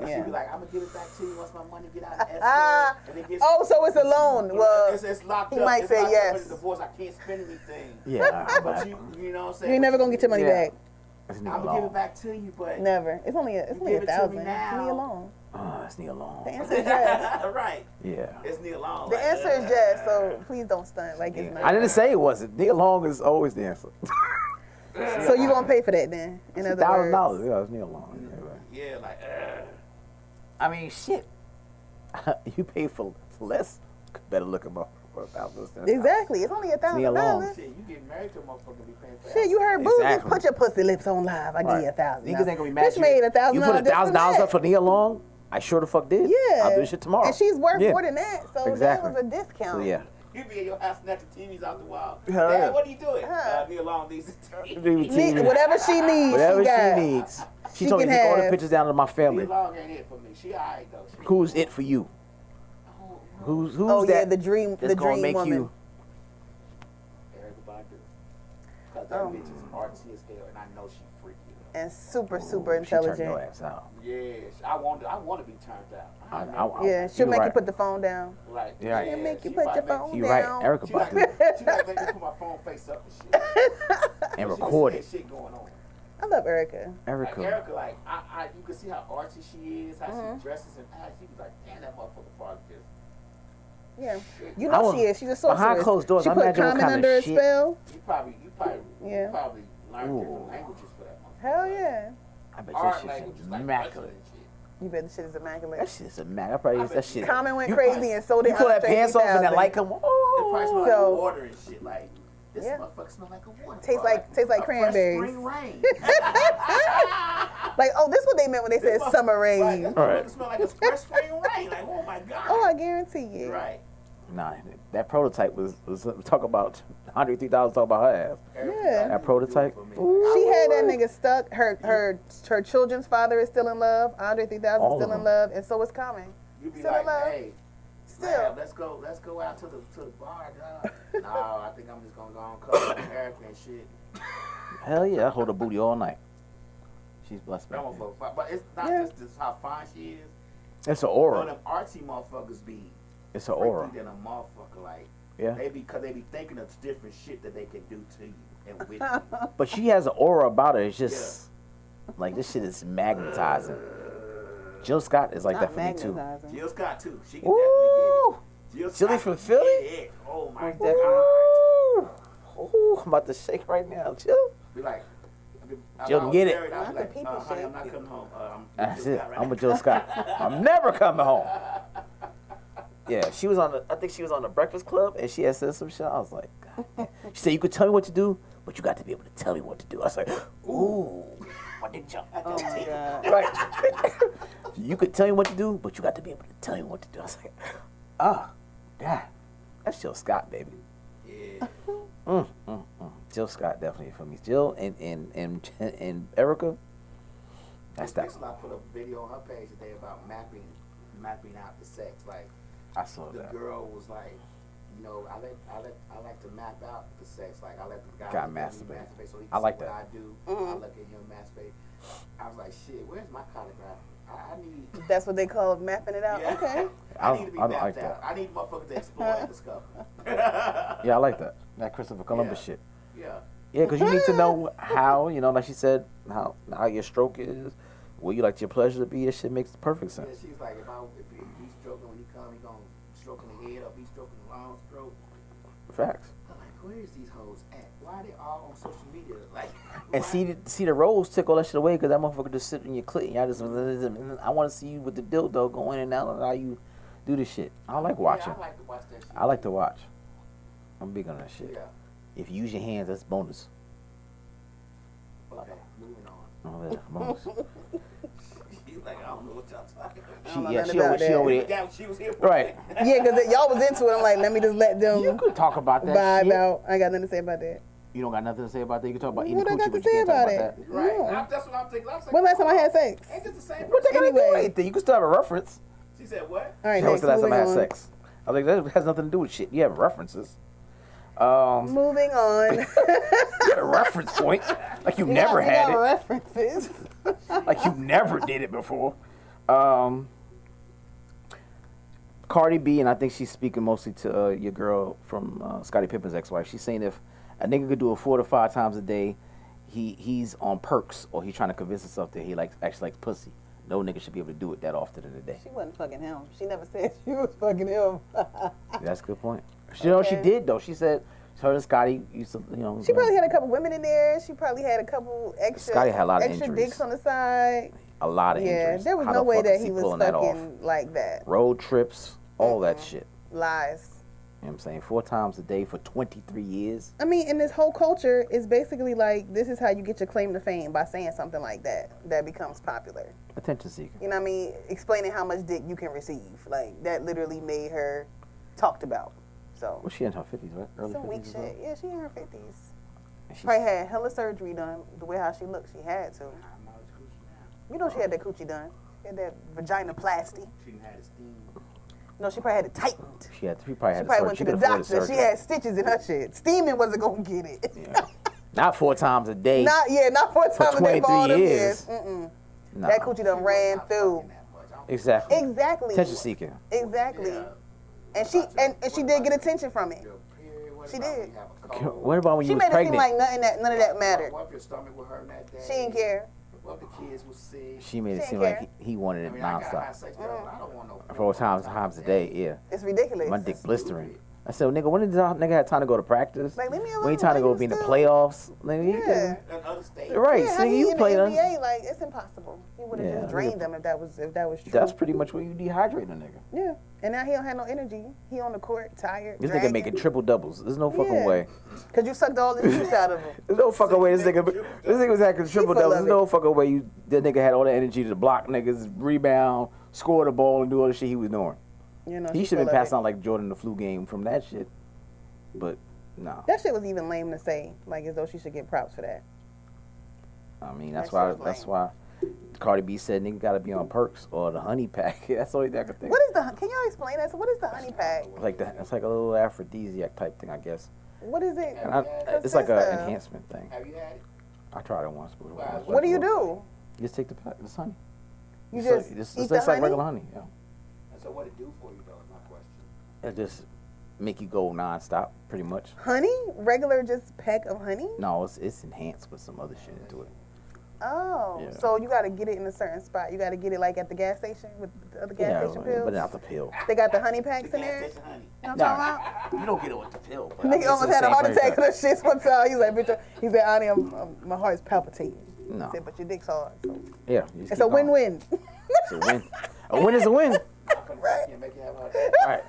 [SPEAKER 5] she'd be like, I'm gonna give it back to you once my money get out of escrow.
[SPEAKER 3] Ah.
[SPEAKER 5] and it gets,
[SPEAKER 3] Oh, so it's a loan. Well,
[SPEAKER 5] it's, it's locked
[SPEAKER 3] he
[SPEAKER 5] up.
[SPEAKER 3] might
[SPEAKER 5] it's
[SPEAKER 3] say yes.
[SPEAKER 5] Up in the divorce. I can't spend anything.
[SPEAKER 2] Yeah,
[SPEAKER 5] But you, you know what I'm saying?
[SPEAKER 3] you ain't never gonna get your money
[SPEAKER 2] Yeah.
[SPEAKER 3] back.
[SPEAKER 5] I'm gonna give it back to you, but
[SPEAKER 3] Never. It's only a, it's only a
[SPEAKER 5] give it to me
[SPEAKER 3] thousand. Leave
[SPEAKER 5] now.
[SPEAKER 3] me alone.
[SPEAKER 2] Oh, it's Nia Long.
[SPEAKER 3] The answer is yes.
[SPEAKER 5] right.
[SPEAKER 2] Yeah.
[SPEAKER 5] It's Nia Long.
[SPEAKER 3] The
[SPEAKER 5] like,
[SPEAKER 3] answer is
[SPEAKER 5] uh,
[SPEAKER 3] yes. So please don't stunt like it's not.
[SPEAKER 2] I didn't say it wasn't. Nia Long is always the answer.
[SPEAKER 3] So you gonna pay for that then? In other
[SPEAKER 2] Thousand dollars. Yeah, it's Nia Long. Yeah, right.
[SPEAKER 5] Yeah, like, uh,
[SPEAKER 2] I mean, shit. you pay for less. Better looking for for a thousand. dollars.
[SPEAKER 3] Exactly. It's only a thousand
[SPEAKER 2] Nia Long.
[SPEAKER 3] dollars.
[SPEAKER 5] shit, you get married to a motherfucker be paying for
[SPEAKER 3] Shit, you heard Boo just put your pussy lips on live. I give you a thousand.
[SPEAKER 2] Niggas ain't gonna be mad.
[SPEAKER 3] Bitch
[SPEAKER 2] at you.
[SPEAKER 3] made a thousand
[SPEAKER 2] You put a thousand dollars
[SPEAKER 3] for
[SPEAKER 2] up for Nia Long. I sure the fuck did.
[SPEAKER 3] Yeah.
[SPEAKER 2] I'll do this shit tomorrow.
[SPEAKER 3] And she's worth
[SPEAKER 2] Yeah.
[SPEAKER 3] more than that. So
[SPEAKER 2] Exactly.
[SPEAKER 3] that was a discount.
[SPEAKER 2] So yeah.
[SPEAKER 5] You be in your house snatching TVs out the wall.
[SPEAKER 2] Hell
[SPEAKER 5] Dad,
[SPEAKER 2] yeah.
[SPEAKER 5] what are you doing?
[SPEAKER 3] Huh.
[SPEAKER 5] Uh, Nia Long needs a TV.
[SPEAKER 3] Whatever she needs,
[SPEAKER 2] Whatever
[SPEAKER 3] she got.
[SPEAKER 2] she needs. She,
[SPEAKER 3] She
[SPEAKER 2] told me
[SPEAKER 3] can
[SPEAKER 2] to take all the
[SPEAKER 3] have-
[SPEAKER 2] pictures down to my family.
[SPEAKER 5] Nia Long ain't it for me. She alright though. She,
[SPEAKER 2] Who's it for you? Who's who's
[SPEAKER 3] oh
[SPEAKER 2] that?
[SPEAKER 3] yeah, the dream,
[SPEAKER 2] that's
[SPEAKER 3] the
[SPEAKER 2] gonna
[SPEAKER 3] dream
[SPEAKER 2] make
[SPEAKER 3] woman.
[SPEAKER 2] you?
[SPEAKER 5] Erykah Badu. Cause that
[SPEAKER 3] Oh.
[SPEAKER 5] bitch is artsy as hell, and I know she freaky.
[SPEAKER 3] And super super
[SPEAKER 2] Ooh, she turned
[SPEAKER 3] intelligent.
[SPEAKER 2] your ass out.
[SPEAKER 5] Yes, I want. I want to be turned out.
[SPEAKER 2] I-
[SPEAKER 5] know.
[SPEAKER 2] I-
[SPEAKER 3] Yeah, she'll make
[SPEAKER 2] right.
[SPEAKER 3] you put the phone down.
[SPEAKER 5] Like,
[SPEAKER 2] Yeah.
[SPEAKER 3] She'll make you
[SPEAKER 5] she
[SPEAKER 3] put
[SPEAKER 5] might
[SPEAKER 3] your
[SPEAKER 5] make-
[SPEAKER 3] phone
[SPEAKER 2] You right. Erykah
[SPEAKER 5] She like,
[SPEAKER 2] Badu,
[SPEAKER 5] she like make me put my phone face up and shit.
[SPEAKER 2] and
[SPEAKER 5] She
[SPEAKER 2] record it.
[SPEAKER 5] Shit going on.
[SPEAKER 3] I love Erykah.
[SPEAKER 5] Like
[SPEAKER 2] Erykah.
[SPEAKER 5] Erykah, like I, I, you can see how artsy she is, how
[SPEAKER 3] Mhm.
[SPEAKER 5] she dresses, and how she was like, damn, that motherfucker probably just.
[SPEAKER 3] Yeah, you know
[SPEAKER 2] was-
[SPEAKER 3] she is. She's a sorceress.
[SPEAKER 2] behind closed doors,
[SPEAKER 3] She
[SPEAKER 2] I
[SPEAKER 3] put
[SPEAKER 2] imagine what
[SPEAKER 3] Common
[SPEAKER 2] kind of
[SPEAKER 3] under a
[SPEAKER 2] shit-
[SPEAKER 3] spell.
[SPEAKER 5] You probably, you probably,
[SPEAKER 3] Yeah.
[SPEAKER 5] you probably learned
[SPEAKER 2] Ooh.
[SPEAKER 5] different languages for that motherfucker.
[SPEAKER 3] Hell yeah.
[SPEAKER 2] I bet
[SPEAKER 5] Art
[SPEAKER 2] that shit's
[SPEAKER 5] languages
[SPEAKER 2] immaculate.
[SPEAKER 5] Russian and shit.
[SPEAKER 3] You bet the shit is immaculate.
[SPEAKER 2] That shit is immaculate. I probably use that shit.
[SPEAKER 3] Common went
[SPEAKER 2] You-
[SPEAKER 3] crazy and so did
[SPEAKER 2] You pull that pants off and that
[SPEAKER 3] 3000.
[SPEAKER 2] light come.
[SPEAKER 5] It probably smell
[SPEAKER 3] So-
[SPEAKER 5] like water and shit. Like this
[SPEAKER 3] Yeah.
[SPEAKER 5] motherfucker smell like a water.
[SPEAKER 3] Tastes
[SPEAKER 5] bro.
[SPEAKER 3] like- tastes like
[SPEAKER 5] a fresh
[SPEAKER 3] cranberries.
[SPEAKER 5] Spring rain.
[SPEAKER 3] Like, oh, this what they meant when they said
[SPEAKER 5] This
[SPEAKER 3] summer rain.
[SPEAKER 5] Right, this
[SPEAKER 2] Right.
[SPEAKER 5] smell like a fresh spring rain. Like oh my god.
[SPEAKER 3] Oh, I guarantee you.
[SPEAKER 5] Right.
[SPEAKER 2] Nah, that prototype was, was talk about Andre 3000 talk about her ass.
[SPEAKER 3] Yeah.
[SPEAKER 2] That prototype.
[SPEAKER 3] She had that nigga stuck. Her her her children's father is still in love. Andre 3000 is still in love, and so is Common.
[SPEAKER 5] You be
[SPEAKER 3] Still
[SPEAKER 5] like,
[SPEAKER 3] in love.
[SPEAKER 5] hey,
[SPEAKER 3] Still.
[SPEAKER 5] Lab, let's go, let's go out to the to the bar, dog. no, I think I'm just gonna go and cut with Erykah and shit.
[SPEAKER 2] Hell yeah, I hold her booty all night. She's blessed.
[SPEAKER 5] That
[SPEAKER 2] back there.
[SPEAKER 5] motherfucker, but, but it's not
[SPEAKER 3] Yeah.
[SPEAKER 5] just this how fine she is.
[SPEAKER 2] It's an
[SPEAKER 5] One
[SPEAKER 2] aura.
[SPEAKER 5] of them artsy motherfuckers be
[SPEAKER 2] It's an aura.
[SPEAKER 5] than a motherfucker. Like
[SPEAKER 2] Yeah.
[SPEAKER 5] they be, cause they be thinking of different shit that they can do to you and with you.
[SPEAKER 2] But she has an aura about her. It's just like this shit is magnetizing. Jill Scott is like
[SPEAKER 3] Not
[SPEAKER 2] that for me too.
[SPEAKER 5] Jill Scott too. She can
[SPEAKER 2] Woo!
[SPEAKER 5] definitely get it. Jill
[SPEAKER 2] Jilly
[SPEAKER 5] Scott
[SPEAKER 2] from Philly?
[SPEAKER 5] it. Oh my
[SPEAKER 3] Most
[SPEAKER 5] god.
[SPEAKER 2] Ooh, I'm about to shake right now. Jill.
[SPEAKER 5] Be like.
[SPEAKER 2] Jill
[SPEAKER 5] I
[SPEAKER 2] can
[SPEAKER 5] was
[SPEAKER 2] get it.
[SPEAKER 5] married, I'd
[SPEAKER 3] Not
[SPEAKER 5] be
[SPEAKER 3] the
[SPEAKER 5] like,
[SPEAKER 3] people
[SPEAKER 5] uh, honey, I'm
[SPEAKER 3] shit.
[SPEAKER 5] not coming home. Uh, I'm
[SPEAKER 2] That's
[SPEAKER 5] Jill
[SPEAKER 2] it.
[SPEAKER 5] Right
[SPEAKER 2] I'm a. Jill Scott. I'm never coming home. Yeah, she was on the. I think she was on the Breakfast Club, and she had said some shit. I was like, God. She said, "You could tell me what to do, but you got to be able to tell me what to do." I was like, "Ooh, my dick jump."
[SPEAKER 3] Oh my god.
[SPEAKER 2] Right. you could tell me what to do, but you got to be able to tell me what to do. I was like, "Ah, yeah, that's Jill Scott, baby."
[SPEAKER 5] Yeah.
[SPEAKER 2] Mm, mm, mm. Jill Scott definitely for me. Jill and and and and Erykah. That's that.
[SPEAKER 5] I put a video on her page today about mapping, mapping out the sex. Like
[SPEAKER 2] I saw that.
[SPEAKER 5] the
[SPEAKER 2] that.
[SPEAKER 5] girl was like, you know, I let, I let, I like to map out the sex. Like I let the guy
[SPEAKER 2] Guy
[SPEAKER 5] look at me
[SPEAKER 2] masturbate.
[SPEAKER 5] masturbate, so he can
[SPEAKER 2] I like
[SPEAKER 5] see what
[SPEAKER 2] that.
[SPEAKER 5] I do.
[SPEAKER 3] Mhm.
[SPEAKER 5] I look at him masturbate. I was like, shit, where's my choreograph? I, I need.
[SPEAKER 3] That's what they call mapping it out.
[SPEAKER 5] Yeah.
[SPEAKER 3] Okay.
[SPEAKER 2] I
[SPEAKER 5] I,
[SPEAKER 2] don't-
[SPEAKER 5] need to be
[SPEAKER 2] I don't
[SPEAKER 5] mapped
[SPEAKER 2] like
[SPEAKER 5] out.
[SPEAKER 2] that.
[SPEAKER 5] I need motherfuckers to explore and discover.
[SPEAKER 2] Yeah, I like that. That Christopher Columbus
[SPEAKER 5] Yeah.
[SPEAKER 2] shit.
[SPEAKER 5] Yeah.
[SPEAKER 2] Yeah, because you need to know how, you know, like she said, how how your stroke is, where you like your pleasure to be. That shit makes perfect sense.
[SPEAKER 5] Yeah, she's like, if, I, if,
[SPEAKER 2] Facts.
[SPEAKER 5] I'm like, where's these hoes at? Why are they all on social media? Like,
[SPEAKER 2] And see, the- see the rose took all that shit away because that motherfucker just sitting in your clit. And y'all just, I want to see you with the dildo going in and out and how you do this shit. I like watching.
[SPEAKER 5] Yeah, I like to watch that shit.
[SPEAKER 2] I like to watch. I'm big on that shit.
[SPEAKER 5] Yeah.
[SPEAKER 2] If you use your hands, that's bonus.
[SPEAKER 5] Okay, moving on.
[SPEAKER 2] Oh, yeah, bonus.
[SPEAKER 5] She's like, I don't know what y'all talking about.
[SPEAKER 2] She, yeah, she over,
[SPEAKER 3] about
[SPEAKER 2] she
[SPEAKER 3] that.
[SPEAKER 2] over there.
[SPEAKER 5] She was here
[SPEAKER 2] Right.
[SPEAKER 5] it.
[SPEAKER 3] Yeah, because y'all was into it. I'm like, let me just let them
[SPEAKER 2] You could talk about that
[SPEAKER 3] vibe
[SPEAKER 2] shit.
[SPEAKER 3] out. I got nothing to say about that.
[SPEAKER 2] You don't got nothing to say about that. You can talk about eating
[SPEAKER 3] What I
[SPEAKER 2] coochie,
[SPEAKER 3] got to
[SPEAKER 2] but
[SPEAKER 3] say
[SPEAKER 2] you can't talk
[SPEAKER 3] about
[SPEAKER 2] about
[SPEAKER 3] it?
[SPEAKER 2] that.
[SPEAKER 5] Right.
[SPEAKER 3] No.
[SPEAKER 5] That's what I'm thinking. I'm saying,
[SPEAKER 3] When last time I had sex?
[SPEAKER 5] Ain't this the same
[SPEAKER 2] What they
[SPEAKER 5] person?
[SPEAKER 2] gonna do
[SPEAKER 3] Anyway.
[SPEAKER 2] anything? You can still have a reference.
[SPEAKER 5] She said what?
[SPEAKER 3] All right,
[SPEAKER 2] When was the last time I had sex? I was like, that has nothing to do with shit. You have references. Um,
[SPEAKER 3] Moving on.
[SPEAKER 2] you got a reference point. Like you never
[SPEAKER 3] got-
[SPEAKER 2] had
[SPEAKER 3] got
[SPEAKER 2] it.
[SPEAKER 3] references.
[SPEAKER 2] Like you never did it before. Um, Cardi B, and I think she's speaking mostly to uh, your girl from uh, Scottie Pippen's ex-wife. She's saying if a nigga could do it four to five times a day, he he's on perks or he's trying to convince himself that he likes actually likes pussy. No nigga should be able to do it that often in a day.
[SPEAKER 3] She wasn't fucking him. She never said she was fucking him.
[SPEAKER 2] That's a good point. She, you know, she did though. She said her and Scottie used to, you know.
[SPEAKER 3] She probably had a couple women in there. She probably had a couple extra
[SPEAKER 2] Scottie had a lot of
[SPEAKER 3] extra
[SPEAKER 2] injuries.
[SPEAKER 3] dicks on the side.
[SPEAKER 2] a lot of
[SPEAKER 3] Yeah,
[SPEAKER 2] injuries.
[SPEAKER 3] there was
[SPEAKER 2] How
[SPEAKER 3] no
[SPEAKER 2] the
[SPEAKER 3] way
[SPEAKER 2] that
[SPEAKER 3] that
[SPEAKER 2] is
[SPEAKER 3] he was
[SPEAKER 2] pulling that
[SPEAKER 3] fucking like that.
[SPEAKER 2] Road trips, all that
[SPEAKER 3] Mm-mm.
[SPEAKER 2] shit.
[SPEAKER 3] Lies.
[SPEAKER 2] You know what I'm saying? Four times a day for 23 years.
[SPEAKER 3] I mean, and this whole culture is basically like this is how you get your claim to fame by saying something like that that becomes popular.
[SPEAKER 2] Attention seeking.
[SPEAKER 3] You know what I mean? Explaining how much dick you can receive. Like that literally made her talked about. So
[SPEAKER 2] Well, she in her 50s, right? Early
[SPEAKER 3] some
[SPEAKER 2] 50s
[SPEAKER 3] weak
[SPEAKER 2] as well?
[SPEAKER 3] shit. Yeah, she in her fifties.
[SPEAKER 2] And she's-
[SPEAKER 3] Probably had hella surgery done. The way how she looked, she had to.
[SPEAKER 5] I'm out of coochie now.
[SPEAKER 3] You know she had that coochie done. She had that vaginoplasty.
[SPEAKER 5] She didn't have the steam.
[SPEAKER 3] No, she probably had it tightened.
[SPEAKER 2] She had. She probably
[SPEAKER 3] She
[SPEAKER 2] had.
[SPEAKER 3] probably
[SPEAKER 2] the
[SPEAKER 3] went to the
[SPEAKER 2] She could afford
[SPEAKER 3] doctor. She had stitches in her shit. Steaming wasn't gonna get it.
[SPEAKER 2] Yeah. Not four times a day.
[SPEAKER 3] not yeah, not four
[SPEAKER 2] For
[SPEAKER 3] times a day for all
[SPEAKER 2] 23 years.
[SPEAKER 3] years. Mm-mm.
[SPEAKER 2] Nah.
[SPEAKER 3] That coochie done ran through.
[SPEAKER 5] fucking that much. I don't-
[SPEAKER 2] Exactly.
[SPEAKER 3] Exactly.
[SPEAKER 2] Attention seeking.
[SPEAKER 3] Exactly.
[SPEAKER 5] Yeah.
[SPEAKER 3] And she and, and she did get attention from it.
[SPEAKER 5] Your period, what
[SPEAKER 3] She
[SPEAKER 5] about when
[SPEAKER 3] did.
[SPEAKER 5] you have a cold?
[SPEAKER 2] What about when
[SPEAKER 3] She
[SPEAKER 2] you was
[SPEAKER 3] made it seem
[SPEAKER 2] pregnant?
[SPEAKER 3] like nothing that none of that mattered.
[SPEAKER 5] What if your stomach was hurting that day?
[SPEAKER 3] She didn't care.
[SPEAKER 5] What the kids was sick?
[SPEAKER 2] she made it
[SPEAKER 3] She
[SPEAKER 2] seem
[SPEAKER 3] didn't
[SPEAKER 2] like he, he wanted it
[SPEAKER 5] mean, I gotta
[SPEAKER 2] nonstop.
[SPEAKER 5] sex, girl, I don't want no mm.
[SPEAKER 2] Four times times a day. Yeah.
[SPEAKER 3] It's ridiculous.
[SPEAKER 2] My dick blistering. I said, well, nigga, when did the nigga have time to go to practice?
[SPEAKER 3] Like, leave me
[SPEAKER 2] when
[SPEAKER 3] alone,
[SPEAKER 2] you time to go be in the playoffs? Nigga,
[SPEAKER 3] Yeah.
[SPEAKER 5] In other states.
[SPEAKER 2] can- right,
[SPEAKER 3] Yeah,
[SPEAKER 2] so
[SPEAKER 3] how he
[SPEAKER 2] you
[SPEAKER 3] in
[SPEAKER 2] play
[SPEAKER 3] the
[SPEAKER 2] them.
[SPEAKER 3] NBA, like it's impossible. He would have
[SPEAKER 2] Yeah,
[SPEAKER 3] just drained them if that was if that was true.
[SPEAKER 2] That's pretty much what you dehydrate a nigga.
[SPEAKER 3] yeah. And now he don't have no energy. He on the court, tired.
[SPEAKER 2] This nigga making triple doubles. There's no fucking
[SPEAKER 3] Yeah.
[SPEAKER 2] way.
[SPEAKER 3] Cause you sucked all the juice out of him.
[SPEAKER 2] There's no fucking way this nigga. This nigga was acting triple doubles. There's no fucking way you. That nigga had all the energy to block niggas, rebound, score the ball, and do all the shit he was doing.
[SPEAKER 3] You know,
[SPEAKER 2] He should have been
[SPEAKER 3] of
[SPEAKER 2] passing out like Jordan the flu game from that shit. But no,
[SPEAKER 3] That shit was even lame to say, like as though she should get props for that.
[SPEAKER 2] I mean that's
[SPEAKER 3] That
[SPEAKER 2] why. That's
[SPEAKER 3] lame.
[SPEAKER 2] why. Cardi B said nigga gotta be on perks or the honey pack. That's all I could think.
[SPEAKER 3] What is the? Can y'all explain that? So what is the honey pack?
[SPEAKER 2] Like the, it's like a little aphrodisiac type thing, I guess.
[SPEAKER 3] What is it?
[SPEAKER 2] And I,
[SPEAKER 3] Consist
[SPEAKER 2] it's like an enhancement thing.
[SPEAKER 5] Have you had it?
[SPEAKER 2] I tried it once, but it wasn't
[SPEAKER 3] What do you do?
[SPEAKER 2] You just take the pack, the honey.
[SPEAKER 3] You
[SPEAKER 2] It's
[SPEAKER 3] just
[SPEAKER 2] like, it's,
[SPEAKER 3] eat
[SPEAKER 2] it's
[SPEAKER 3] the
[SPEAKER 2] just like regular honey. Yeah.
[SPEAKER 5] And so what it do for you though is my question.
[SPEAKER 2] It just make you go nonstop, pretty much.
[SPEAKER 3] Honey? Regular just peck of honey?
[SPEAKER 2] No, it's it's enhanced with some other shit into it.
[SPEAKER 3] Oh,
[SPEAKER 2] Yeah.
[SPEAKER 3] so you got to get it in a certain spot. You got to get it like at the gas station with the other gas
[SPEAKER 2] yeah,
[SPEAKER 3] station
[SPEAKER 2] but
[SPEAKER 3] pills.
[SPEAKER 2] not the pill.
[SPEAKER 3] They got the honey
[SPEAKER 5] The
[SPEAKER 3] packs in
[SPEAKER 5] gas
[SPEAKER 3] there.
[SPEAKER 5] station honey.
[SPEAKER 3] You know what I'm talking about?
[SPEAKER 2] You don't get it with the pill. But
[SPEAKER 3] Nigga almost had a heart attack of that shit one time. He was like, bitch, uh, he said, Ani, I'm, I'm, my heart's palpitating.
[SPEAKER 2] No.
[SPEAKER 3] He said, but your dick's hard. So
[SPEAKER 2] Yeah, you just
[SPEAKER 3] it's
[SPEAKER 2] keep
[SPEAKER 3] a win-win.
[SPEAKER 2] It's a win. A win is a win.
[SPEAKER 3] right?
[SPEAKER 5] Can't make you have a heart attack.
[SPEAKER 2] All right.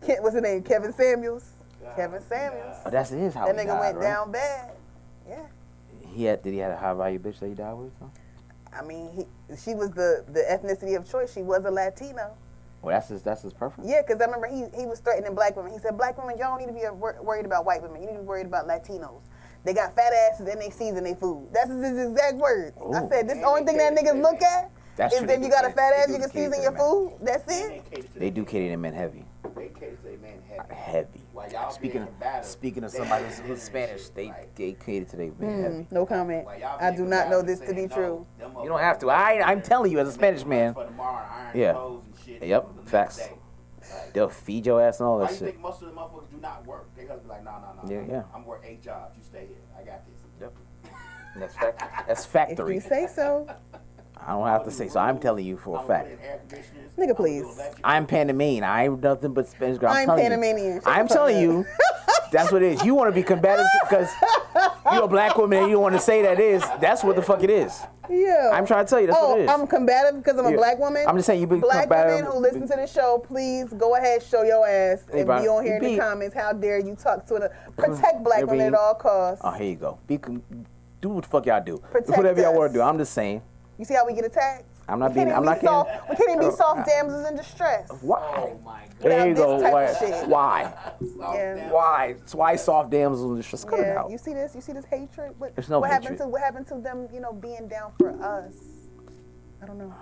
[SPEAKER 3] Ke- What's his name? Kevin Samuels. Kevin Samuels.
[SPEAKER 2] Oh, that's his how
[SPEAKER 3] That nigga
[SPEAKER 2] died,
[SPEAKER 3] went
[SPEAKER 2] right?
[SPEAKER 3] down bad. Yeah.
[SPEAKER 2] He had did he have a high value bitch that he died with? Huh?
[SPEAKER 3] I mean, he, she was the, the ethnicity of choice. She was a Latino.
[SPEAKER 2] Well, that's his that's his preference.
[SPEAKER 3] Yeah, because I remember he, he was threatening black women. He said, black women, y'all don't need to be wor- worried about white women. You need to be worried about Latinos. They got fat asses and they season their food. That's his exact words. I said, this the only thing that niggas look at
[SPEAKER 2] That's
[SPEAKER 3] is
[SPEAKER 2] true.
[SPEAKER 3] if you got a fat
[SPEAKER 2] They
[SPEAKER 3] ass, you can season your
[SPEAKER 2] the
[SPEAKER 3] food. That's it.
[SPEAKER 5] they cater to the
[SPEAKER 2] do cater to men heavy.
[SPEAKER 5] They cater to their man heavy.
[SPEAKER 2] Heavy.
[SPEAKER 5] While y'all
[SPEAKER 2] Speaking
[SPEAKER 5] being combative,
[SPEAKER 2] speaking of somebody who's, who's Spanish, they
[SPEAKER 5] like,
[SPEAKER 2] they cater to their men heavy.
[SPEAKER 3] Mm, no comment. I do not know this to be true.
[SPEAKER 5] no,
[SPEAKER 2] You don't have to. I I'm telling you as a Spanish man,
[SPEAKER 5] For tomorrow, iron
[SPEAKER 2] Yeah.
[SPEAKER 5] clothes and shit
[SPEAKER 2] Yep, facts.
[SPEAKER 5] Like,
[SPEAKER 2] they'll feed your ass and all
[SPEAKER 5] Why
[SPEAKER 2] that
[SPEAKER 5] you
[SPEAKER 2] shit.
[SPEAKER 5] think most of the motherfuckers do not work? They gotta be like, no, no, no.
[SPEAKER 2] Yeah, yeah.
[SPEAKER 5] I'm working eight jobs. You stay here. I got this. Yep.
[SPEAKER 2] That's fact. That's factory.
[SPEAKER 3] If
[SPEAKER 2] factory.
[SPEAKER 3] you say so.
[SPEAKER 2] I don't have to say so. I'm telling you for a fact.
[SPEAKER 5] putting air conditioners.
[SPEAKER 3] Nigga, please.
[SPEAKER 2] I'm Panamanian. I ain't nothing but Spanish girl. I'm,
[SPEAKER 3] I'm
[SPEAKER 2] telling
[SPEAKER 3] Panamanian.
[SPEAKER 2] you. I'm telling you. That's what it is. You want to be combative because you're a black woman and you want to say that is. That's what the fuck it is.
[SPEAKER 3] Yeah.
[SPEAKER 2] I'm trying to tell you. That's
[SPEAKER 3] oh,
[SPEAKER 2] what it oh, is.
[SPEAKER 3] I'm combative because I'm a black woman.
[SPEAKER 2] I'm just saying you be
[SPEAKER 3] Black
[SPEAKER 2] combative.
[SPEAKER 3] women who listen to the show, please go ahead, show your ass, and
[SPEAKER 2] bro,
[SPEAKER 3] be on here in the comments. How dare you talk to the protect black women at all costs?
[SPEAKER 2] Oh, here you go. Be do what the fuck y'all do.
[SPEAKER 3] Protect
[SPEAKER 2] Whatever y'all want to do. I'm just saying.
[SPEAKER 3] You see how we get attacked?
[SPEAKER 2] I'm not
[SPEAKER 3] we
[SPEAKER 2] being. I'm
[SPEAKER 3] even
[SPEAKER 2] not
[SPEAKER 3] be
[SPEAKER 2] kidding.
[SPEAKER 3] soft. We can't even be soft damsels in distress.
[SPEAKER 2] Why?
[SPEAKER 5] Oh my god.
[SPEAKER 2] There you go. Why? Why?
[SPEAKER 3] Yeah.
[SPEAKER 2] Why? It's why soft damsels just cut it
[SPEAKER 3] Yeah,
[SPEAKER 2] out.
[SPEAKER 3] you see this? You see this hatred? What,
[SPEAKER 2] There's no
[SPEAKER 3] what happened
[SPEAKER 2] hatred.
[SPEAKER 3] to what happened to them? You know, being down for us. I don't know.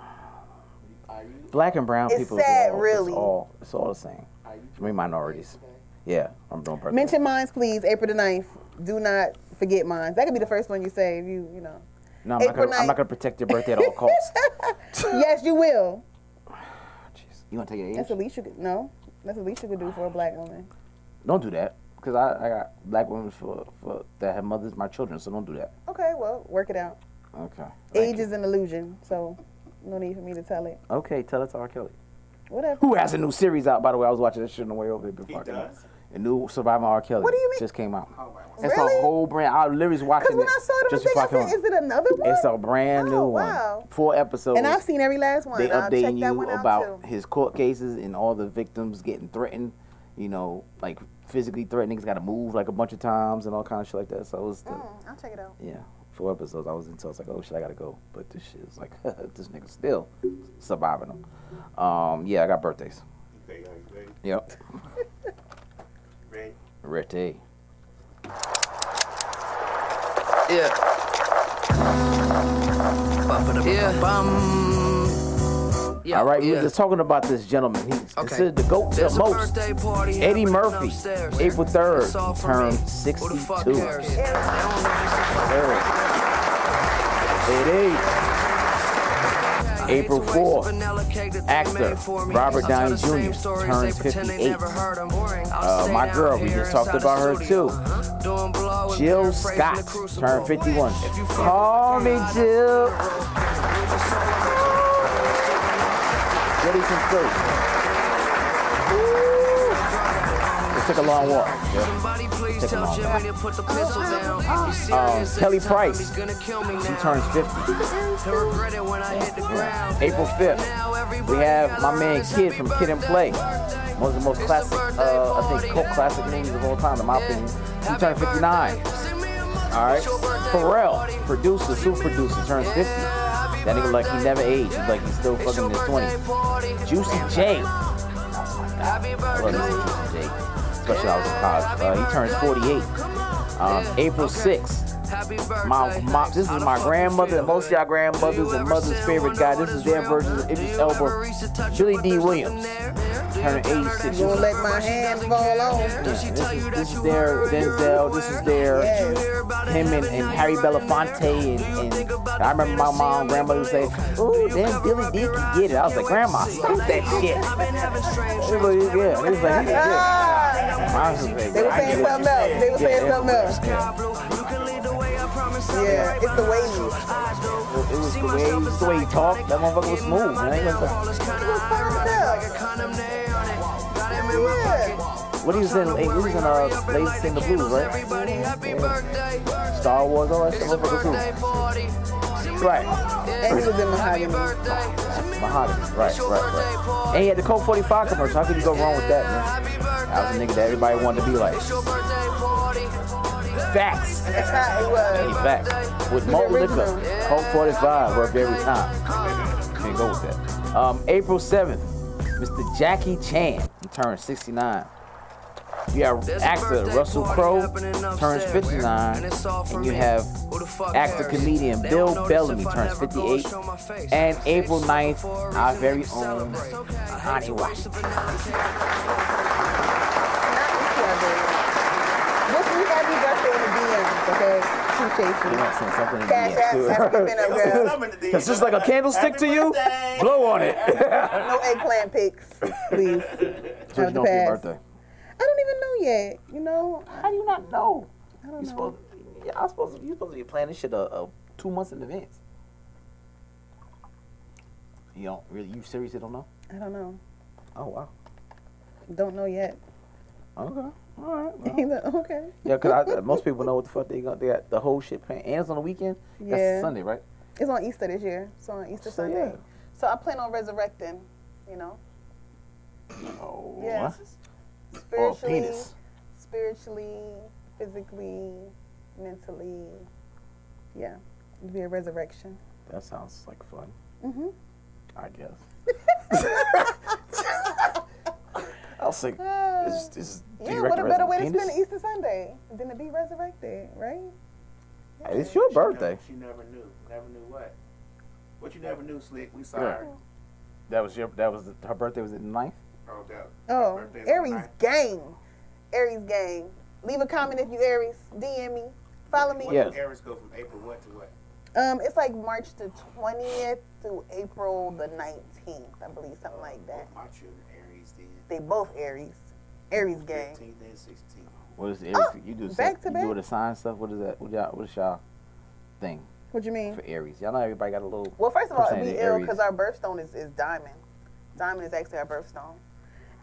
[SPEAKER 5] Are you?
[SPEAKER 2] Black and brown
[SPEAKER 3] It's
[SPEAKER 2] people.
[SPEAKER 3] sad,
[SPEAKER 2] is all,
[SPEAKER 3] really.
[SPEAKER 2] It's all. It's all the same.
[SPEAKER 5] Are you?
[SPEAKER 2] We minorities. Yeah, I'm doing birthday.
[SPEAKER 3] Mention mines, please. April the 9th. Do not forget mines. That could be the first one you say if you, you know.
[SPEAKER 2] No, I'm not,
[SPEAKER 3] April
[SPEAKER 2] gonna, I'm not gonna protect your birthday at all costs.
[SPEAKER 3] yes, you will.
[SPEAKER 2] Jeez. You gonna take your age?
[SPEAKER 3] That's the least you could. No, that's the least you could do for a black woman.
[SPEAKER 2] Don't do that, cause I, I got black women for, for that have mothers, my children. So don't do that.
[SPEAKER 3] Okay, well, work it out.
[SPEAKER 2] Okay.
[SPEAKER 3] Age
[SPEAKER 2] Thank
[SPEAKER 3] is an illusion, so no need for me to tell it.
[SPEAKER 2] Okay, tell it to R. Kelly.
[SPEAKER 3] Whatever.
[SPEAKER 2] Who has a new series out? By the way, I was watching that shit on the way over here before. I came out.
[SPEAKER 4] does.
[SPEAKER 2] A new Surviving R. Kelly.
[SPEAKER 3] What do you mean?
[SPEAKER 2] Just came out.
[SPEAKER 4] Oh, wow.
[SPEAKER 2] It's
[SPEAKER 3] Really?
[SPEAKER 2] a whole brand. I literally was watching
[SPEAKER 3] Because when
[SPEAKER 2] it
[SPEAKER 3] I saw it the thing,
[SPEAKER 2] I
[SPEAKER 3] I
[SPEAKER 2] came
[SPEAKER 3] said,
[SPEAKER 2] on.
[SPEAKER 3] "Is it another one?"
[SPEAKER 2] It's a brand new
[SPEAKER 3] Oh,
[SPEAKER 2] one.
[SPEAKER 3] wow.
[SPEAKER 2] Four episodes.
[SPEAKER 3] and I've seen every last one.
[SPEAKER 2] they
[SPEAKER 3] I'll
[SPEAKER 2] updating
[SPEAKER 3] that
[SPEAKER 2] you
[SPEAKER 3] one
[SPEAKER 2] about
[SPEAKER 3] too.
[SPEAKER 2] his court cases and all the victims getting threatened. You know, like physically threatening. threatened. Niggas got to move like a bunch of times and all kind of shit like that. So it was, the,
[SPEAKER 3] Mm, I'll check it out.
[SPEAKER 2] yeah, four episodes. I was into. I was like, oh shit, I gotta go. But this shit is like, this nigga still surviving them. Um, yeah, I got birthdays.
[SPEAKER 4] Okay, are?
[SPEAKER 2] Yep,
[SPEAKER 4] Ready?
[SPEAKER 2] ready.
[SPEAKER 6] Yeah. Yeah. Bum. Yeah,
[SPEAKER 2] All right, we
[SPEAKER 6] yeah.
[SPEAKER 2] were just talking about this gentleman. He's
[SPEAKER 6] Okay.
[SPEAKER 2] considered the GOAT the
[SPEAKER 6] There's a
[SPEAKER 2] most. Eddie Murphy,
[SPEAKER 6] upstairs.
[SPEAKER 2] April 3rd,
[SPEAKER 6] It's all
[SPEAKER 2] he
[SPEAKER 6] for
[SPEAKER 2] turned
[SPEAKER 6] me. Who the fuck
[SPEAKER 2] 62.
[SPEAKER 6] cares? They don't know
[SPEAKER 2] Third. It is. April 4th, actor Robert Downey Jr. turns 58. Uh, my girl, we just talked about her too. Jill Scott turned 51. Call me Jill. Ready some fruit. Let's take a long walk. Yeah.
[SPEAKER 6] Pencil down. He's
[SPEAKER 2] Um, Kelly Price. She turns 50.
[SPEAKER 6] He'll regret it when I hit the ground.
[SPEAKER 2] April 5th, we have my man Kid from Kid and Play. One of the most classic, uh, I think, cult classic names of all time, in my opinion. He turned 59. All right. Pharrell, producer, super producer, turns 50. That nigga like he never aged. He's like he's still fucking in his 20s. Juicy J. Oh my God. I love Juicy J. Especially I was in college. Uh, he turns 48. Um, April 6th. My, my, this is my grandmother and most of y'all grandmothers and mothers' favorite guy. This is their version of Idris Elba. Billy Dee Williams, turning 86.
[SPEAKER 3] Gonna let my hands fall off.
[SPEAKER 2] Yeah, this, is, this is their Denzel. This is their him and, and Harry Belafonte and, and I remember my mom, grandmother would say, "Ooh, then Billy Dee can get it." I was like, "Grandma, stop that shit." He was like, yeah, he was like, he can get it. I was just like,
[SPEAKER 3] They were saying something else. They were
[SPEAKER 2] Yeah,
[SPEAKER 3] saying something else.
[SPEAKER 2] yeah.
[SPEAKER 3] Yeah, it's the way you.
[SPEAKER 2] It was the way, it was the way he talked. That motherfucker was smooth, man. He was like,
[SPEAKER 3] Yeah.
[SPEAKER 2] what he was in? He was in uh, Lady Sings the Blues, right? Yeah. Star Wars, all that stuff. Motherfucker too. Right.
[SPEAKER 3] And he was in Mahogany.
[SPEAKER 2] Mahogany. Right, right, right. And he had the Colt 45 commercial. How could you go wrong with that, man? I was a nigga that everybody wanted to be like. Facts.
[SPEAKER 3] That's how it
[SPEAKER 2] Hey,
[SPEAKER 3] was.
[SPEAKER 2] facts. With malt liquor. Colt 45 worth every time. Can't go with that. Um, April 7th, Mr. Jackie Chan. He turned 69. You have actor Russell Crowe turns 59, and you have actor comedian Bill Bellamy turns 58, and April 9th, our very own Connie Washington.
[SPEAKER 3] Wish me happy birthday in the DMs, okay? Appreciate
[SPEAKER 2] You
[SPEAKER 3] you.
[SPEAKER 2] want to send something
[SPEAKER 3] Cash apps have
[SPEAKER 2] DM
[SPEAKER 3] been up,
[SPEAKER 2] too.
[SPEAKER 3] girl.
[SPEAKER 2] It's just like a candlestick to you. Blow on it.
[SPEAKER 3] No eggplant pics, please.
[SPEAKER 2] So you
[SPEAKER 3] Have the
[SPEAKER 2] know for your
[SPEAKER 3] pass.
[SPEAKER 2] birthday.
[SPEAKER 3] I don't even know yet. You know,
[SPEAKER 2] How do you not know?
[SPEAKER 3] I don't
[SPEAKER 2] You
[SPEAKER 3] know.
[SPEAKER 2] supposed, yeah, I supposed to, you supposed to be planning shit uh, uh, two months in advance. You don't really? You seriously don't know?
[SPEAKER 3] I don't know.
[SPEAKER 2] Oh wow.
[SPEAKER 3] Don't know yet.
[SPEAKER 2] Okay. All right. Well.
[SPEAKER 3] okay.
[SPEAKER 2] yeah, cause I, most people know what the fuck they got. They got the whole shit planned, and it's on the weekend.
[SPEAKER 3] Yeah.
[SPEAKER 2] That's Sunday, right?
[SPEAKER 3] It's on Easter this year. So on Easter
[SPEAKER 2] So,
[SPEAKER 3] Sunday.
[SPEAKER 2] yeah.
[SPEAKER 3] So I plan on resurrecting. You know,
[SPEAKER 2] Oh.
[SPEAKER 3] Yeah.
[SPEAKER 2] Or
[SPEAKER 3] spiritually,
[SPEAKER 2] penis.
[SPEAKER 3] spiritually, physically, mentally. Yeah, it'll be a resurrection.
[SPEAKER 2] That sounds like fun.
[SPEAKER 3] Mhm.
[SPEAKER 2] I guess. I was like, is, is, do
[SPEAKER 3] Yeah, what a better
[SPEAKER 2] the
[SPEAKER 3] way to spend Easter Sunday than to be resurrected, right?
[SPEAKER 2] Hey, It's your birthday.
[SPEAKER 4] She never knew. Never knew what. What you never knew, Slick. We sorry.
[SPEAKER 2] That was your. That was her birthday. Was it the ninth?
[SPEAKER 4] Oh, that.
[SPEAKER 3] Oh,
[SPEAKER 4] birthday's on the
[SPEAKER 3] Aries
[SPEAKER 4] ninth.
[SPEAKER 3] gang. Aries gang. Leave a comment if you Aries. DM me. Follow me.
[SPEAKER 4] What
[SPEAKER 2] Yeah.
[SPEAKER 4] Aries go from April what to what?
[SPEAKER 3] Um, it's like March the 20th through April the 19th, I believe, something like that.
[SPEAKER 4] My children, Aries did.
[SPEAKER 3] They both Aries. Aries gang.
[SPEAKER 4] 15th and 16th.
[SPEAKER 2] What is the Aries?
[SPEAKER 3] Oh,
[SPEAKER 2] you do the
[SPEAKER 3] back
[SPEAKER 2] set-
[SPEAKER 3] to
[SPEAKER 2] you do the sign stuff. What is that? What y'all? What is y'all thing
[SPEAKER 3] What you mean?
[SPEAKER 2] for Aries? Y'all know everybody got a little.
[SPEAKER 3] Well, first of all, we
[SPEAKER 2] percentage
[SPEAKER 3] ill
[SPEAKER 2] Aries.
[SPEAKER 3] because our birthstone is, is diamond. Diamond is actually our birthstone,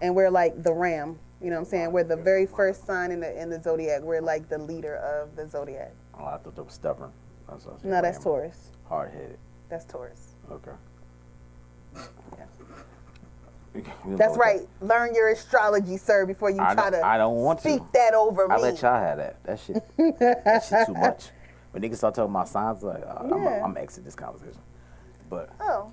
[SPEAKER 3] and we're like the ram. You know what I'm saying? We're the very first sign in the in the zodiac. We're like the leader of the zodiac.
[SPEAKER 2] Oh, I thought that was stubborn. That's what
[SPEAKER 3] No, that's
[SPEAKER 2] saying.
[SPEAKER 3] Taurus.
[SPEAKER 2] Hard headed.
[SPEAKER 3] That's Taurus.
[SPEAKER 2] Okay.
[SPEAKER 3] Yeah.
[SPEAKER 2] We can- we can
[SPEAKER 3] That's right. Learn your astrology, sir, before you
[SPEAKER 2] I
[SPEAKER 3] try to
[SPEAKER 2] I don't want to.
[SPEAKER 3] speak that over
[SPEAKER 2] that. I
[SPEAKER 3] me.
[SPEAKER 2] let y'all have that. That shit. that shit too much. When niggas start talking about signs, like uh, I'm,
[SPEAKER 3] Yeah.
[SPEAKER 2] I'm exit this conversation. But
[SPEAKER 3] oh,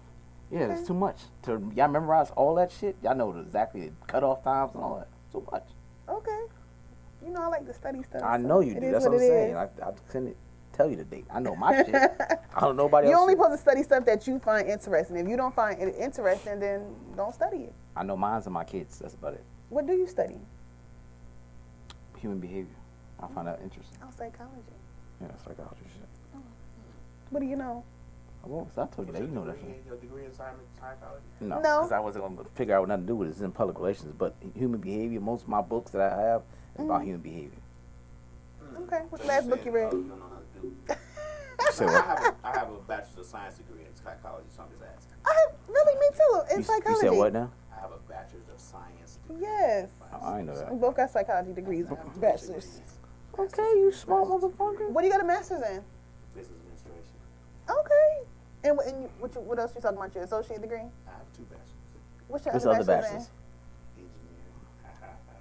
[SPEAKER 2] yeah, it's too much. To y'all memorize all that shit. Y'all know exactly the cutoff times and all that. Too much.
[SPEAKER 3] okay. You know I like to study stuff.
[SPEAKER 2] I
[SPEAKER 3] so
[SPEAKER 2] know you do. That's
[SPEAKER 3] what
[SPEAKER 2] I'm saying.
[SPEAKER 3] is.
[SPEAKER 2] I, I tend to tell you the date. I know my shit. I don't know nobody You're
[SPEAKER 3] only
[SPEAKER 2] shit.
[SPEAKER 3] supposed to study stuff that you find interesting. If you don't find it interesting, then don't study it.
[SPEAKER 2] I know mine's and my kids. That's about it.
[SPEAKER 3] What do you study?
[SPEAKER 2] Human behavior. I find that interesting.
[SPEAKER 3] Oh, psychology.
[SPEAKER 2] Yeah, psychology shit. Oh.
[SPEAKER 3] What do you know?
[SPEAKER 2] I won't. I told you that. You know that.
[SPEAKER 5] Degree in- Your degree in psy- psychology?
[SPEAKER 2] No,
[SPEAKER 3] No.
[SPEAKER 2] because I wasn't gonna figure out what nothing to do with it. It's in public relations, but human behavior. Most of my books that I have is about mm-hmm. human behavior.
[SPEAKER 3] Okay. What's the last book you read?
[SPEAKER 5] Oh, Don't know how to do.
[SPEAKER 2] Say
[SPEAKER 5] I
[SPEAKER 2] uh,
[SPEAKER 5] have, a, I have a bachelor's of science degree in psychology, so I'm just asking.
[SPEAKER 3] I have, really, me too. In
[SPEAKER 2] You,
[SPEAKER 3] psychology.
[SPEAKER 2] you said what now?
[SPEAKER 5] I have a bachelor's of science degree.
[SPEAKER 3] Yes.
[SPEAKER 2] Oh, I know that.
[SPEAKER 3] We both got psychology degrees, bachelors.
[SPEAKER 2] Okay, you smart motherfucker.
[SPEAKER 3] What do you got a master's in?
[SPEAKER 5] Business administration.
[SPEAKER 3] Okay. And, what- and you, what, you, what else you talking about? Your associate degree?
[SPEAKER 5] I have two bachelors.
[SPEAKER 3] What's your
[SPEAKER 2] What's
[SPEAKER 3] other bachelor's
[SPEAKER 2] bachelors?
[SPEAKER 3] In?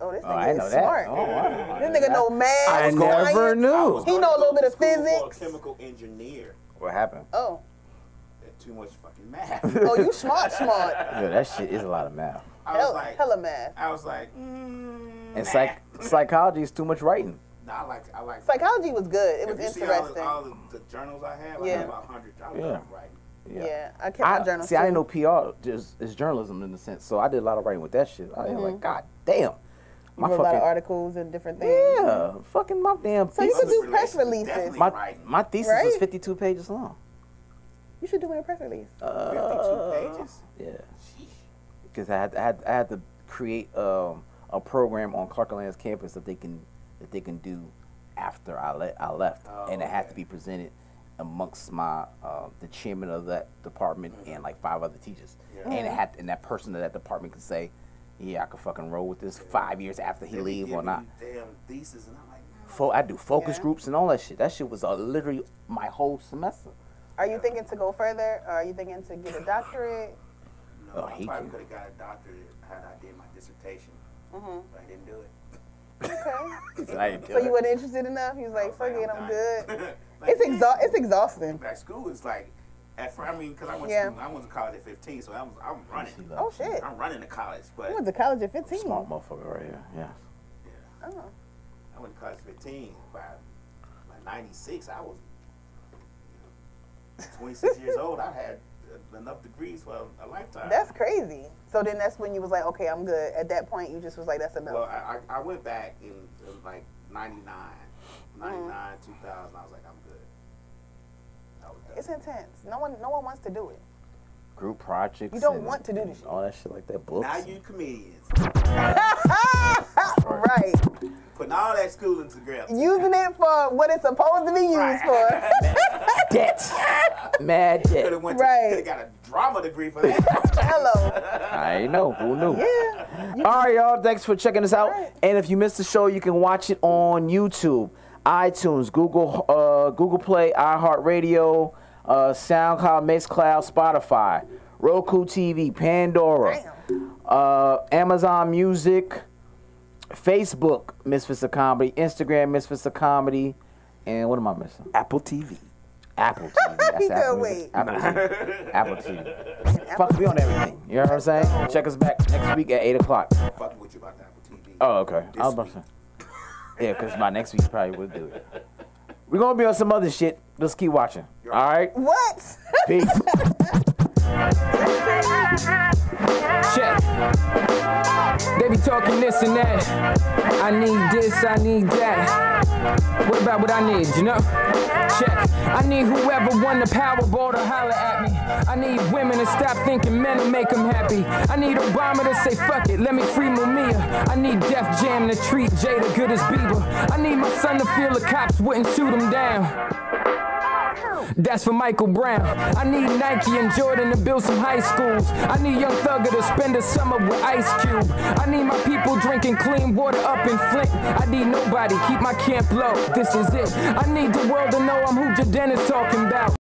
[SPEAKER 3] Oh, this
[SPEAKER 2] Oh,
[SPEAKER 3] nigga
[SPEAKER 2] I
[SPEAKER 3] is
[SPEAKER 2] that.
[SPEAKER 3] smart.
[SPEAKER 2] Oh, wow.
[SPEAKER 3] This nigga know math,
[SPEAKER 2] I
[SPEAKER 3] science.
[SPEAKER 2] never knew.
[SPEAKER 5] was
[SPEAKER 3] He know a little bit of
[SPEAKER 5] school for
[SPEAKER 3] physics.
[SPEAKER 5] A chemical engineer.
[SPEAKER 2] What happened?
[SPEAKER 3] Oh.
[SPEAKER 5] Had too much fucking math.
[SPEAKER 3] Oh, you smart, smart.
[SPEAKER 2] Yeah, that shit is a lot of math.
[SPEAKER 5] I was
[SPEAKER 3] Hell,
[SPEAKER 5] like,
[SPEAKER 3] hella math.
[SPEAKER 5] I was like, mm,
[SPEAKER 2] And psych- psychology is too much writing.
[SPEAKER 5] Nah, I like, I like.
[SPEAKER 3] Psychology was good. It was
[SPEAKER 5] If you see
[SPEAKER 3] interesting.
[SPEAKER 5] all, the, all the, the journals I have, I
[SPEAKER 3] Yeah.
[SPEAKER 5] have about 100. I
[SPEAKER 2] Yeah.
[SPEAKER 5] love writing.
[SPEAKER 3] yeah. I kept my
[SPEAKER 2] I,
[SPEAKER 3] journal.
[SPEAKER 2] see, I didn't know PR just is journalism in a sense, so I did a lot of writing with that shit. I was like, God damn, my
[SPEAKER 3] You wrote a lot of
[SPEAKER 2] fucking
[SPEAKER 3] articles and different things.
[SPEAKER 2] yeah, fucking my damn
[SPEAKER 3] So you
[SPEAKER 2] thesis.
[SPEAKER 3] could do press releases.
[SPEAKER 2] my
[SPEAKER 5] writing.
[SPEAKER 2] my thesis was 52 pages long.
[SPEAKER 3] You should do a press release.
[SPEAKER 2] Uh,
[SPEAKER 5] 52 pages.
[SPEAKER 2] Yeah, because I had, I had I had to create um, a program on Clark Land's campus that they can that they can do after I le- I left,
[SPEAKER 5] Oh,
[SPEAKER 2] and it had to be presented amongst my uh, the chairman of that department and like five other teachers,
[SPEAKER 5] Yeah.
[SPEAKER 2] and it had and that person of that department could say, yeah, I could fucking roll with this five years after he leave or not.
[SPEAKER 5] Damn thesis, and I'm like.
[SPEAKER 2] Fo- I do focus
[SPEAKER 3] Yeah.
[SPEAKER 2] groups and all that shit. That shit was uh, literally my whole semester.
[SPEAKER 3] Are you thinking to go further? Or are you thinking to get a doctorate?
[SPEAKER 5] No,
[SPEAKER 2] Oh,
[SPEAKER 5] I
[SPEAKER 2] he
[SPEAKER 5] probably could have got a doctorate had I did my dissertation,
[SPEAKER 3] Mm-hmm.
[SPEAKER 5] but I didn't do it.
[SPEAKER 3] Okay.
[SPEAKER 2] I didn't do
[SPEAKER 3] So you
[SPEAKER 2] it.
[SPEAKER 3] wasn't interested enough? He was like,
[SPEAKER 5] was
[SPEAKER 3] fuck it, I'm
[SPEAKER 5] done.
[SPEAKER 3] good.
[SPEAKER 5] Like,
[SPEAKER 3] It's exa- It's exhausting.
[SPEAKER 5] Back school is like, at first, I mean, because I went
[SPEAKER 3] Yeah.
[SPEAKER 5] to school, I went to college at 15, so I'm I'm running.
[SPEAKER 3] Oh shit.
[SPEAKER 5] I'm running to college, but
[SPEAKER 3] You went to college at 15.
[SPEAKER 2] Smart motherfucker right here. Yeah.
[SPEAKER 5] yeah,
[SPEAKER 3] Oh.
[SPEAKER 5] I went to college at 15. By by 96, I was 26 years old. I had enough degrees for a, a lifetime.
[SPEAKER 3] That's crazy. So then that's when you was like, okay, I'm good. At that point, you just was like, that's enough.
[SPEAKER 5] Well, I, I I went back in, in like 99, 99,
[SPEAKER 3] Mm-hmm.
[SPEAKER 5] 2000. I was like, I'm good. I was done.
[SPEAKER 3] It's intense. No one, no one wants to do it.
[SPEAKER 2] Group projects.
[SPEAKER 3] You don't
[SPEAKER 2] and
[SPEAKER 3] want to do this.
[SPEAKER 2] All that shit like that. Books.
[SPEAKER 5] Now you comedians
[SPEAKER 3] right.
[SPEAKER 5] putting all that schooling together.
[SPEAKER 3] Using it for what it's supposed to be used for.
[SPEAKER 2] debt. Mad
[SPEAKER 5] Could have went
[SPEAKER 3] Right.
[SPEAKER 5] to, could have got a drama degree for that.
[SPEAKER 3] Hello.
[SPEAKER 2] I know. Who knew?
[SPEAKER 3] Yeah.
[SPEAKER 2] All right, y'all. Thanks for checking us out.
[SPEAKER 3] Right.
[SPEAKER 2] And if you missed the show, you can watch it on YouTube, iTunes, Google, uh, Google Play, iHeartRadio, uh, SoundCloud, Mixcloud, Spotify, Roku TV, Pandora, uh, Amazon Music, Facebook, Misfits of Comedy, Instagram, Misfits of Comedy, and what am I missing?
[SPEAKER 4] Apple TV.
[SPEAKER 2] Apple TV. That's
[SPEAKER 3] He
[SPEAKER 2] Apple,
[SPEAKER 3] couldn't wait.
[SPEAKER 2] Apple TV. Apple TV. Fuck, we on everything. You know what I'm saying? Check us back next week at 8 o'clock.
[SPEAKER 5] Fucking with you about the Apple TV.
[SPEAKER 2] Oh, okay. I was about to say. Yeah, because by next week you probably would do it. We're going to be on some other shit. Just keep watching. All right?
[SPEAKER 3] What?
[SPEAKER 2] Peace.
[SPEAKER 1] Check. They be talking this and that. I need this, I need that. What about what I need, you know? Check. I need whoever won the Powerball to holler at me. I need women to stop thinking men will make them happy. I need Obama to say fuck it, let me free Mumia. I need Def Jam to treat Jada good as Bieber. I need my son to feel the cops wouldn't shoot him down. That's for Michael Brown. I need Nike and Jordan to build some high schools. I need Young Thugger to spend a summer with Ice Cube. I need my people drinking clean water up in Flint. I need nobody, keep my camp low. This is it. I need the world to know I'm who Jaden is talking about.